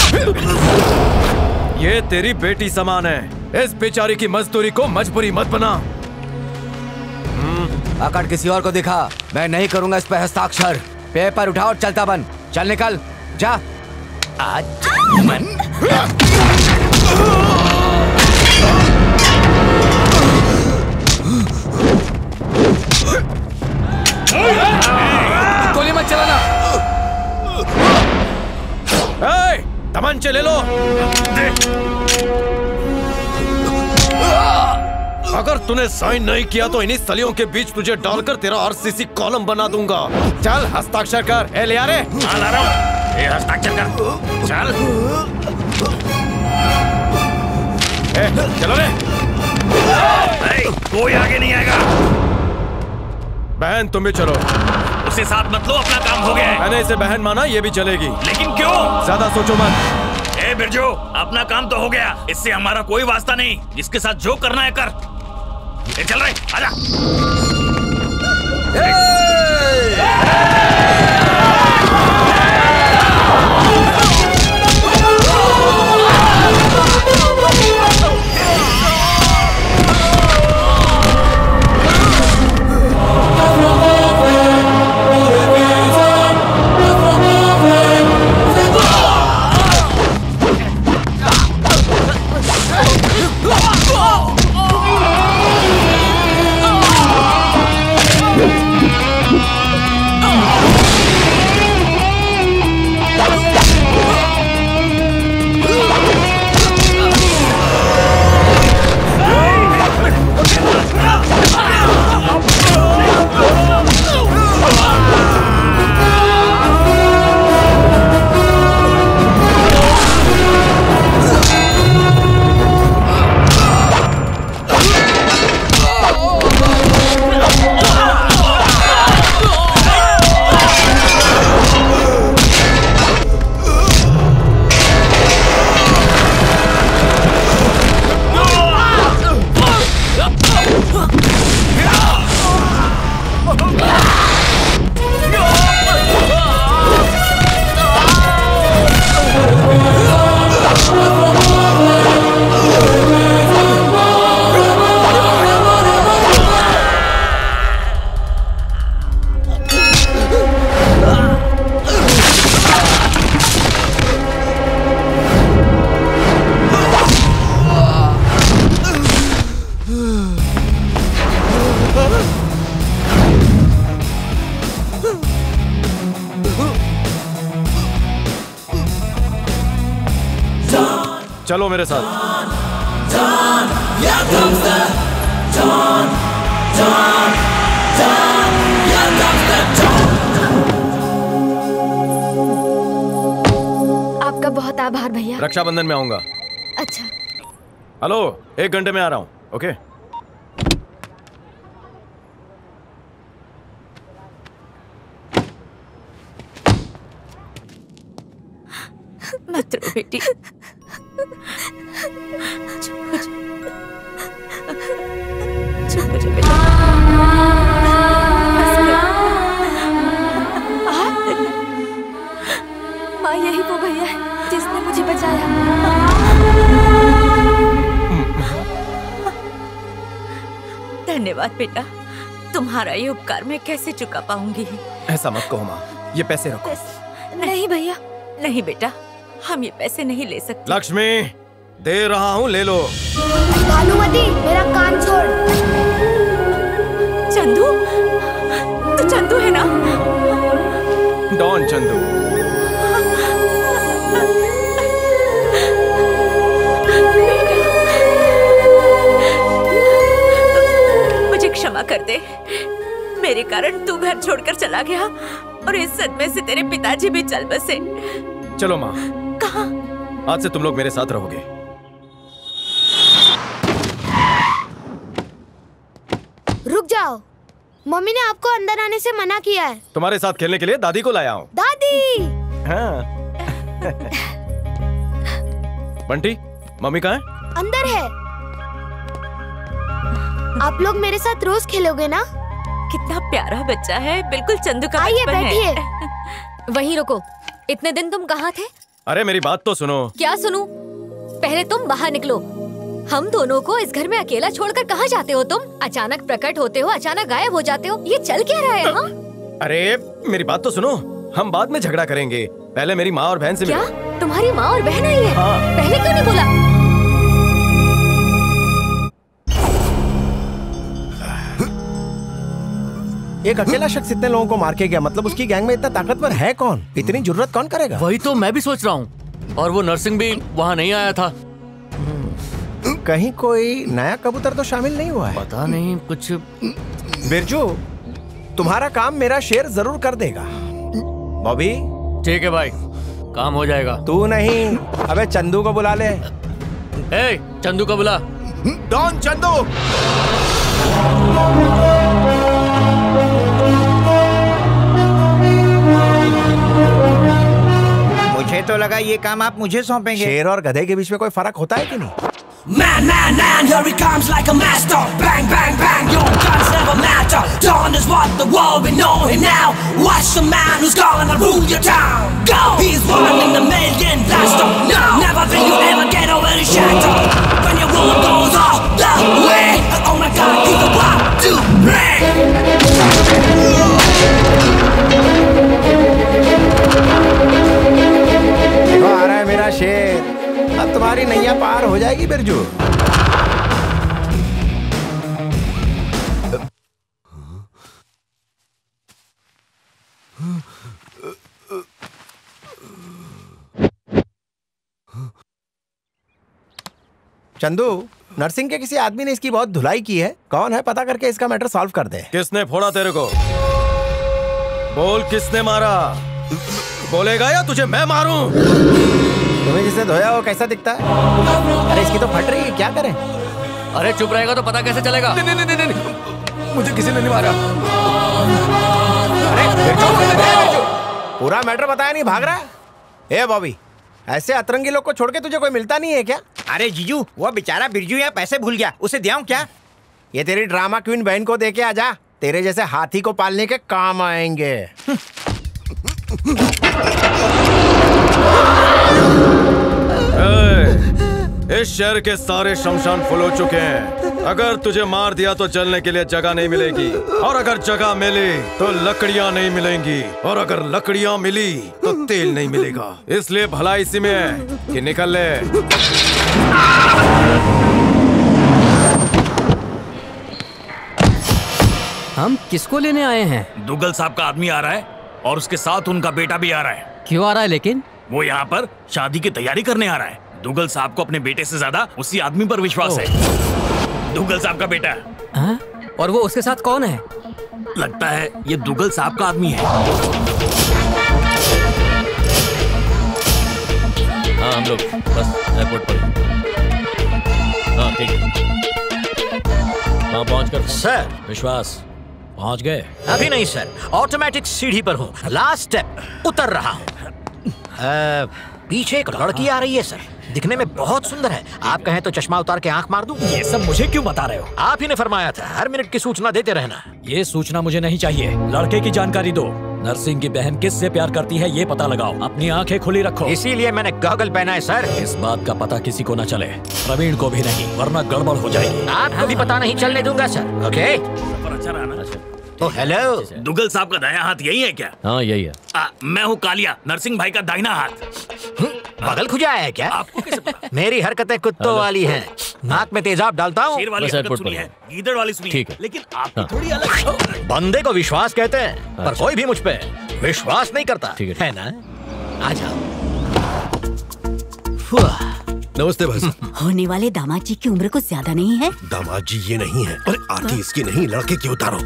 ये तेरी बेटी समान है। इस बेचारी की मजदूरी को मजबूरी मत बना। आकर किसी और को दिखा। मैं नहीं करूँगा इस पर हस्ताक्षर। पेपर उठाओ और चलता बन। चल निकल। जा। आज मन गोली मत चलाना। ए, तमंचे ले लो। अगर तूने साइन नहीं किया तो इन्हीं सलियों के बीच तुझे डालकर तेरा आरसीसी कॉलम बना दूँगा। चल हस्ताक्षर कर। ए ले आ रे। हस्ताक्षर कर। चल। ए, चलो रे। कोई आगे नहीं आएगा। बहन तुम भी चलो। उसे साथ मत लो अपना काम हो गया है। मैंने इसे बहन माना ये भी चलेगी। लेकिन क्यों? ज़्यादा सोचो मत। ए बिरजू अपना काम तो हो गया। इससे हमारा कोई वास्ता नहीं। जिसके साथ जो करना है कर। चल रहे आजा। चलो मेरे साथ। आपका बहुत आभार भैया। रक्षाबंधन में आऊँगा। अच्छा। हेलो एक घंटे में आ रहा हूँ ओके? मत रो बेटी चुप हो जा। चुप हो जा बेटा माँ यही वो भैया है जिसने मुझे बचाया। धन्यवाद बेटा तुम्हारा ये उपकार मैं कैसे चुका पाऊँगी? ऐसा मत कहो माँ ये पैसे रखो। नहीं भैया। नहीं बेटा हम ये पैसे नहीं ले सकते। लक्ष्मी! दे रहा हूँ ले लो। भानुमति मेरा कान छोड़। चंदू तू चंदू है ना? डॉन चंदू। मुझे क्षमा कर दे। मेरे कारण तू घर छोड़कर चला गया और इस सदमे से तेरे पिताजी भी चल बसे। चलो माँ। कहा? आज से तुम लोग मेरे साथ रहोगे। मम्मी ने आपको अंदर आने से मना किया है। तुम्हारे साथ खेलने के लिए दादी को लाया हूँ। दादी! हाँ। बंटी मम्मी कहाँ है? अंदर है। आप लोग मेरे साथ रोज खेलोगे ना? कितना प्यारा बच्चा है बिल्कुल चंदू का आइए है। बैठिए। वहीं रुको इतने दिन तुम कहाँ थे? अरे मेरी बात तो सुनो। क्या सुनू? पहले तुम बाहर निकलो। हम दोनों को इस घर में अकेला छोड़कर कहाँ जाते हो तुम? अचानक प्रकट होते हो अचानक गायब हो जाते हो ये चल क्या रहा है हाँ? अरे मेरी बात तो सुनो हम बाद में झगड़ा करेंगे। पहले मेरी माँ और बहन से क्या? मिलो। तुम्हारी माँ और बहन आई है? पहले क्यों नहीं बोला? एक अकेला शख्स इतने लोगों को मार के गया मतलब उसकी गैंग में इतना ताकतवर है कौन? इतनी ज़रूरत कौन करेगा? वही तो मैं भी सोच रहा हूँ। और वो नर्सिंग भी वहाँ नहीं आया था। कहीं कोई नया कबूतर तो शामिल नहीं हुआ है। पता नहीं कुछ बिरजू तुम्हारा काम मेरा शेर ज़रूर कर देगा। बॉबी? ठीक है भाई काम हो जाएगा। तू नहीं अबे चंदू को बुला ले। ए चंदू को बुला। डॉन चंदू! मुझे तो लगा ये काम आप मुझे सौंपेंगे। शेर और गधे के बीच में कोई फ़र्क होता है कि नहीं? Man, man, man, here he comes like a master. Bang, bang, bang, your guns never matter. Dawn is what the world we know him now. Watch the man who's gonna rule your town. Go! He's one in a million blaster. No, never think you'll ever get over the shatter. When your world goes all the way. Oh my god, he's the one shit. अब तुम्हारी नैया पार हो जाएगी, बिरजू। चंदू नर्सिंग के किसी आदमी ने इसकी बहुत धुलाई की है। कौन है? पता करके इसका मैटर सॉल्व कर दे। किसने फोड़ा तेरे को? बोल किसने मारा? बोलेगा या तुझे मैं मारूं? तुम्हें जिसे धोया वो कैसा दिखता है? अरे इसकी तो फट रही है क्या करें? अरे चुप रहेगा तो पता कैसे चलेगा? नहीं नहीं नहीं नहीं मुझे किसी ने नहीं मारा। पूरा मैटर बताया नहीं भाग रहा है? ए बॉबी ऐसे अतरंगी लोग को छोड़ के तुझे कोई मिलता नहीं है क्या? अरे जीजू वो बेचारा बिरजू यहाँ पैसे भूल गया उसे दियाऊं क्या? ये तेरी ड्रामा क्वीन बहन को दे के आ जा तेरे जैसे हाथी को पालने के काम आएँगे। इस शहर के सारे शमशान फुल हो चुके हैं। अगर तुझे मार दिया तो जलने के लिए जगह नहीं मिलेगी। और अगर जगह मिली तो लकड़ियाँ नहीं मिलेंगी। और अगर लकड़ियाँ मिली तो तेल नहीं मिलेगा। इसलिए भला इसी में है कि निकल ले। हम किसको लेने आए हैं? दुगल साहब का आदमी आ रहा है और उसके साथ उनका बेटा भी आ रहा है। क्यों आ रहा है लेकिन? वो यहाँ पर शादी की तैयारी करने आ रहा है। दुगल साहब को अपने बेटे से ज़्यादा उसी आदमी पर विश्वास है। दुगल साहब का बेटा हाँ? और वो उसके साथ कौन है? लगता है ये दुगल साहब का आदमी है। हाँ हम लोग बस एयरपोर्ट पर हाँ। ठीक है। हाँ पहुँच कर। सर। विश्वास पहुँच गए? अभी नहीं सर। ऑटोमेटिक सीढ़ी पर हूँ। लास्ट स्टेप उतर रहा हूँ। पीछे एक लड़की आ रही है सर। दिखने में बहुत सुंदर है। आप कहें तो चश्मा उतार के आँख मार दूँ? ये सब मुझे क्यों बता रहे हो? आप ही ने फरमाया था हर मिनट की सूचना देते रहना। ये सूचना मुझे नहीं चाहिए। लड़के की जानकारी दो। नरसिंह की बहन किस किससे प्यार करती है ये पता लगाओ। अपनी आँखें खुली रखो। इसीलिए मैंने गॉगल पहना है सर। इस बात का पता किसी को न चले। प्रवीण को भी नहीं वरना गड़बड़ हो जाएगी। आपको भी पता नहीं चलने दूँगा सर। ओके अच्छा। ओ हेलो दुगल साहब का दाया हाथ यही है क्या? हाँ यही है। आ, मैं हूँ कालिया नरसिंह भाई का दाहिना हाथ। बगल खुजाया है क्या? मेरी हरकतें कुत्तों वाली हैं। नाक में तेजाब डालता हूँ। गीदड़ वाली सुनी ठीक है। है। लेकिन आपकी हाँ। थोड़ी अलग बंदे को विश्वास कहते हैं पर अच्छा। कोई भी मुझ पे विश्वास नहीं करता। है ना? आ जाओ। नमस्ते भाई साहब। होने वाले दामाद जी की उम्र कुछ ज़्यादा नहीं है। दामाद जी ये नहीं है। अरे आरती इसकी नहीं लड़के की उतारो।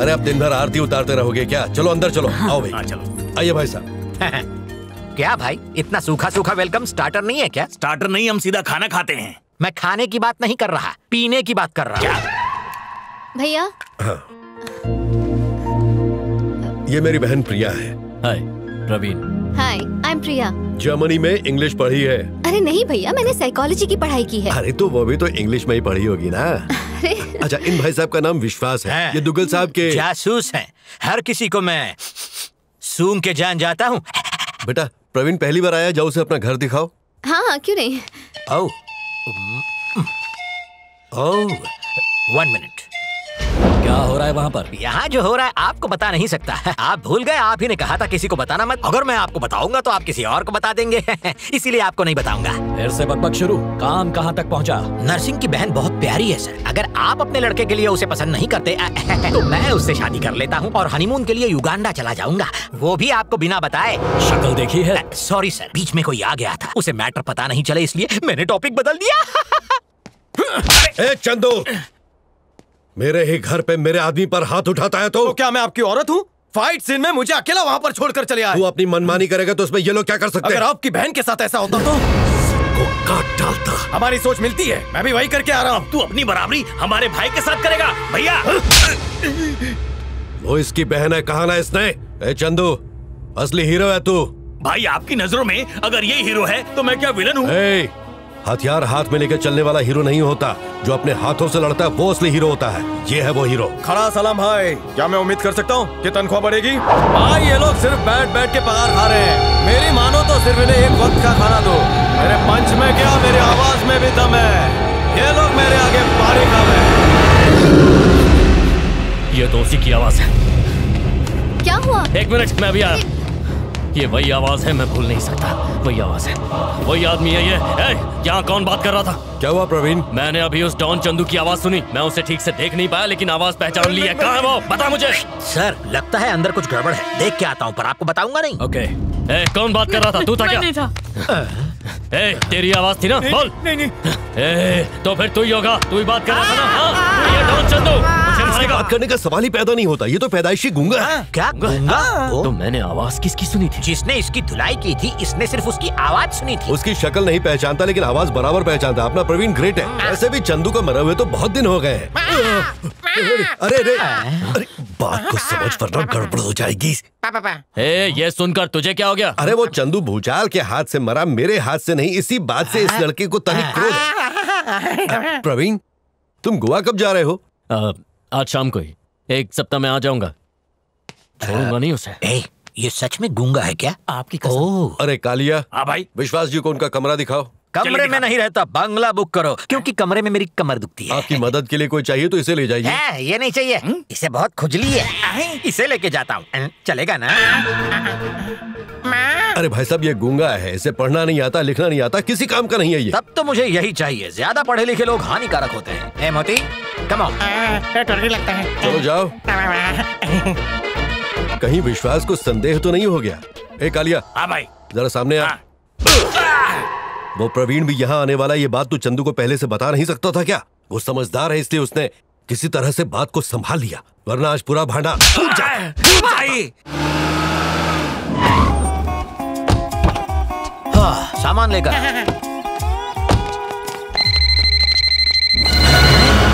अरे अब दिन भर आरती उतारते रहोगे क्या? चलो अंदर चलो। आओ भाई। चलो। आइए भाई साहब। क्या भाई इतना सूखा सूखा वेलकम स्टार्टर नहीं है क्या? स्टार्टर नहीं हम सीधा खाना खाते हैं। मैं खाने की बात नहीं कर रहा पीने की बात कर रहा भैया? ये मेरी बहन प्रिया है। Hi. Praveen. Hi I am Priya Germany में इंग्लिश पढ़ी है। अरे नहीं भैया मैंने साइकोलॉजी की पढ़ाई की है। अरे तो वो भी तो इंग्लिश में ही पढ़ी होगी ना। अरे। अच्छा इन भाई साहब का नाम विश्वास है। ये दुगल साहब के जासूस हैं। हर किसी को मैं सूंघ के जान जाता हूँ। बेटा प्रवीण पहली बार आया जाओ उसे अपना घर दिखाओ। हाँ हाँ क्यों नहीं? ओह ओह वन मिनट क्या हो रहा है वहाँ पर? यहाँ जो हो रहा है आपको बता नहीं सकता। आप भूल गए आप ही ने कहा था किसी को बताना मत। अगर मैं आपको बताऊँगा तो आप किसी और को बता देंगे। इसीलिए आपको नहीं बताऊँगा। फिर से बकबक शुरू। काम कहाँ तक पहुँचा? नर्सिंग की बहन बहुत प्यारी है सर। अगर आप अपने लड़के के लिए उसे पसंद नहीं करते तो मैं उससे शादी कर लेता हूँ और हनीमून के लिए युगांडा चला जाऊँगा। वो भी आपको बिना बताए। शक्ल देखी है। सॉरी सर बीच में कोई आ गया था। उसे मैटर पता नहीं चले इसलिए मैंने टॉपिक बदल दिया। ए चंदू! मेरे ही घर पे मेरे आदमी पर हाथ उठाता है तो, तो क्या मैं आपकी औरत हूँ? फाइट सीन में मुझे अकेला वहाँ पर छोड़कर चले आए। तू अपनी मनमानी करेगा तो उसमें ये लोग क्या कर सकते अगर आपकी बहन के साथ ऐसा होता तो? काट डालता। हमारी सोच मिलती है। मैं भी वही करके आ रहा हूँ। तू अपनी बराबरी हमारे भाई के साथ करेगा भैया। वो इसकी बहन है कहा ना इसने? ए चंदू असली हीरो है तू। भाई आपकी नज़रों में अगर ये हीरो है तो मैं क्या विलन हूँ? ए, हथियार हाथ में लेकर चलने वाला हीरो नहीं होता। जो अपने हाथों से लड़ता है वो असली हीरो होता है। ये है वो हीरो। खड़ा सलाम भाई। क्या मैं उम्मीद कर सकता हूँ कि तनख्वाह बढ़ेगी? भाई ये लोग सिर्फ़ बैठ बैठ के पगार खा रहे हैं। मेरी मानो तो सिर्फ़ इन्हें एक वक्त का खाना दो। मेरे पंच में क्या मेरी आवाज़ में भी दम है। ये लोग मेरे आगे पानी खा ये तो उसी की आवाज़ है। क्या हुआ? एक मिनट मैं अभी आया ये वही आवाज़ है मैं भूल नहीं सकता। वही आवाज़ है। वही आदमी है ये। ए, यहाँ कौन बात कर रहा था? क्या हुआ प्रवीण? मैंने अभी उस डॉन चंदू की आवाज़ सुनी। मैं उसे ठीक से देख नहीं पाया लेकिन आवाज़ पहचान ली है। कहाँ है वो? बता मुझे। सर लगता है अंदर कुछ गड़बड़ है। देख के आता हूँ पर आपको बताऊँगा नहीं। ओके। ए, कौन बात कर रहा था? तू था क्या? था। ए, तेरी आवाज़ थी ना? बोल। नहीं नहीं। ए, तो फिर तू ही होगा। तू ही बात कर रहा था ना? हाँ? ये डॉन चंदू। मारेगा बात करने का सवाल ही पैदा नहीं होता। ये तो पैदाइशी गूँगा है। क्या गूँगा? तो मैंने आवाज़ किसकी सुनी थी? जिसने इसकी धुलाई की थी इसने सिर्फ़ उसकी आवाज़ सुनी थी। उसकी शक्ल नहीं पहचानता लेकिन आवाज़ बराबर पहचानता अपना प्रवीण ग्रेट है। ऐसे भी चंदू को मरे हुए तो बहुत दिन हो गए अरे अरे अरे बात को समझ वरना गड़बड़ हो जाएगी। ए, ये सुनकर तुझे क्या हो गया? अरे वो चंदू भूचाल के हाथ से मरा मेरे हाथ से नहीं इसी बात से इस लड़के को तनिक क्रोध। प्रवीण तुम गोवा कब जा रहे हो? आ, आज शाम को ही। एक सप्ताह में आ जाऊँगा। छोड़ूँगा नहीं उसे। ए, ये सच में गूँगा है क्या? आपकी ओह अरे कालिया। हाँ भाई। विश्वास जी को उनका कमरा दिखाओ। कमरे में नहीं रहता बंगला बुक करो क्योंकि कमरे में मेरी कमर दुखती है। आपकी मदद के लिए कोई चाहिए तो इसे ले जाइए। ये नहीं चाहिए। इसे बहुत खुजली है? इसे लेके जाता हूँ। चलेगा ना? अरे भाई साहब ये गूँगा है इसे पढ़ना नहीं आता लिखना नहीं आता किसी काम का नहीं है ये। तब तो मुझे यही चाहिए ज़्यादा पढ़े लिखे लोग हानिकारक होते हैं। ए मोती कम लगता है। चलो जाओ। कहीं विश्वास को संदेह तो नहीं हो गया। ए कालिया। हाँ भाई। जरा सामने आ। वो प्रवीण भी यहाँ आने वाला ये बात तू चंदू को पहले से बता नहीं सकता था क्या? वो समझदार है इसलिए उसने किसी तरह से बात को संभाल लिया। वरना आज पूरा भांडा फूट जाता। भाई। हाँ, सामान लेकर।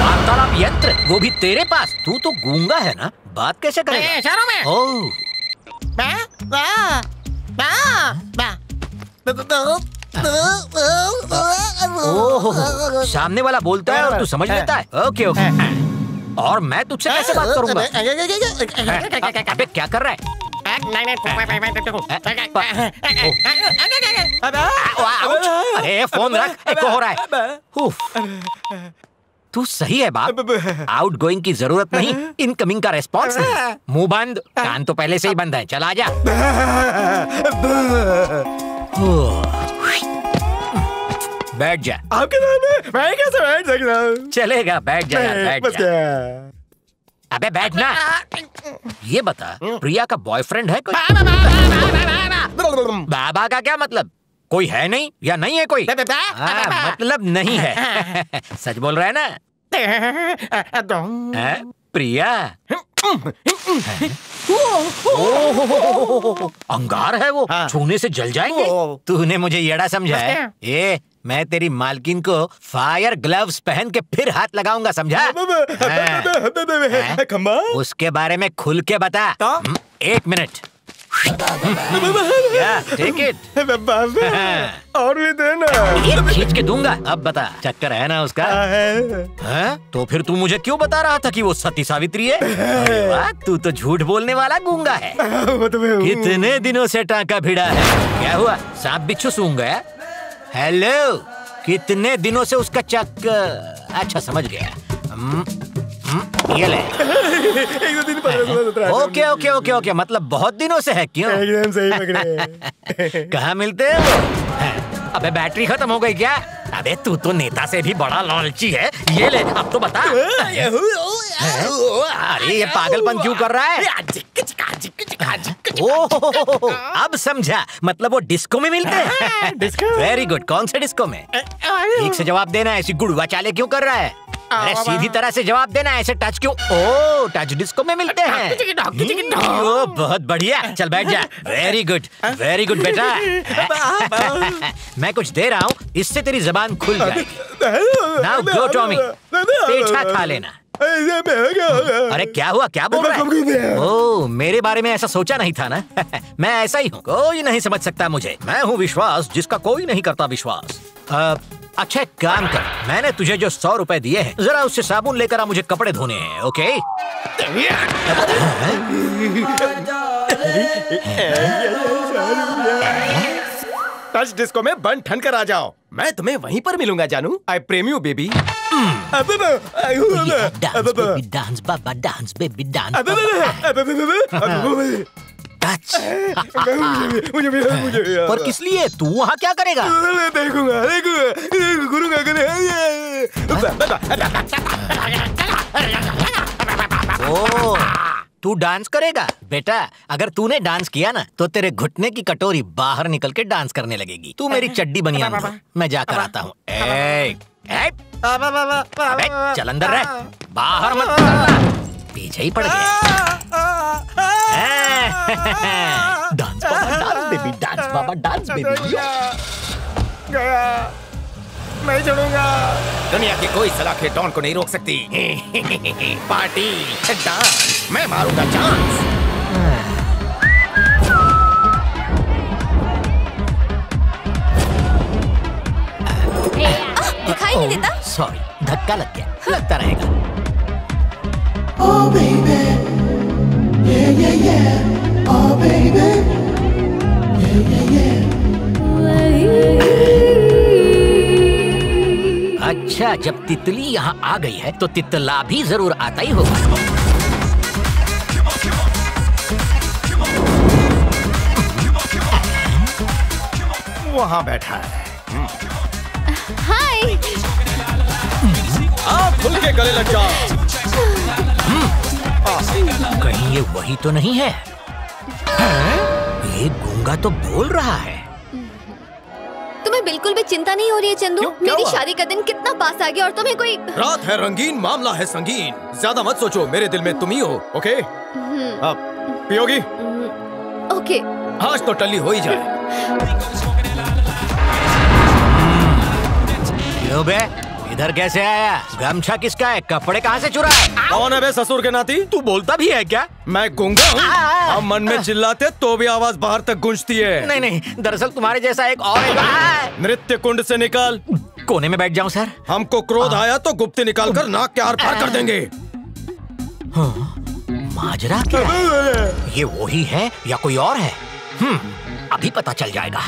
वार्तालाप यंत्र वो भी तेरे पास। तू तो गूँगा है ना? बात कैसे करेगा? इशारों में। ओह बा, बा, बा, बा, ओह सामने वाला बोलता है और तू समझ लेता है। Okay okay. और मैं तुझसे कैसे बात करूँगा? अबे क्या कर रहा है! अरे फ़ोन रख। एको हो रहा है तू सही है बाप। आउट गोइंग की ज़रूरत नहीं इनकमिंग का रेस्पॉन्स मुँह बंद कान तो पहले से ही बंद है। चला जा बैठ जा। आपके सामने मैं कैसे बैठ सकता हूँ? चलेगा बैठ जा बैठ जा। अबे बैठना ये बता प्रिया का बॉयफ्रेंड है कोई? बाबा का क्या मतलब? कोई है नहीं या नहीं है कोई? हाँ, मतलब नहीं है। सच बोल रहा है ना? हैं? प्रिया? अंगार है वो। छूने से जल जाएँगे? तूने मुझे येड़ा समझा है। ए मैं तेरी मालकिन को फायर ग्लव्स पहन के फिर हाथ लगाऊँगा समझा हाँ। खम्बा उसके बारे में खुल के बता हम्म, एक मिनट टेक इट और भी देना एक खींच के दूँगा अब बता चक्कर है ना उसका है? तो फिर तू मुझे क्यों बता रहा था कि वो सती सावित्री है तू तो झूठ बोलने वाला गूँगा है कितने दिनों से टाका भिड़ा है क्या हुआ सांप बिच्छू सूंघ गया हेलो। कितने दिनों से उसका चक्कर अच्छा समझ गया। हम्म, हम्म, ये ले। सत्रह अठारह, ओके ओके ओके ओके मतलब बहुत दिनों से है क्यों? एकदम सही पकड़े। कहाँ मिलते हैं अबे बैटरी खत्म हो गई क्या? अबे तू तो नेता से भी बड़ा लालची है। ये ले अब तो बता। अरे ये पागलपन क्यों कर रहा है? ओह, अब समझा। मतलब वो डिस्को में मिलते हैं? डिस्को। वेरी गुड कौन से डिस्को में? ठीक से जवाब देना ऐसी गुड़वा चाले क्यों कर रहा है? अरे सीधी तरह से जवाब देना ऐसे टच क्यों? ओ टच डिस्को में मिलते हैं। ओ, बहुत बढ़िया। चल बैठ जा। वेरी गुड वेरी गुड बेटा। मैं कुछ दे रहा हूँ इससे तेरी जबान खुल जाएगी। नाउ गो टॉमी पेठा खा लेना। अरे क्या हुआ? क्या बोल रहा है? ओ मेरे बारे में ऐसा सोचा नहीं था ना? मैं ऐसा ही हूँ। कोई नहीं समझ सकता मुझे। मैं हूँ विश्वास जिसका कोई नहीं करता विश्वास। अच्छा एक काम कर। मैंने तुझे जो सौ रुपए दिए हैं जरा उससे साबुन लेकर आ मुझे कपड़े धोने हैं ओके? टच डिस्को में बन ठन कर आ जाओ मैं तुम्हें वहीं पर मिलूँगा जानू आई प्रेम यू बेबी डांस बाबा डांस बेबी डांस टच मुझे मुझे और किस लिए तू वहाँ क्या करेगा देखूँगा देखूँगा गुरुंगा ओ तू डांस करेगा? बेटा अगर तूने डांस किया ना तो तेरे घुटने की कटोरी बाहर निकल के डांस करने लगेगी। तू मेरी चड्डी बनियान धो, मैं जाकर आता हूँ। ए, ए, चल अंदर रह। बाहर मत पीछे ही पड़ गया। डांस बाबा डांस बेबी डांस बाबा डांस बेबी गया। नहीं छोड़ूँगा। दुनिया की कोई सलाखे डॉन को नहीं रोक सकती। पार्टी डांस मैं मारूँगा चांस। दिखाई नहीं देता? सॉरी धक्का लग गया। लगता रहेगा। Oh baby, yeah yeah yeah. Oh baby, yeah yeah yeah. अच्छा जब तितली यहाँ आ गई है तो तितला भी ज़रूर आता ही होगा। वहाँ बैठा है। हाय। आप खुल के गले लग जाओ कहीं ये वही तो नहीं है? हाँ? ये गूँगा तो बोल रहा है। तुम्हें बिल्कुल भी चिंता नहीं हो रही है चंदू? मेरी शादी का दिन कितना पास आ गया और तुम्हें कोई रात है रंगीन मामला है संगीन। ज़्यादा मत सोचो मेरे दिल में तुम ही हो ओके हम्म, अब पियोगी? ओके। आज तो टल्ली हो ही जाए। इधर कैसे आया? गमछा किसका है? कपड़े कहाँ से चुरा है? कौन है बे ससुर के नाती? तू बोलता भी है क्या? मैं गूँगा हूँ। हम मन में चिल्लाते तो भी आवाज़ बाहर तक गूंजती है। नहीं नहीं दरअसल तुम्हारे जैसा एक और नृत्य कुंड से निकाल। कोने में बैठ जाऊँ सर? हमको क्रोध आया तो गुप्ती निकाल कर नाक के आर पार कर देंगे। माजरा क्या? है? ये वही है या कोई और है? हम्म अभी पता चल जाएगा।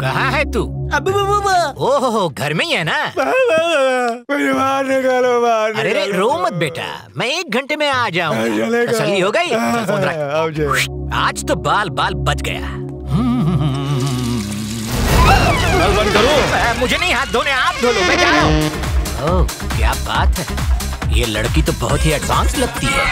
कहाँ है तू? अब ओहो घर में ही है ना? मुझे बाहर निकालो बाहर अरे रे रो मत बेटा। मैं एक घंटे में आ जाऊँगा चलेगा। तसल्ली हो गई? फ़ोन रख। आज तो बाल बाल बच गया। बंद करो। मुझे नहीं हाथ धोने आप धो लो मैं जा रहा हूँ। क्या बात है। ये लड़की तो बहुत ही एडवांस लगती है।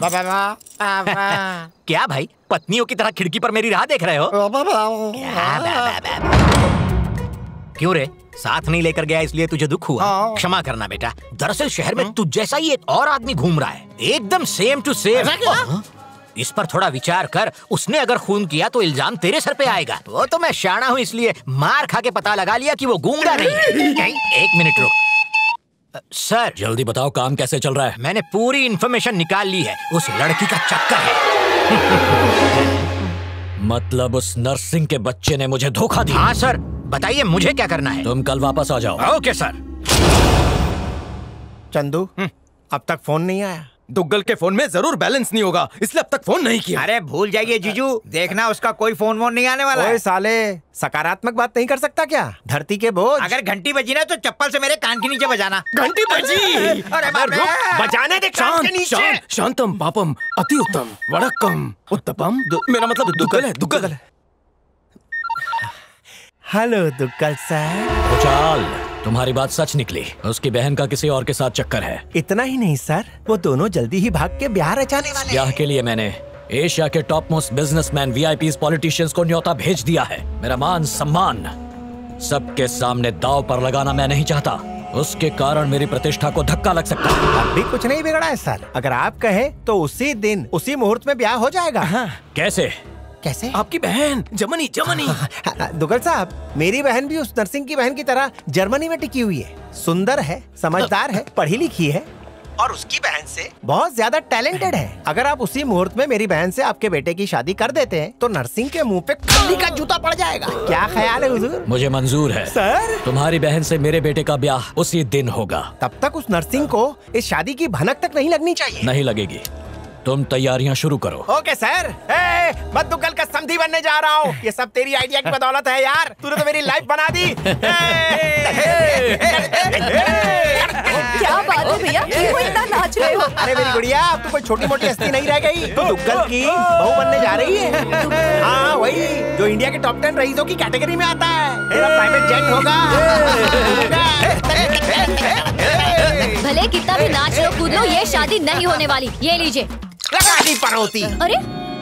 क्या भाई? पत्नियों की तरह खिड़की पर मेरी राह देख रहे हो? क्या रे? साथ नहीं लेकर गया इसलिए तुझे दुख हुआ। क्षमा करना बेटा। दरअसल शहर में तुझ जैसा ही एक और आदमी घूम रहा है। एकदम सेम टू सेम इस पर थोड़ा विचार कर। उसने अगर खून किया तो इल्ज़ाम तेरे सर पे आएगा। वो तो मैं शाना हूँ इसलिए मार खा के पता लगा लिया कि वो गूँगा नहीं। है एक मिनट रुक। सर। जल्दी बताओ काम कैसे चल रहा है? मैंने पूरी इन्फॉर्मेशन निकाल ली है। उस लड़की का चक्कर है। मतलब उस नर्सिंग के बच्चे ने मुझे धोखा दिया? हाँ सर। बताइए मुझे क्या करना है? तुम कल वापस आ जाओ। Okay sir. चंदू अब तक फ़ोन नहीं आया। दुग्गल के फ़ोन में ज़रूर बैलेंस नहीं होगा इसलिए अब तक फ़ोन नहीं किया। अरे भूल जाइए जीजू। देखना उसका कोई फ़ोन वोन नहीं आने वाला ओए है साले सकारात्मक बात नहीं कर सकता क्या? धरती के बोझ। अगर घंटी बजी ना तो चप्पल से मेरे कान के नीचे बजाना। घंटी बजी! अरे बजाने दे कान के नीचे। शांतम पापम अति उत्तम वड़क्कम उत्तपम। मेरा मतलब दुग्गल है दुग्गल है। Hello Duggal sir. तुम्हारी बात सच निकली। उसकी बहन का किसी और के साथ चक्कर है। इतना ही नहीं सर। वो दोनों जल्दी ही भाग के बिहार रचाने वाले ब्याह के लिए मैंने एशिया के top most businessman VIPs politicians को न्योता भेज दिया है। मेरा मान सम्मान सबके सामने दाव पर लगाना मैं नहीं चाहता। उसके कारण मेरी प्रतिष्ठा को धक्का लग सकता है। अब भी कुछ नहीं बिगड़ा है सर। अगर आप कहें तो उसी दिन उसी मुहूर्त में ब्याह हो जाएगा। हाँ। कैसे? कैसे? आपकी बहन जमनी जमनी। दुगल साहब मेरी बहन भी उस नर्सिंग की बहन की तरह जर्मनी में टिकी हुई है। सुंदर है समझदार है पढ़ी लिखी है। और उसकी बहन से? बहुत ज़्यादा टैलेंटेड है। अगर आप उसी मुहूर्त में मेरी बहन से आपके बेटे की शादी कर देते हैं तो नर्सिंग के मुँह पे खल्ली का जूता पड़ जाएगा। क्या ख्याल है हुजूर? मुझे मंजूर है। सर? तुम्हारी बहन से मेरे बेटे का ब्याह उसी दिन होगा। तब तक उस नर्सिंग को इस शादी की भनक तक नहीं लगनी चाहिए। नहीं लगेगी। तुम तैयारियाँ शुरू करो। Okay sir. ए, मैं दुग्गल का समधी बनने जा रहा हूँ। ये सब तेरी आइडिया की बदौलत है यार। तूने तो मेरी लाइफ बना दी। क्या बात है भैया? क्यों इतना नाच रहे हो? अरे मेरी गुड़िया अब तो कोई छोटी मोटी हस्ती नहीं रह गई। तू दुग्गल की बहू बनने जा रही है। हाँ वही जो इंडिया के टॉप टेन रईसों की कैटेगरी में आता है। मेरा प्राइवेट जेट होगा। भले कितना भी नाच लो कूद लो ये शादी नहीं होने वाली। ये लीजिए। लगा दी पनौती अरे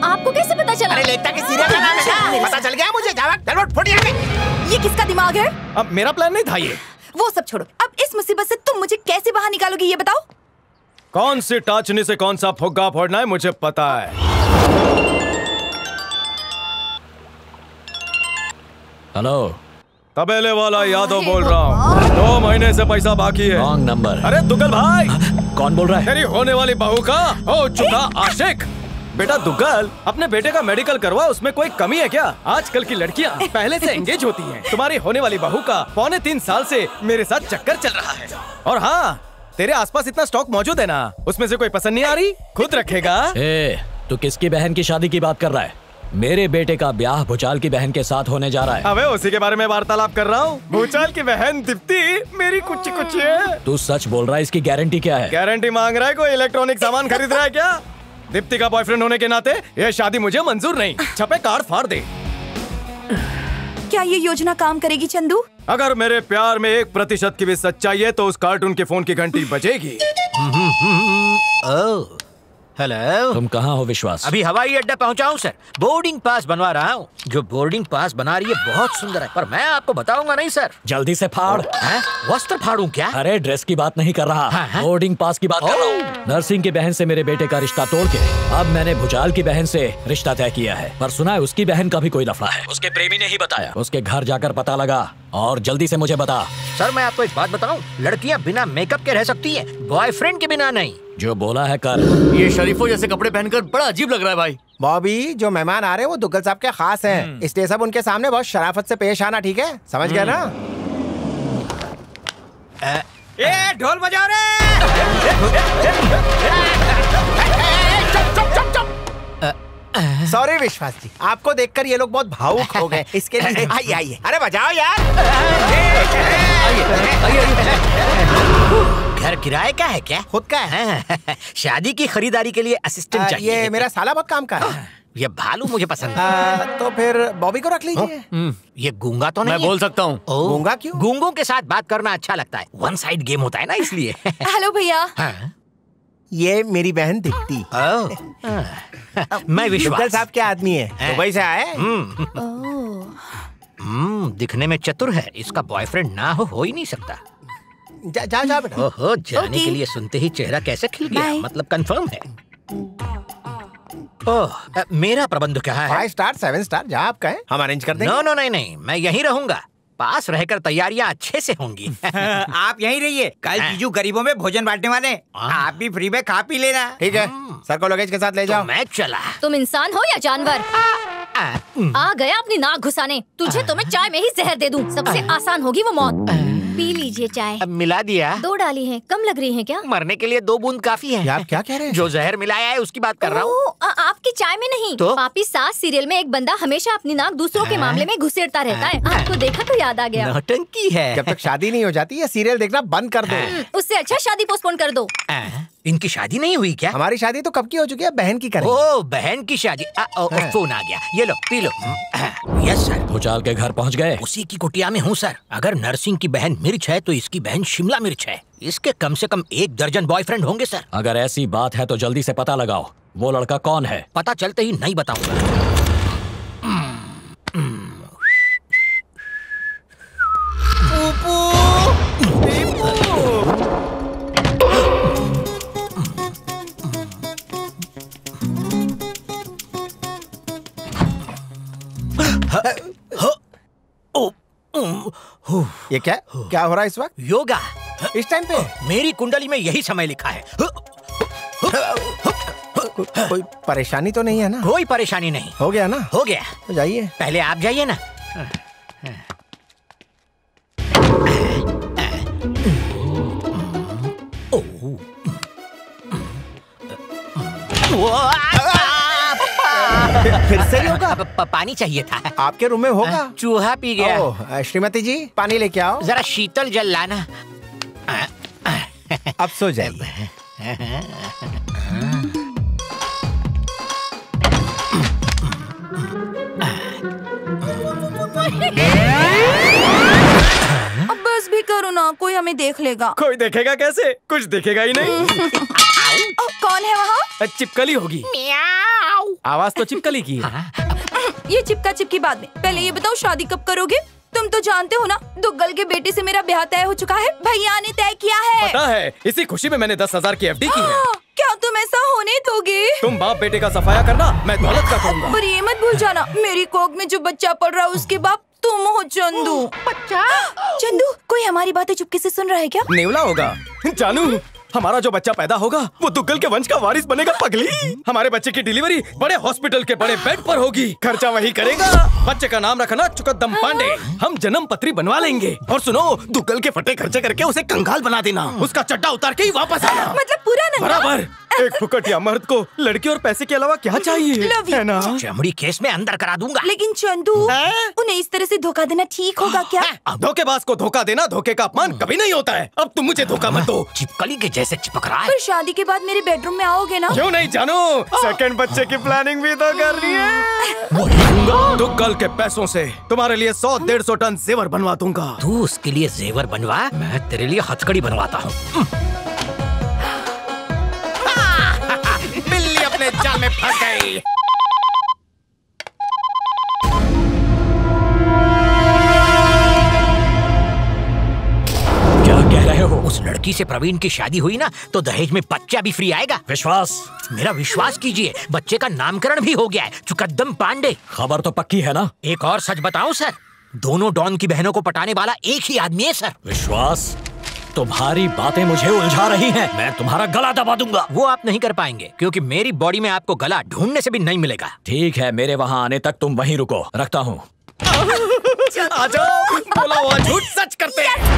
आपको कैसे पता चला? अरे लेता के सीरियल का नाम है पता चल गया मुझे जावा उठ, फुट यहाँ पे। ये किसका दिमाग है? अब मेरा प्लान नहीं था ये। वो सब छोड़ो। अब इस मुसीबत से तुम मुझे कैसे बाहर निकालोगी ये बताओ। कौन सी टाचनी से कौन सा फुग्गा फोड़ना है मुझे पता है। हेलो तबेले वाला यादव बोल रहा हूँ। दो महीने से पैसा बाकी है। रॉन्ग नंबर अरे दुग्गल भाई। कौन बोल रहा है? तेरी होने वाली बहू का हो चुका आशिक। बेटा दुग्गल अपने बेटे का मेडिकल करवा उसमें कोई कमी है क्या? आजकल की लड़कियाँ पहले से एंगेज होती हैं। तुम्हारी होने वाली बहू का पौने तीन साल से मेरे साथ चक्कर चल रहा है। और हाँ तेरे आसपास इतना स्टॉक मौजूद है ना उसमें से कोई पसंद नहीं आ रही? खुद रखेगा। ए, तू किसकी बहन की शादी की बात कर रहा है? मेरे बेटे का ब्याह भूचाल की बहन के साथ होने जा रहा है। अबे उसी के बारे में वार्तालाप कर रहा हूँ। भूचाल की बहन दीप्ति मेरी कुछ कुछ है। तू सच बोल रहा है इसकी गारंटी क्या है? गारंटी मांग रहा है कोई इलेक्ट्रॉनिक सामान खरीद रहा है क्या? दीप्ति का बॉयफ्रेंड होने के नाते ये शादी मुझे मंजूर नहीं। छपे कार्ड फाड़ दे। क्या ये योजना काम करेगी चंदू? अगर मेरे प्यार में एक प्रतिशत की भी सच्चाई है तो उस कार्टून के फ़ोन की घंटी बजेगी। हेलो तुम कहाँ हो विश्वास? अभी हवाई अड्डा पहुँचा हूँ सर बोर्डिंग पास बनवा रहा हूँ। जो बोर्डिंग पास बना रही है बहुत सुंदर है। पर मैं आपको बताऊँगा नहीं सर जल्दी से फाड़। हैं? वस्त्र फाड़ू क्या? अरे ड्रेस की बात नहीं कर रहा। हाँ, हाँ। बोर्डिंग पास की बात कर रहा हूँ। नरसिंह की बहन से मेरे बेटे का रिश्ता तोड़ के अब मैंने भुजाल की बहन से रिश्ता तय किया है। पर सुना है उसकी बहन का भी कोई लफड़ा है। उसके प्रेमी ने ही बताया। उसके घर जाकर पता लगा। और जल्दी से मुझे बता। सर मैं आपको एक बात बताऊँ। लड़कियाँ बिना मेकअप के रह सकती हैं बॉयफ्रेंड के बिना नहीं। जो बोला है कर। ये शरीफों जैसे कपड़े पहनकर बड़ा अजीब लग रहा है भाई। बॉबी जो मेहमान आ रहे हैं वो दुग्गल साहब के खास हैं। इसलिए सब उनके सामने बहुत शराफत से पेश आना ठीक है? समझ गया ना? ए ढोल बजाओ रे सॉरी विश्वास जी आपको देखकर ये लोग बहुत भावुक हो गए। इसके लिए आइए आइए। अरे बजाओ यार। घर किराए का है क्या? खुद का है। शादी की खरीदारी के लिए असिस्टेंट चाहिए ये मेरा साला बहुत काम का है। ये भालू मुझे पसंद है। तो फिर बॉबी को रख लीजिए। हम्म, ये गूँगा तो नहीं मैं बोल सकता हूँ। गूँगा क्यों? गूंगों के साथ बात करना अच्छा लगता है। वन साइड गेम होता है ना इसलिए। हेलो भैया। हाँ? ये मेरी बहन दिखती। ओ, हाँ। मैं विश्वास। साहब के आदमी है? दुबई से आए? हम्म, हम्म, दिखने में चतुर है। इसका बॉयफ्रेंड ना हो हो ही नहीं सकता। जा जा जा बेटा। ओहो जाने Okay. के लिए सुनते ही चेहरा कैसे खिल गया? Bye. मतलब कंफर्म है। ओह मेरा प्रबंध क्या है? फाइव स्टार सेवन स्टार जहाँ आप कहें हम अरेंज कर देंगे। नो नो नहीं नहीं मैं यहीं रहूँगा। पास रहकर तैयारियाँ अच्छे से होंगी। आप यहीं रहिए। कल जीजू गरीबों में भोजन बांटने वाले आप भी फ्री में खा पी लेना। ठीक है। सर को लगेज के साथ ले तो जाओ। मैं चला। तुम इंसान हो या जानवर? आ, आ गया अपनी नाक घुसाने। तुझे तो मैं चाय में ही जहर दे दूँ। सबसे आसान होगी वो मौत। पी लीजिए चाय। अब मिला दिया। दो डाली हैं कम लग रही हैं क्या? मरने के लिए दो बूंद काफ़ी है। आप क्या कह रहे हैं? जो जहर मिलाया है उसकी बात कर रहा हूँ। आपकी चाय में नहीं। तो? पापी सास सीरियल में एक बंदा हमेशा अपनी नाक दूसरों के मामले में घुसेड़ता रहता है। आपको देखा तो याद आ गया। नौटंकी है। जब तक शादी नहीं हो जाती है सीरियल देखना बंद कर दो। हम्म, उससे अच्छा शादी पोस्टपोन कर दो। इनकी शादी नहीं हुई क्या? हमारी शादी तो कब की हो चुकी है? बहन की करें ओ बहन की शादी। आ, ओ, ओ, फ़ोन आ गया। ये लो पी लो। Yes sir. भूचाल के घर पहुँच गए। उसी की कुटिया में हूँ सर। अगर नर्सिंग की बहन मिर्च है तो इसकी बहन शिमला मिर्च है। इसके कम से कम एक दर्जन बॉयफ्रेंड होंगे सर अगर ऐसी बात है तो जल्दी से पता लगाओ वो लड़का कौन है? पता चलते ही नहीं बताऊँगा। ये क्या क्या हो रहा है इस वक्त योगा इस टाइम पे मेरी कुंडली में यही समय लिखा है को, कोई परेशानी तो नहीं है ना कोई परेशानी नहीं हो गया ना हो गया तो जाइए पहले आप जाइए ना फिर से? ही होगा प- पानी चाहिए था। आपके रूम में होगा? चूहा पी गया। श्रीमती जी पानी लेके आओ। जरा शीतल जल लाना। अब सो जाइए। अब बस भी करो ना कोई हमें देख लेगा। कोई देखेगा कैसे? कुछ दिखेगा ही नहीं। अ, कौन है वहाँ? चिपकली होगी। आवाज़ तो चिपकली की है। ये चिपका चिपकी बात में। पहले ये बताओ शादी कब करोगे? तुम तो जानते हो ना दुग्गल के बेटे से मेरा ब्याह तय हो चुका है। भैया ने तय किया है। पता है इसी खुशी में मैंने दस हज़ार की एफडी की है। हाँ, क्या तुम ऐसा होने दोगे? तुम बाप बेटे का सफाया करना मैं दौलत का करूँगा। पर ये मत भूल जाना मेरी कोख में जो बच्चा पल रहा है उसके बाप तुम हो चंदू। बच्चा? चंदू कोई हमारी बातें चुपके से सुन रहा है क्या? नेवला होगा। जानू हमारा जो बच्चा पैदा होगा वो दुग्गल के वंश का वारिस बनेगा पगली। हमारे बच्चे की डिलीवरी बड़े हॉस्पिटल के बड़े बेड पर होगी। खर्चा वही करेगा। बच्चे का नाम रखना चुकदम पांडे। हम जन्म पत्री बनवा लेंगे। और सुनो दुग्गल के फटे खर्चे करके उसे कंगाल बना देना। उसका चड्डा उतार के ही वापस आना। मतलब पूरा बराबर। एक फुकट या मर्द को लड़की और पैसे के अलावा क्या चाहिए? है ना? चमड़ी केस में अंदर करा दूँगा। लेकिन चंदू उन्हें इस तरह से धोखा देना ठीक होगा क्या? धोखेबाज को धोखा देना धोखे का अपमान कभी नहीं होता है। अब तुम मुझे धोखा मत दो। चिपकली के जैसे चिपक रहा पर शादी के बाद मेरे बेडरूम में आओगे ना? क्यों नहीं जानो? सेकंड बच्चे की प्लानिंग भी तो करनी है। दुग्गल के पैसों से तुम्हारे लिए सौ डेढ़ सौ टन जेवर बनवा दूँगा। तू उसके लिए जेवर बनवा मैं तेरे लिए हथकड़ी बनवाता हूँ। में फंस। गई क्या कह रहे हो उस लड़की से प्रवीण की शादी हुई ना तो दहेज में बच्चा भी फ्री आएगा। विश्वास। मेरा विश्वास कीजिए बच्चे का नामकरण भी हो गया है चुकद्दम पांडे। खबर तो पक्की है ना? एक और सच बताऊँ सर। दोनों डॉन की बहनों को पटाने वाला एक ही आदमी है सर। विश्वास। तुम्हारी बातें मुझे उलझा रही हैं। मैं तुम्हारा गला दबा दूँगा। वो आप नहीं कर पाएँगे क्योंकि मेरी बॉडी में आपको गला ढूँढने से भी नहीं मिलेगा। ठीक है मेरे वहाँ आने तक तुम वहीं रुको। रखता हूँ। आ जाओ बोला हुआ झूठ सच करते हैं।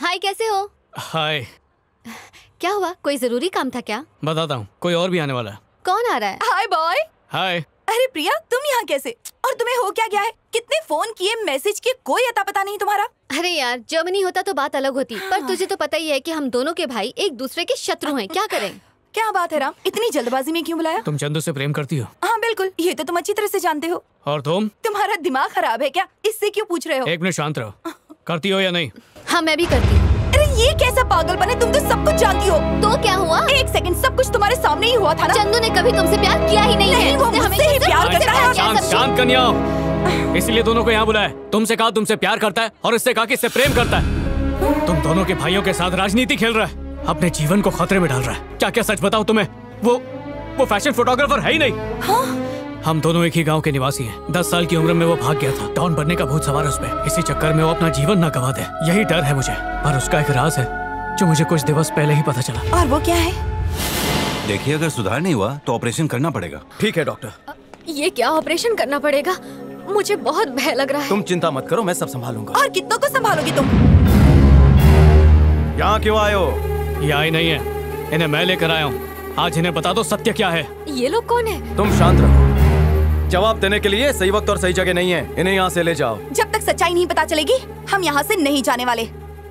हाय कैसे हो? हाय। क्या हुआ? कोई ज़रूरी काम था क्या? बताता हूँ कोई और भी आने वाला है। कौन आ रहा है? Hi boy. हाय। अरे प्रिया तुम यहाँ कैसे? और तुम्हें हो क्या गया है? कितने फ़ोन किए मैसेज किए कोई अता पता नहीं तुम्हारा। अरे यार जर्मनी होता तो बात अलग होती पर तुझे तो पता ही है कि हम दोनों के भाई एक दूसरे के शत्रु हैं। क्या करें? क्या बात है राम? इतनी जल्दबाजी में क्यों बुलाया? तुम चंदू से प्रेम करती हो? हाँ बिल्कुल। ये तो तुम अच्छी तरह से जानते हो। और तुम? तुम्हारा दिमाग खराब है क्या? इससे क्यों पूछ रहे हो? एक मिनट शांत रहो। करती हो या नहीं? हाँ मैं भी करती हूँ। अरे ये कैसा पागलपन है तुम तो सब कुछ जानती हो। तो क्या हुआ? एक सेकंड सब कुछ तुम्हारे सामने ही हुआ था ना? चंदू ने कभी तुमसे प्यार किया ही नहीं, नहीं, है वो मुझसे ही प्यार करता है। शांत शांत कन्या इसलिए दोनों को यहाँ बुलाया। तुमसे कहा तुमसे प्यार करता है और इससे कहा कि इससे प्रेम करता है। तुम दोनों के भाइयों के साथ राजनीति खेल रहा है। अपने जीवन को खतरे में डाल रहा है। क्या क्या सच बताओ तुम्हें? वो वो फ़ैशन फोटोग्राफर है ही नहीं। हाँ? हम दोनों एक ही गाँव के निवासी हैं। दस साल की उम्र में वो भाग गया था। डॉन बनने का भूत सवार उस पे। इसी चक्कर में वो अपना जीवन ना गवा दे। यही डर है मुझे। पर उसका एक राज है जो मुझे कुछ दिवस पहले ही पता चला। और वो क्या है? देखिए अगर सुधार नहीं हुआ तो ऑपरेशन करना पड़ेगा। ठीक है डॉक्टर। ये क्या ऑपरेशन करना पड़ेगा? मुझे बहुत भय लग रहा है। तुम चिंता मत करो मैं सब संभालूँगा। और कितनों को संभालोगी तुम? यहाँ क्यों आयो ये आई नहीं है। इन्हें मैं लेकर आया हूँ। आज इन्हें बता दो सत्य क्या है। ये लोग कौन है? तुम शांत रहो। जवाब देने के लिए सही वक्त और सही जगह नहीं है। इन्हें यहाँ से ले जाओ। जब तक सच्चाई नहीं पता चलेगी हम यहाँ से नहीं जाने वाले।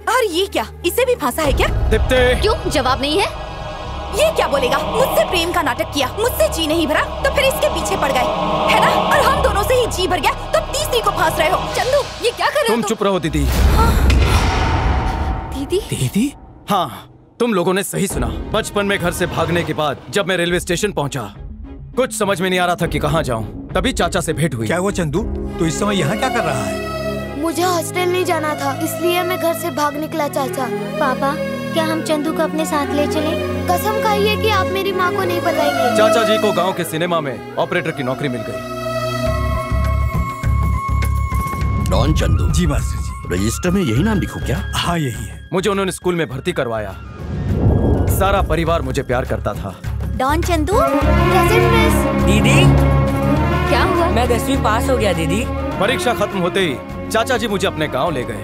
और ये क्या? इसे भी फांसा है क्या? दीप्ति! क्यों? जवाब नहीं है। ये क्या बोलेगा? मुझसे प्रेम का नाटक किया मुझसे जी नहीं भरा तो फिर इसके पीछे पड़ गए है ना? और हम दोनों से ही जी भर गया तो तीसरी को फांस रहे हो। चंदू ये क्या कर रहे तुम? चुप रहो दीदी। दीदी? दीदी? हाँ तुम लोगों ने सही सुना। बचपन में घर से भागने के बाद जब मैं रेलवे स्टेशन पहुँचा कुछ समझ में नहीं आ रहा था कि कहाँ जाऊँ। तभी चाचा से भेंट हुई। क्या वो चंदू? तो इस समय यहाँ क्या कर रहा है? मुझे हॉस्टल नहीं जाना था इसलिए मैं घर से भाग निकला चाचा। पापा क्या हम चंदू को अपने साथ ले चले? कसम खाइए कि आप मेरी माँ को नहीं बताएँगे। चाचा जी को गाँव के सिनेमा में ऑपरेटर की नौकरी मिल गई। Don Chandu ji master ji. Register में यही नाम लिखो क्या? हाँ यही है। मुझे उन्होंने स्कूल में भर्ती करवाया। सारा परिवार मुझे प्यार करता था। डॉन चंदू दीदी। क्या हुआ? मैं दसवीं पास हो गया दीदी। परीक्षा खत्म होते ही चाचा जी मुझे अपने गाँव ले गए।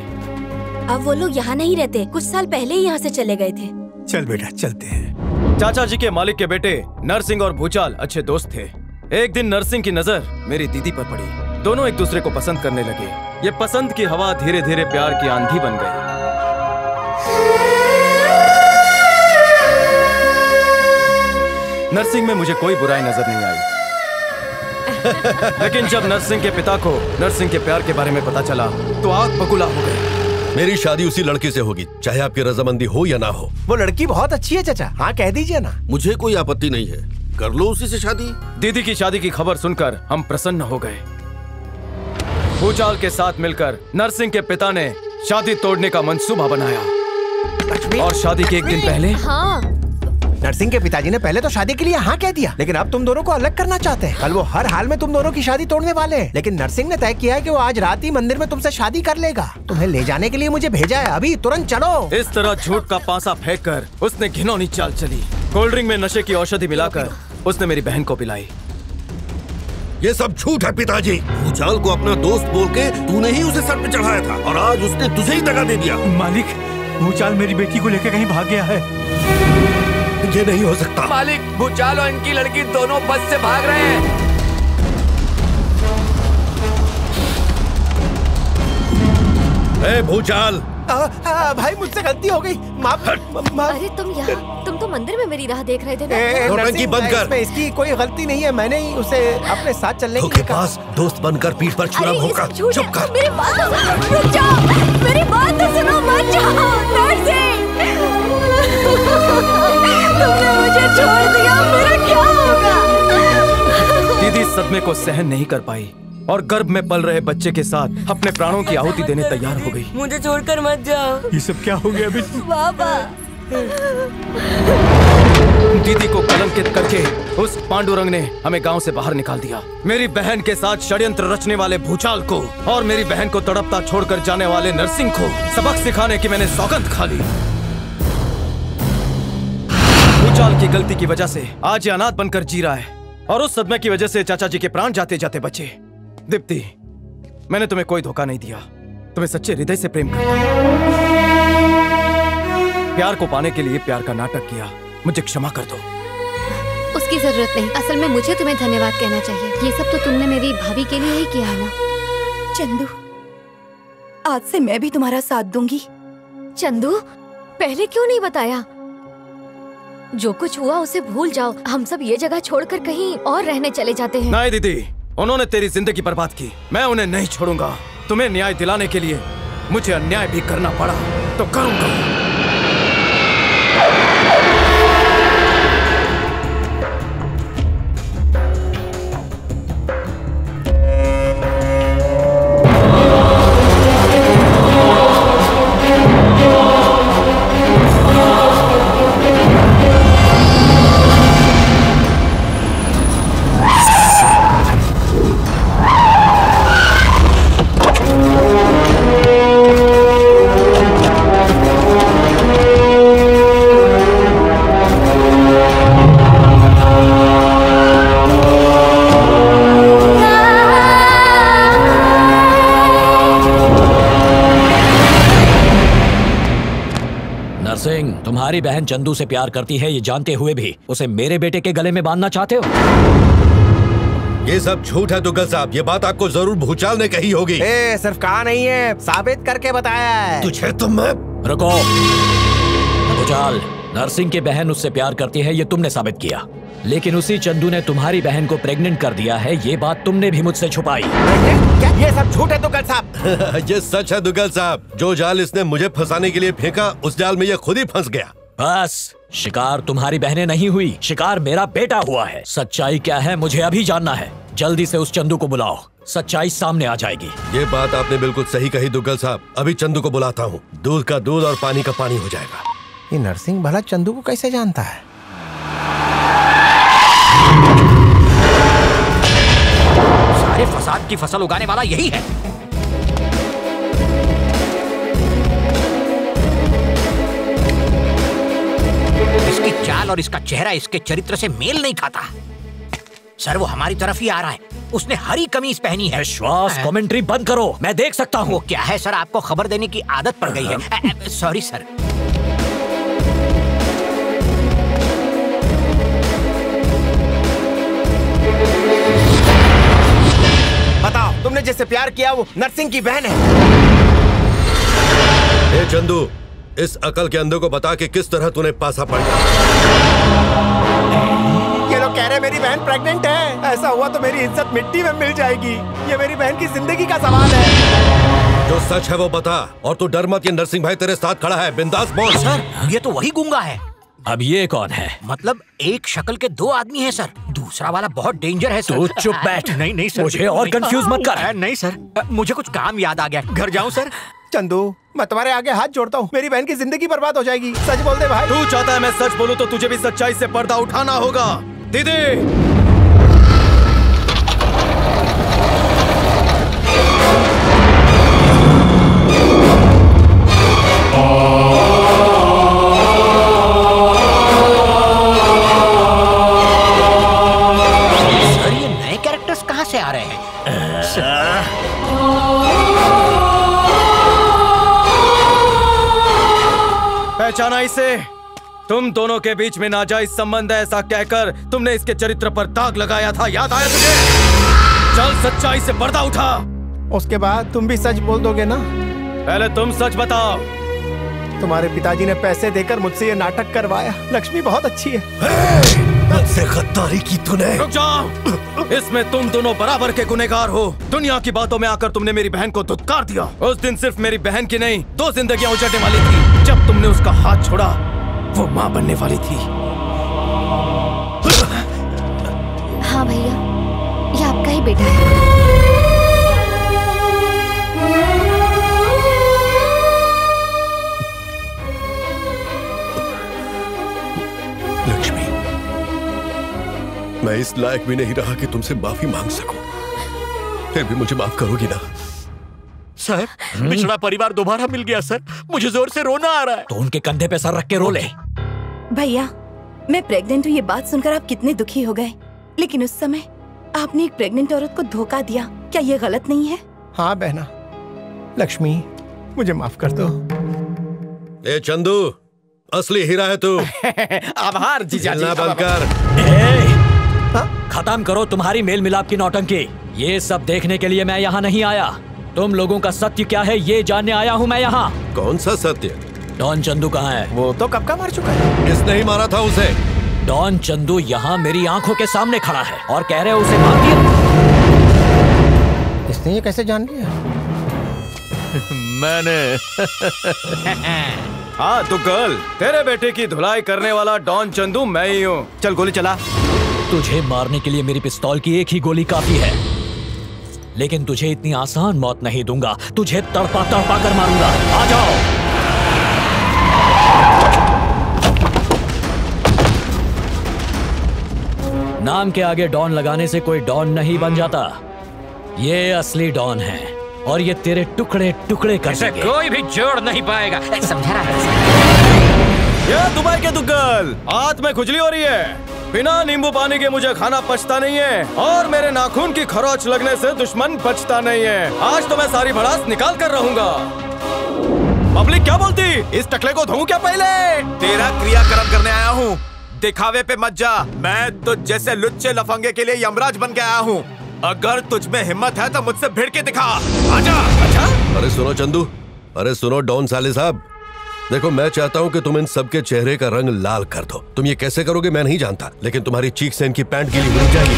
अब वो लोग यहाँ नहीं रहते कुछ साल पहले ही यहाँ से चले गए थे। चल बेटा चलते हैं। चाचा जी के मालिक के बेटे नरसिंह और भूचाल अच्छे दोस्त थे। एक दिन नरसिंह की नज़र मेरी दीदी पर पड़ी। दोनों एक दूसरे को पसंद करने लगे। ये पसंद की हवा धीरे धीरे प्यार की आंधी बन गई। नरसिंह में मुझे कोई बुराई नज़र नहीं आई। लेकिन जब नरसिंह के पिता को नरसिंह के प्यार के बारे में पता चला तो आग बकुला हो गई मेरी शादी उसी लड़की से होगी चाहे आपकी रजामंदी हो या ना हो। वो लड़की बहुत अच्छी है चाचा। हाँ कह दीजिए ना। मुझे कोई आपत्ति नहीं है। कर लो उसी से शादी। दीदी की शादी की खबर सुनकर हम प्रसन्न हो गए। भूचाल के साथ मिलकर नरसिंह के पिता ने शादी तोड़ने का मंसूबा बनाया। और शादी के एक दिन पहले हाँ नरसिंह के पिताजी ने पहले तो शादी के लिए हाँ कह दिया लेकिन अब तुम दोनों को अलग करना चाहते हैं। कल वो हर हाल में तुम दोनों की शादी तोड़ने वाले हैं। लेकिन नरसिंह ने तय किया है कि वो आज रात ही मंदिर में तुमसे शादी कर लेगा। तुम्हें ले जाने के लिए मुझे भेजा है अभी तुरंत चलो। इस तरह झूठ का पासा फेंक कर उसने घिनौनी चाल चली। कोल्ड ड्रिंक में नशे की औषधि मिलाकर उसने मेरी बहन को पिलाई। ये सब झूठ है पिताजी। भूचाल को अपना दोस्त बोल के तूने ही उसे सर पे चढ़ाया था और आज उसने तुझे ही दगा दे दिया। मालिक भूचाल मेरी बेटी को लेकर कहीं भाग गया है। ये नहीं हो सकता। मालिक भूचाल और इनकी लड़की दोनों बस से भाग रहे हैं। ए भूचाल। आ, आ, भाई मुझसे गलती हो गई। माफ़ अरे तुम यहाँ तुम तो मंदिर में मेरी राह देख रहे थे ना? बंद कर। इसमें इसकी कोई गलती नहीं है मैंने ही उसे अपने साथ चलने के लिए कहा। पास दोस्त बनकर पीठ पर छुरा भोंका चुप कर। मेरी बात तो सुनो रुक जाओ। मेरी बात तो सुनो मत जाओ। नरसिंह तुमने मुझे छोड़ दिया मेरा क्या होगा? दीदी सदमे को सहन नहीं कर पाई और गर्भ में पल रहे बच्चे के साथ अपने प्राणों की आहुति देने तैयार हो गई। मुझे छोड़कर मत जाओ। ये सब क्या हो गया अभी बाबा। दीदी को कलंकित करके उस पांडुरंग ने हमें गाँव से बाहर निकाल दिया। मेरी बहन के साथ षड्यंत्र रचने वाले भूचाल को और मेरी बहन को तड़पता छोड़कर जाने वाले नरसिंह को सबक सिखाने की मैंने सौगंध खा ली। भूचाल की गलती की वजह से आज ये अनाथ बनकर जी रहा है। और उस सदमे की वजह से चाचा जी के प्राण जाते जाते बचे। दीप्ति मैंने तुम्हें कोई धोखा नहीं दिया। तुम्हें सच्चे हृदय से प्रेम करता प्यार को पाने के लिए प्यार का नाटक किया। मुझे क्षमा कर दो। उसकी ज़रूरत नहीं। असल में मुझे तुम्हें धन्यवाद कहना चाहिए। ये सब तो तुमने मेरी भाभी के लिए ही किया है ना? चंदू आज से मैं भी तुम्हारा साथ दूँगी। चंदू पहले क्यों नहीं बताया? जो कुछ हुआ उसे भूल जाओ। हम सब ये जगह छोड़कर कहीं और रहने चले जाते हैं। नहीं, दीदी, उन्होंने तेरी ज़िंदगी बर्बाद की। मैं उन्हें नहीं छोड़ूँगा। तुम्हें न्याय दिलाने के लिए मुझे अन्याय भी करना पड़ा। तो करूँगा। तुम्हारी बहन चंदू से प्यार करती है ये जानते हुए भी। उसे मेरे बेटे के गले में बांधना चाहते हो? ये सब झूठ है दुग्गल साहब। ये बात आपको ज़रूर भूचाल ने कही होगी। ए, सिर्फ़ कहा नहीं है साबित करके बताया है। तुझे तो मैं रुको। भूचाल नरसिंह की बहन उससे प्यार करती है ये तुमने साबित किया। लेकिन उसी चंदू ने तुम्हारी बहन को प्रेग्नेंट कर दिया है ये बात तुमने भी मुझसे छुपाई। क्या ये सब झूठ है दुग्गल साहब? ये सच है दुग्गल साहब। जो जाल इसने मुझे फंसाने के लिए फेंका उस जाल में ये खुद ही फंस गया। बस शिकार तुम्हारी बहनें नहीं हुई। शिकार मेरा बेटा हुआ है। सच्चाई क्या है मुझे अभी जानना है। जल्दी से उस चंदू को बुलाओ। सच्चाई सामने आ जाएगी। ये बात आपने बिल्कुल सही कही दुग्गल साहब। अभी चंदू को बुलाता हूँ। दूध का दूध और पानी का पानी हो जाएगा। ये नरसिंह भला चंदू को कैसे जानता है? सारे फसाद की फ़सल उगाने वाला यही है। चाल और इसका चेहरा इसके चरित्र से मेल नहीं खाता। सर वो हमारी तरफ़ ही आ रहा है। उसने हरी कमीज पहनी है। विश्वास कमेंट्री बंद करो। मैं देख सकता हूँ। क्या है सर? आपको खबर देने की आदत पड़ गई है। सॉरी सर बताओ तुमने जिससे प्यार किया वो नरसिंह की बहन है। ए चंदू इस अकल के अंधे को बता कि किस तरह तूने पासा पड़ गया? ये लोग कह रहे हैं मेरी बहन प्रेग्नेंट है। ऐसा हुआ तो मेरी इज़्ज़त मिट्टी में मिल जाएगी। ये मेरी बहन की ज़िंदगी का सवाल है। जो सच है वो बता और तू डर मत ये नरसिंह भाई तेरे साथ खड़ा है बिंदास बोल। सर ये तो वही गूँगा है। अब ये कौन है? मतलब एक शक्ल के दो आदमी हैं सर। दूसरा वाला बहुत डेंजर है सर। तू चुप बैठ। नहीं नहीं सर। मुझे और कंफ्यूज मत कर। नहीं सर। मुझे कुछ काम याद आ गया। घर जाऊँ सर? चंदू, मैं तुम्हारे आगे हाथ जोड़ता हूँ। मेरी बहन की ज़िंदगी बर्बाद हो जाएगी। सच बोल दे भाई। तू चाहता है मैं सच बोलूँ तो तुझे भी सच्चाई से पर्दा उठाना होगा। दीदी! पहचाना इसे। तुम दोनों के बीच में नाजायज संबंध है ऐसा कहकर तुमने इसके चरित्र पर दाग लगाया था। याद आया तुझे? चल सच्चाई से पर्दा उठा। उसके बाद तुम भी सच बोल दोगे ना? पहले तुम सच बताओ। तुम्हारे पिताजी ने पैसे देकर मुझसे ये नाटक करवाया। लक्ष्मी बहुत अच्छी है। मुझसे गद्दारी की तूने। रुक जाओ। इसमें तुम दोनों बराबर के गुनेगार हो। दुनिया की बातों में आकर तुमने मेरी बहन को धुतकार दिया। उस दिन सिर्फ़ मेरी बहन की नहीं दो ज़िंदगी उजड़ने वाली थी। जब तुमने उसका हाथ छोड़ा वो माँ बनने वाली थी। हाँ भैया ये आपका ही बेटा है। मैं इस लायक भी नहीं रहा कि तुमसे माफ़ी मांग सकूँ। फिर भी मुझे माफ़ करोगी ना? सर पिछड़ा परिवार दोबारा मिल गया सर। मुझे ज़ोर से रोना आ रहा है। तो उनके कंधे पे सर रख के रो ले। भैया मैं प्रेग्नेंट हूँ ये बात सुनकर आप कितने दुखी हो गए। लेकिन उस समय आपने एक प्रेग्नेंट औरत को धोखा दिया। क्या ये गलत नहीं है? हाँ बहना। लक्ष्मी मुझे माफ़ कर दो। ए चंदू असली हीरा है तू। आभार जीजा जी चिल्ला बंद कर। खत्म करो तुम्हारी मेल मिलाप की नौटंकी। ये सब देखने के लिए मैं यहाँ नहीं आया। तुम लोगों का सत्य क्या है ये जानने आया हूँ मैं यहाँ। कौन सा सत्य? डॉन चंदू कहाँ है? वो तो कब का मार चुका है? किसने ही मारा था उसे? डॉन चंदू यहाँ मेरी आँखों के सामने खड़ा है और कह रहे हो उसे मार दिया। इसने ये कैसे जान लिया? मैंने। हाँ तो गर्ल। तेरे बेटे की धुलाई करने वाला डॉन चंदू मैं ही हूँ। चल गोली चला। तुझे मारने के लिए मेरी पिस्तौल की एक ही गोली काफ़ी है। लेकिन तुझे इतनी आसान मौत नहीं दूँगा। तुझे तड़पा तड़पा कर मारूँगा। आ जाओ। नाम के आगे डॉन लगाने से कोई डॉन नहीं बन जाता। ये असली डॉन है और ये तेरे टुकड़े टुकड़े कर देंगे। कोई भी जोड़ नहीं पाएगा। समझा रहा है। ये दुबई के दुग्गल हाथ में खुजली हो रही है। बिना नींबू पानी के मुझे खाना पचता नहीं है और मेरे नाखून की खरोच लगने से दुश्मन बचता नहीं है। आज तो मैं सारी भड़ास निकाल कर रहूँगा। पब्लिक क्या बोलती? इस टकले को धोऊं क्या पहले? तेरा क्रियाक्रम करने आया हूँ। दिखावे पे मत जा। मैं तो जैसे लुच्चे लफंगे के लिए यमराज बन के आया हूँ। अगर तुझ में हिम्मत है तो मुझसे भिड़ के दिखा। आजा। अच्छा अरे सुनो चंदू। अरे सुनो डॉन साले साहब। देखो, मैं चाहता हूँ कि तुम इन सबके चेहरे का रंग लाल कर दो। तुम ये कैसे करोगे, मैं नहीं जानता, लेकिन तुम्हारी चीख से इनकी पैंट गिली हो जाएगी।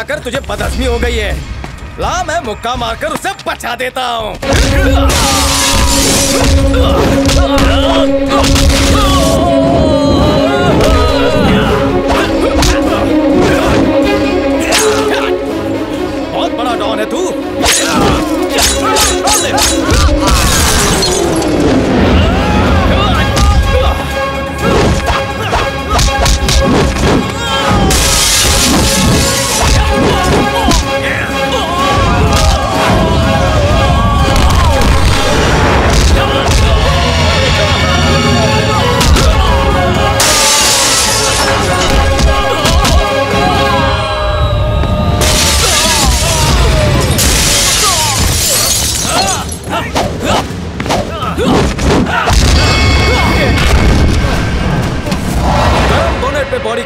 इडली खाकर तुझे बदहजमी हो गई है। ला मैं मुक्का मारकर उसे बचा देता हूँ। बहुत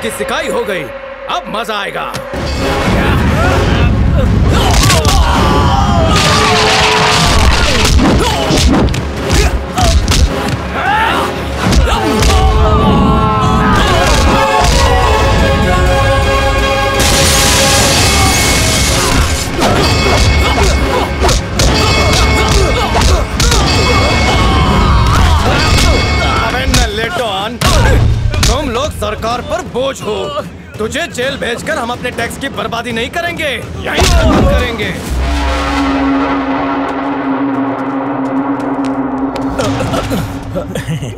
की सिकाई हो गई। अब मज़ा आएगा। सरकार पर बोझ हो। तुझे जेल भेजकर हम अपने टैक्स की बर्बादी नहीं करेंगे। यही खत्म करेंगे।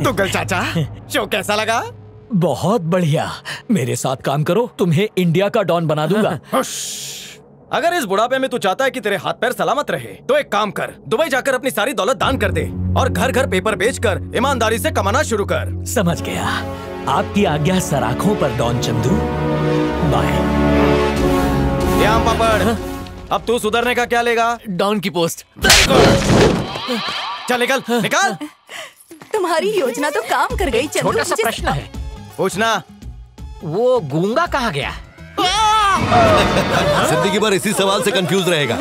तुगल चाचा शो कैसा लगा? बहुत बढ़िया। मेरे साथ काम करो तुम्हें इंडिया का डॉन बना दूँगा। अगर इस बुढ़ापे में तू चाहता है कि तेरे हाथ पैर सलामत रहे तो एक काम कर दुबई जाकर अपनी सारी दौलत दान कर दे और घर घर पेपर बेचकर ईमानदारी से कमाना शुरू कर। समझ गया। आपकी आज्ञा सराखों पर डॉन चंदू। बाय। याम पापड़। अब तू सुधरने का क्या लेगा? डॉन की पोस्ट। चल निकल निकल। तुम्हारी योजना तो काम कर गई चंदू छोटा सा प्रश्न है। पूछना। वो गूँगा कहाँ गया? ज़िंदगी भर इसी सवाल से कंफ्यूज रहेगा।